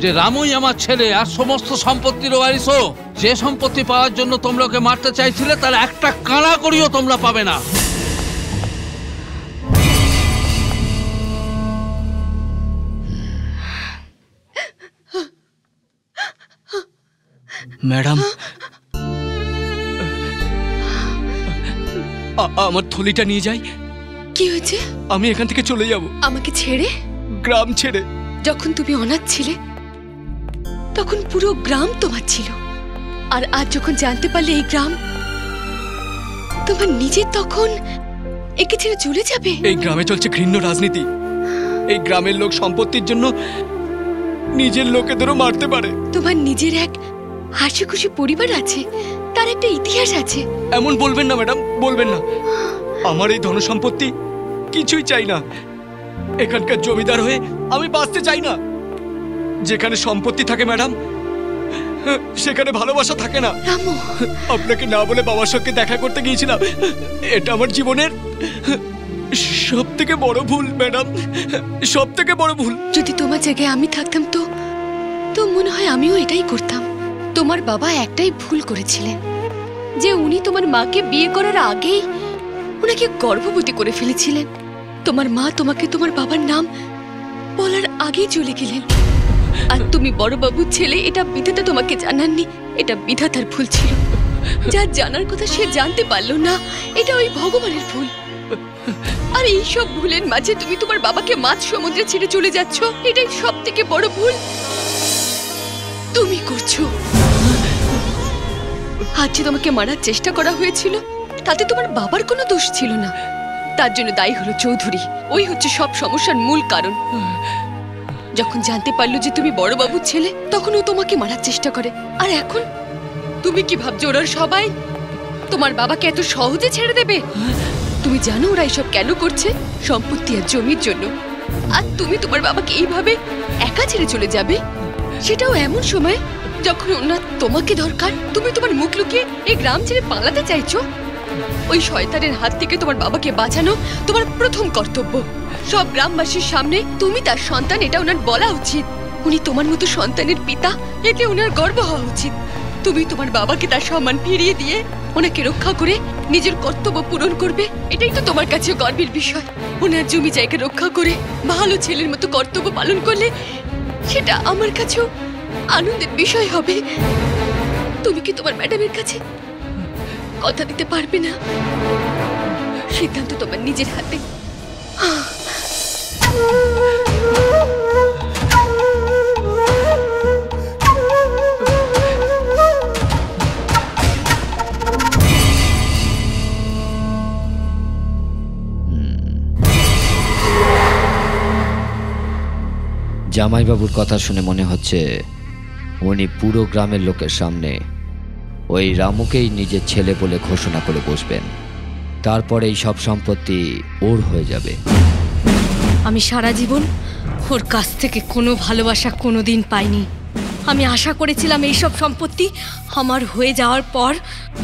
যে রামুই আমার ছেলে আর সমস্ত সম্পত্তির ওয়ারিসও যে সম্পত্তি পাওয়ার জন্য তোমরা ওকে মারতে চাইছিলে তার একটা কানা করিও তোমরা পাবে না। ম্যাডাম। আমার থলিটা নিয়ে যাই। কি হয়েছে? আমি এখান থেকে চলে যাব। আমাকে ছেড়ে? গ্রাম ছেড়ে। যখন তুমি অনাথ ছিলে তখন পুরো গ্রাম তোমার ছিল। আর আজ যখন জানতে পারলে এই গ্রাম তোমার নিজের তখন একে ছেড়ে চলে যাবে? এই গ্রামে চলছে ঘৃণ্য রাজনীতি। এই গ্রামের লোক সম্পত্তির জন্য নিজের লোকেদেরও মারতে পারে। তোমার নিজের এক হাসি খুশি পরিবার আছে তার একটা ইতিহাস আছে। এমন বলবেন না ম্যাডাম বলবেন না। আমার এই ধন সম্পত্তি কিছুই চাই না। এখানকার জমিদার হয়ে আমি বাঁচতে চাই না। যেখানে সম্পত্তি থাকে ম্যাডাম সেখানে ভালোবাসা থাকে না। আপনাকে না বলে বাবার সঙ্গে দেখা করতে গিয়েছিলাম। এটা আমার জীবনের সব থেকে বড় ভুল ম্যাডাম সব থেকে বড় ভুল। যদি তোমার জায়গায় আমি থাকতাম তো তো মনে হয় আমিও এটাই করতাম। তোমার বাবা একটাই ভুল করেছিলেন। যে উনি তোমার মাকে বিয়ে করার আগেই ওনাকে গর্ভবতী করে ফেলেছিলেন। তোমার মা তোমাকে তোমার বাবার নাম বলার আগেই চলে গেলেন। আর তুমি বড় বাবুর ছেলে, এটা বিধাতা তোমাকে জানাননি। এটা বিধাতার ভুল ছিল। যার জানার কথা সে জানতে পারল না, এটা ওই ভগবানের ভুল। আর এই সব ভুলের মাঝে তুমি তোমার বাবাকে মাছ সমুদ্রে ছেড়ে চলে যাচ্ছ, এটাই সব থেকে বড় ভুল। তুমি করছ। আজ যে তোমাকে মারার চেষ্টা করা হয়েছিল তাতে তোমার বাবার কোনো দোষ ছিল না। তার জন্য দায়ী হলো চৌধুরী। ওই হচ্ছে সব সমস্যার মূল কারণ। যখন জানতে পারল যে তুমি বড় বাবুর ছেলে, তখন ও তোমাকে মারার চেষ্টা করে। আর এখন? তুমি কি ভাবছ ওরা সবাই? তোমার বাবাকে এত সহজে ছেড়ে দেবে? তুমি জানো ওরা এসব কেন করছে? সম্পত্তি আর জমির জন্য। আর তুমি তোমার বাবাকে এইভাবে একা ছেড়ে চলে যাবে? সেটাও এমন সময়, যখন ওনার তোমাকে দরকার, তুমি তোমার মুখ লুকিয়ে এই গ্রাম ছেড়ে পালাতে চাইছো? ওই শয়তানের হাত থেকে তোমার বাবাকে বাঁচানো তোমার প্রথম কর্তব্য। সব গ্রামবাসীর সামনে তুমি তার সন্তান, এটা ওনার বলা উচিত। উনি তোমার মতো সন্তানের পিতা এতে ওনার গর্ব হওয়া উচিত। তুমি তোমার বাবাকে তার সম্মান ফিরিয়ে দিয়ে ওনাকে রক্ষা করে নিজের কর্তব্য পূরণ করবে, এটাই তো তোমার কাছে গর্বের বিষয়। ওনার জমি জায়গা রক্ষা করে ভালো ছেলের মতো কর্তব্য পালন করলে সেটা আমার কাছেও আনন্দের বিষয় হবে। তুমি কি তোমার ম্যাডামের কাছে কথা দিতে পারবে না। সিদ্ধান্ত তোমার নিজের হাতে। জামাইবাবুর কথা শুনে মনে হচ্ছে উনি পুরো গ্রামের লোকের সামনে ওই রামুকেই নিজের ছেলে বলে ঘোষণা করে বসবেন। তারপরে এই সব সম্পত্তি ওর হয়ে যাবে। আমি সারা জীবন ওর কাছ থেকে কোনো ভালোবাসা কোনো দিন পাইনি। আমি আশা করেছিলাম এইসব সম্পত্তি আমার হয়ে যাওয়ার পর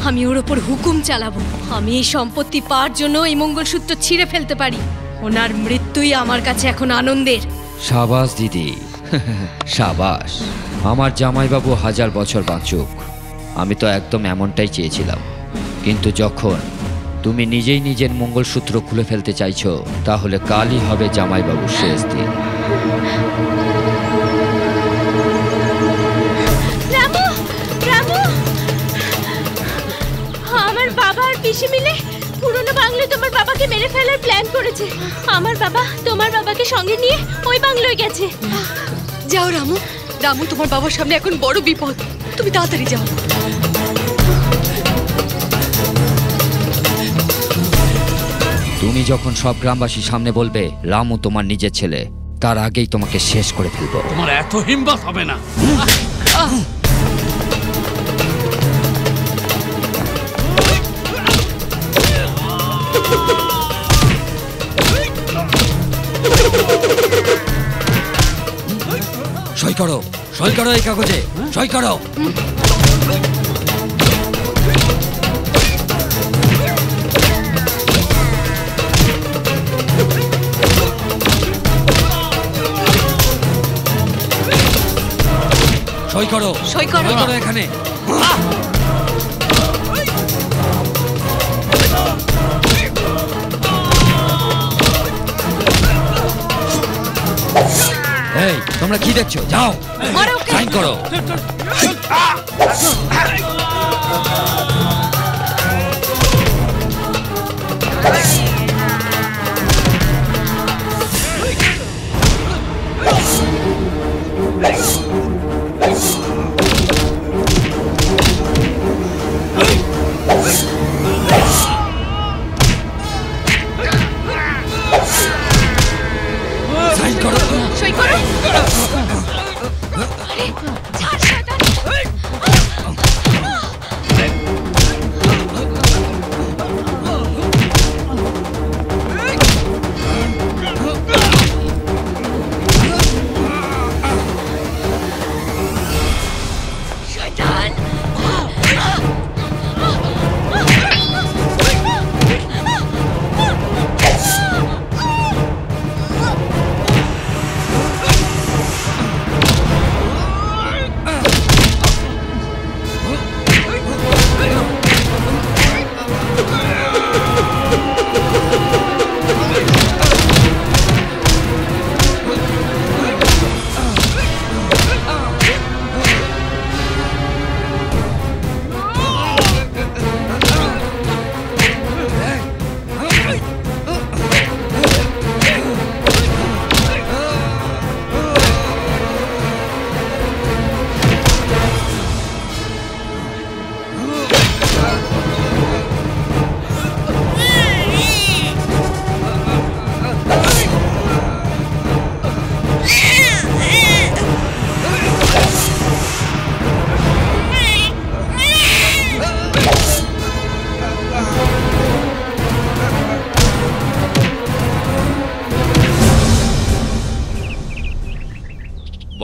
আমি ওর ওপর হুকুম চালাবো। আমি এই সম্পত্তি পাওয়ার জন্য এই মঙ্গলসূত্র ছিঁড়ে ফেলতে পারি। ওনার মৃত্যুই আমার কাছে এখন আনন্দের। সাবাস দিদি সাবাস। আমার জামাইবাবু হাজার বছর বাঁচুক। আমি তো একদম এমনটাই চেয়েছিলাম। কিন্তু যখন তুমি নিজেই নিজের মঙ্গলসূত্র খুলে ফেলতে চাইছো তাহলে কালই হবে জামাইবাবুর শেষ দিন। রামু! রামু! আমার বাবা আর পিসি মিলে পুরনো বাংলোয় তোমার বাবাকে মেরে ফেলার প্ল্যান করেছে। আমার বাবা তোমার বাবাকে সঙ্গে নিয়ে ওই বাংলোয় গেছে। যাও রামু। রামু তোমার বাবার সামনে এখন বড় বিপদ। তুমি তাড়াতাড়ি যাও। তুমি যখন সব গ্রামবাসীর সামনে বলবে রামু তোমার নিজের ছেলে তার আগেই তোমাকে শেষ করে ফেলব। তোমার এত হিম্মত হবে না। সই করো। সই করো এই কাগজে সই করো। সই করো। সই করো। সই করো এখানে। এই তোমরা কি দেখছ? যাও। সাইন করো। সাইন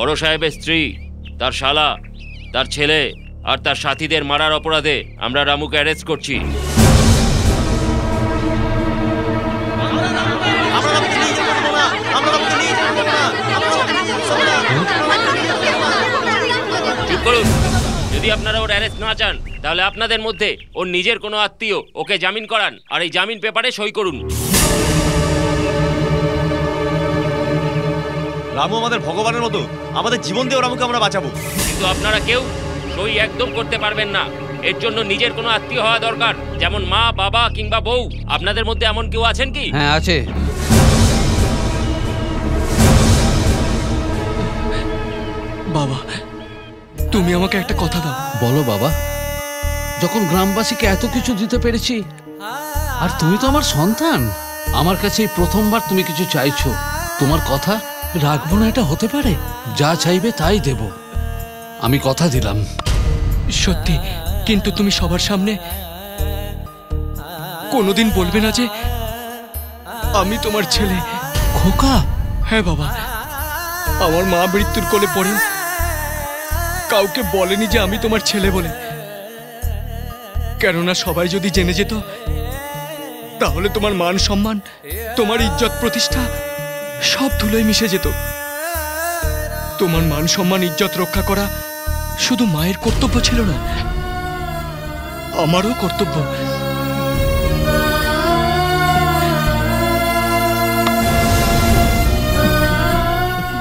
বড় সাহেবের স্ত্রী, তার শালা, তার ছেলে আর তার সাথীদের মারার অপরাধে আমরা রামুকে অ্যারেস্ট করছি। করুন। যদি আপনারা ওর অ্যারেস্ট না চান, তাহলে আপনাদের মধ্যে ওর নিজের কোনো আত্মীয় ওকে জামিন করান আর এই জামিন পেপারে সই করুন। রামু আমাদের ভগবানের মতো। আমাদের জীবন দিয়ে রামুকে আমরা বাঁচাবো। কিন্তু আপনারা কেউ সই একদম করতে পারবেন না। এর জন্য নিজের কোনো আত্মীয় হওয়া দরকার যেমন মা বাবা কিংবা বউ। আপনাদের মধ্যে এমন কেউ আছেন কি? হ্যাঁ আছে। বাবা তুমি আমাকে একটা কথা দাও। বলো বাবা যখন গ্রামবাসীকে এত কিছু দিতে পেরেছি আর তুমি তো আমার সন্তান আমার কাছে প্রথমবার তুমি কিছু চাইছো। তোমার কথা রাখব না এটা হতে পারে? যা চাইবে তাই দেব। আমি কথা দিলাম। সত্যি কিন্তু তুমি সবার সামনে কোনোদিন বলবে না যে আমি তোমার ছেলে। খোকা! হ্যাঁ বাবা আমার মা মৃত্যুর কোলে পড়ে। কাউকে বলেনি যে আমি তোমার ছেলে বলে। কেননা সবাই যদি জেনে যেত তাহলে তোমার মান সম্মান তোমার ইজ্জত প্রতিষ্ঠা সব ধুলোয় মিশে যেত। তোমার মান সম্মান, ইজ্জত রক্ষা করা শুধু মায়ের কর্তব্য ছিল না, আমারও কর্তব্য।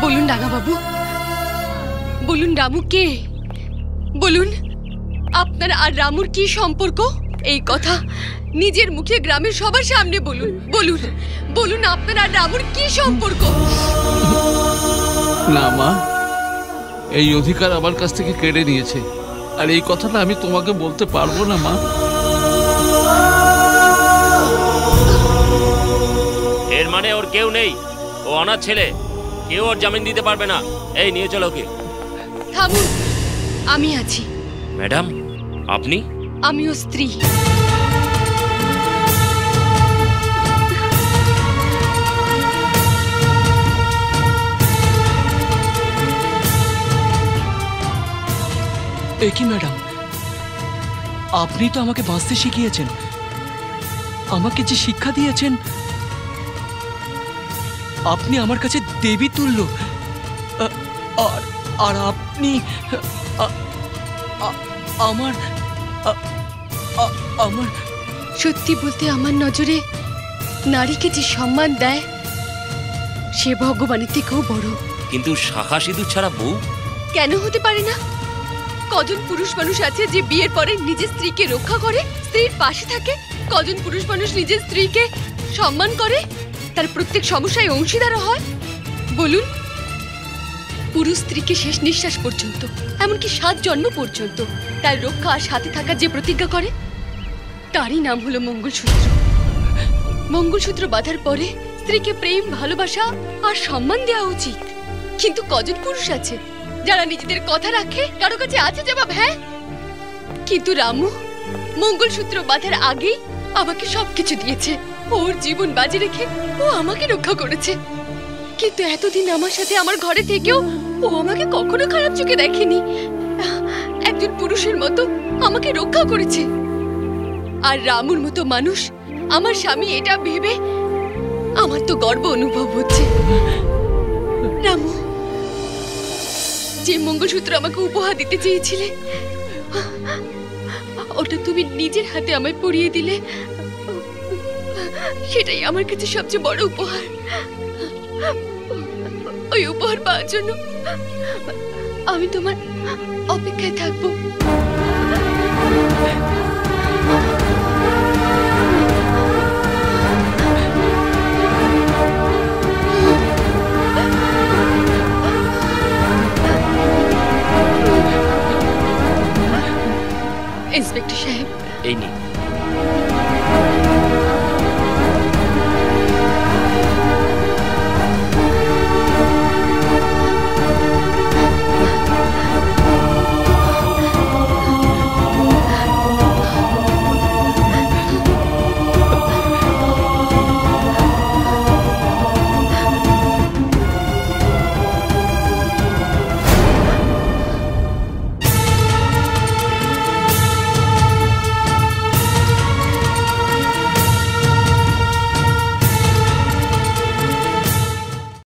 বলুন বাবু বলুন রামু কে বলুন আপনার আর রামুর কি সম্পর্ক? এই কথা নিজের মুখে গ্রামের সবার সামনে বলুন বলুন। বলুন আপনার আর রামুর কি সম্পর্ক? না মা। এই অধিকার আমার কাছ থেকে কেড়ে নিয়েছে। আর এই কথাটা আমি তোমাকে বলতে পারব না মা। এর মানে ওর কেউ নেই। ও অনাথ ছেলে। কেউ ওর জামিন দিতে পারবে না। এই নিয়ে চলো ওকে। থামুন। আমি আছি। ম্যাডাম আপনি? আমিও স্ত্রী। এ কি ম্যাডাম। আপনি তো আমাকে বাঁচতে শিখিয়েছেন। আমাকে যে শিক্ষা দিয়েছেন আপনি আমার কাছে দেবী তুল্য। আর আর আপনি আমার আমার সত্যি বলতে আমার নজরে নারীকে যে সম্মান দেয় সে ভগবানের থেকেও বড়। কিন্তু শাখা সিঁদুর ছাড়া বউ? কেন হতে পারে না? কজন পুরুষ মানুষ আছে যে বিয়ের পরে নিজের স্ত্রীকে রক্ষা করে স্ত্রীর পাশে থাকে? কজন পুরুষ মানুষ নিজের স্ত্রীকে সম্মান করে? তার প্রত্যেক সমস্যায় অংশীদার হয়? বলুন, পুরুষ স্ত্রীকে শেষ নিঃশ্বাস পর্যন্ত, এমনকি সাত জন্ম পর্যন্ত তার রক্ষা আর সাথে থাকার যে প্রতিজ্ঞা করে, তারই নাম হলো মঙ্গলসূত্র। মঙ্গলসূত্র বাঁধার পরে স্ত্রীকে প্রেম, ভালোবাসা আর সম্মান দেওয়া উচিত। কিন্তু কজন পুরুষ আছে যারা নিজেদের কথা রাখে, কারও কাছে আছে জবাব হ্যাঁ? কিন্তু রামু, মঙ্গলসূত্র বাঁধার আগেই আমাকে সবকিছু দিয়েছে। ওর জীবন বাজি রেখে ও আমাকে রক্ষা করেছে। কিন্তু এতদিন আমার সাথে আমার ঘরে থেকেও ও আমাকে কখনো খারাপ চোখে দেখেনি। একজন পুরুষের মতো আমাকে রক্ষা করেছে। আর রামুর মতো মানুষ, আমার স্বামী এটা ভেবে আমার তো গর্ব অনুভব হচ্ছে। রামু যে মঙ্গলসূত্র আমাকে উপহার দিতে চেয়েছিলে, ওটা তুমি নিজের হাতে আমায় পরিয়ে দিলে, সেটাই আমার কাছে সবচেয়ে বড় উপহার। ওই উপহার পাওয়ার জন্য আমি তোমার অপেক্ষায় থাকব। ইন্সপেক্টর সাহেব এই নিন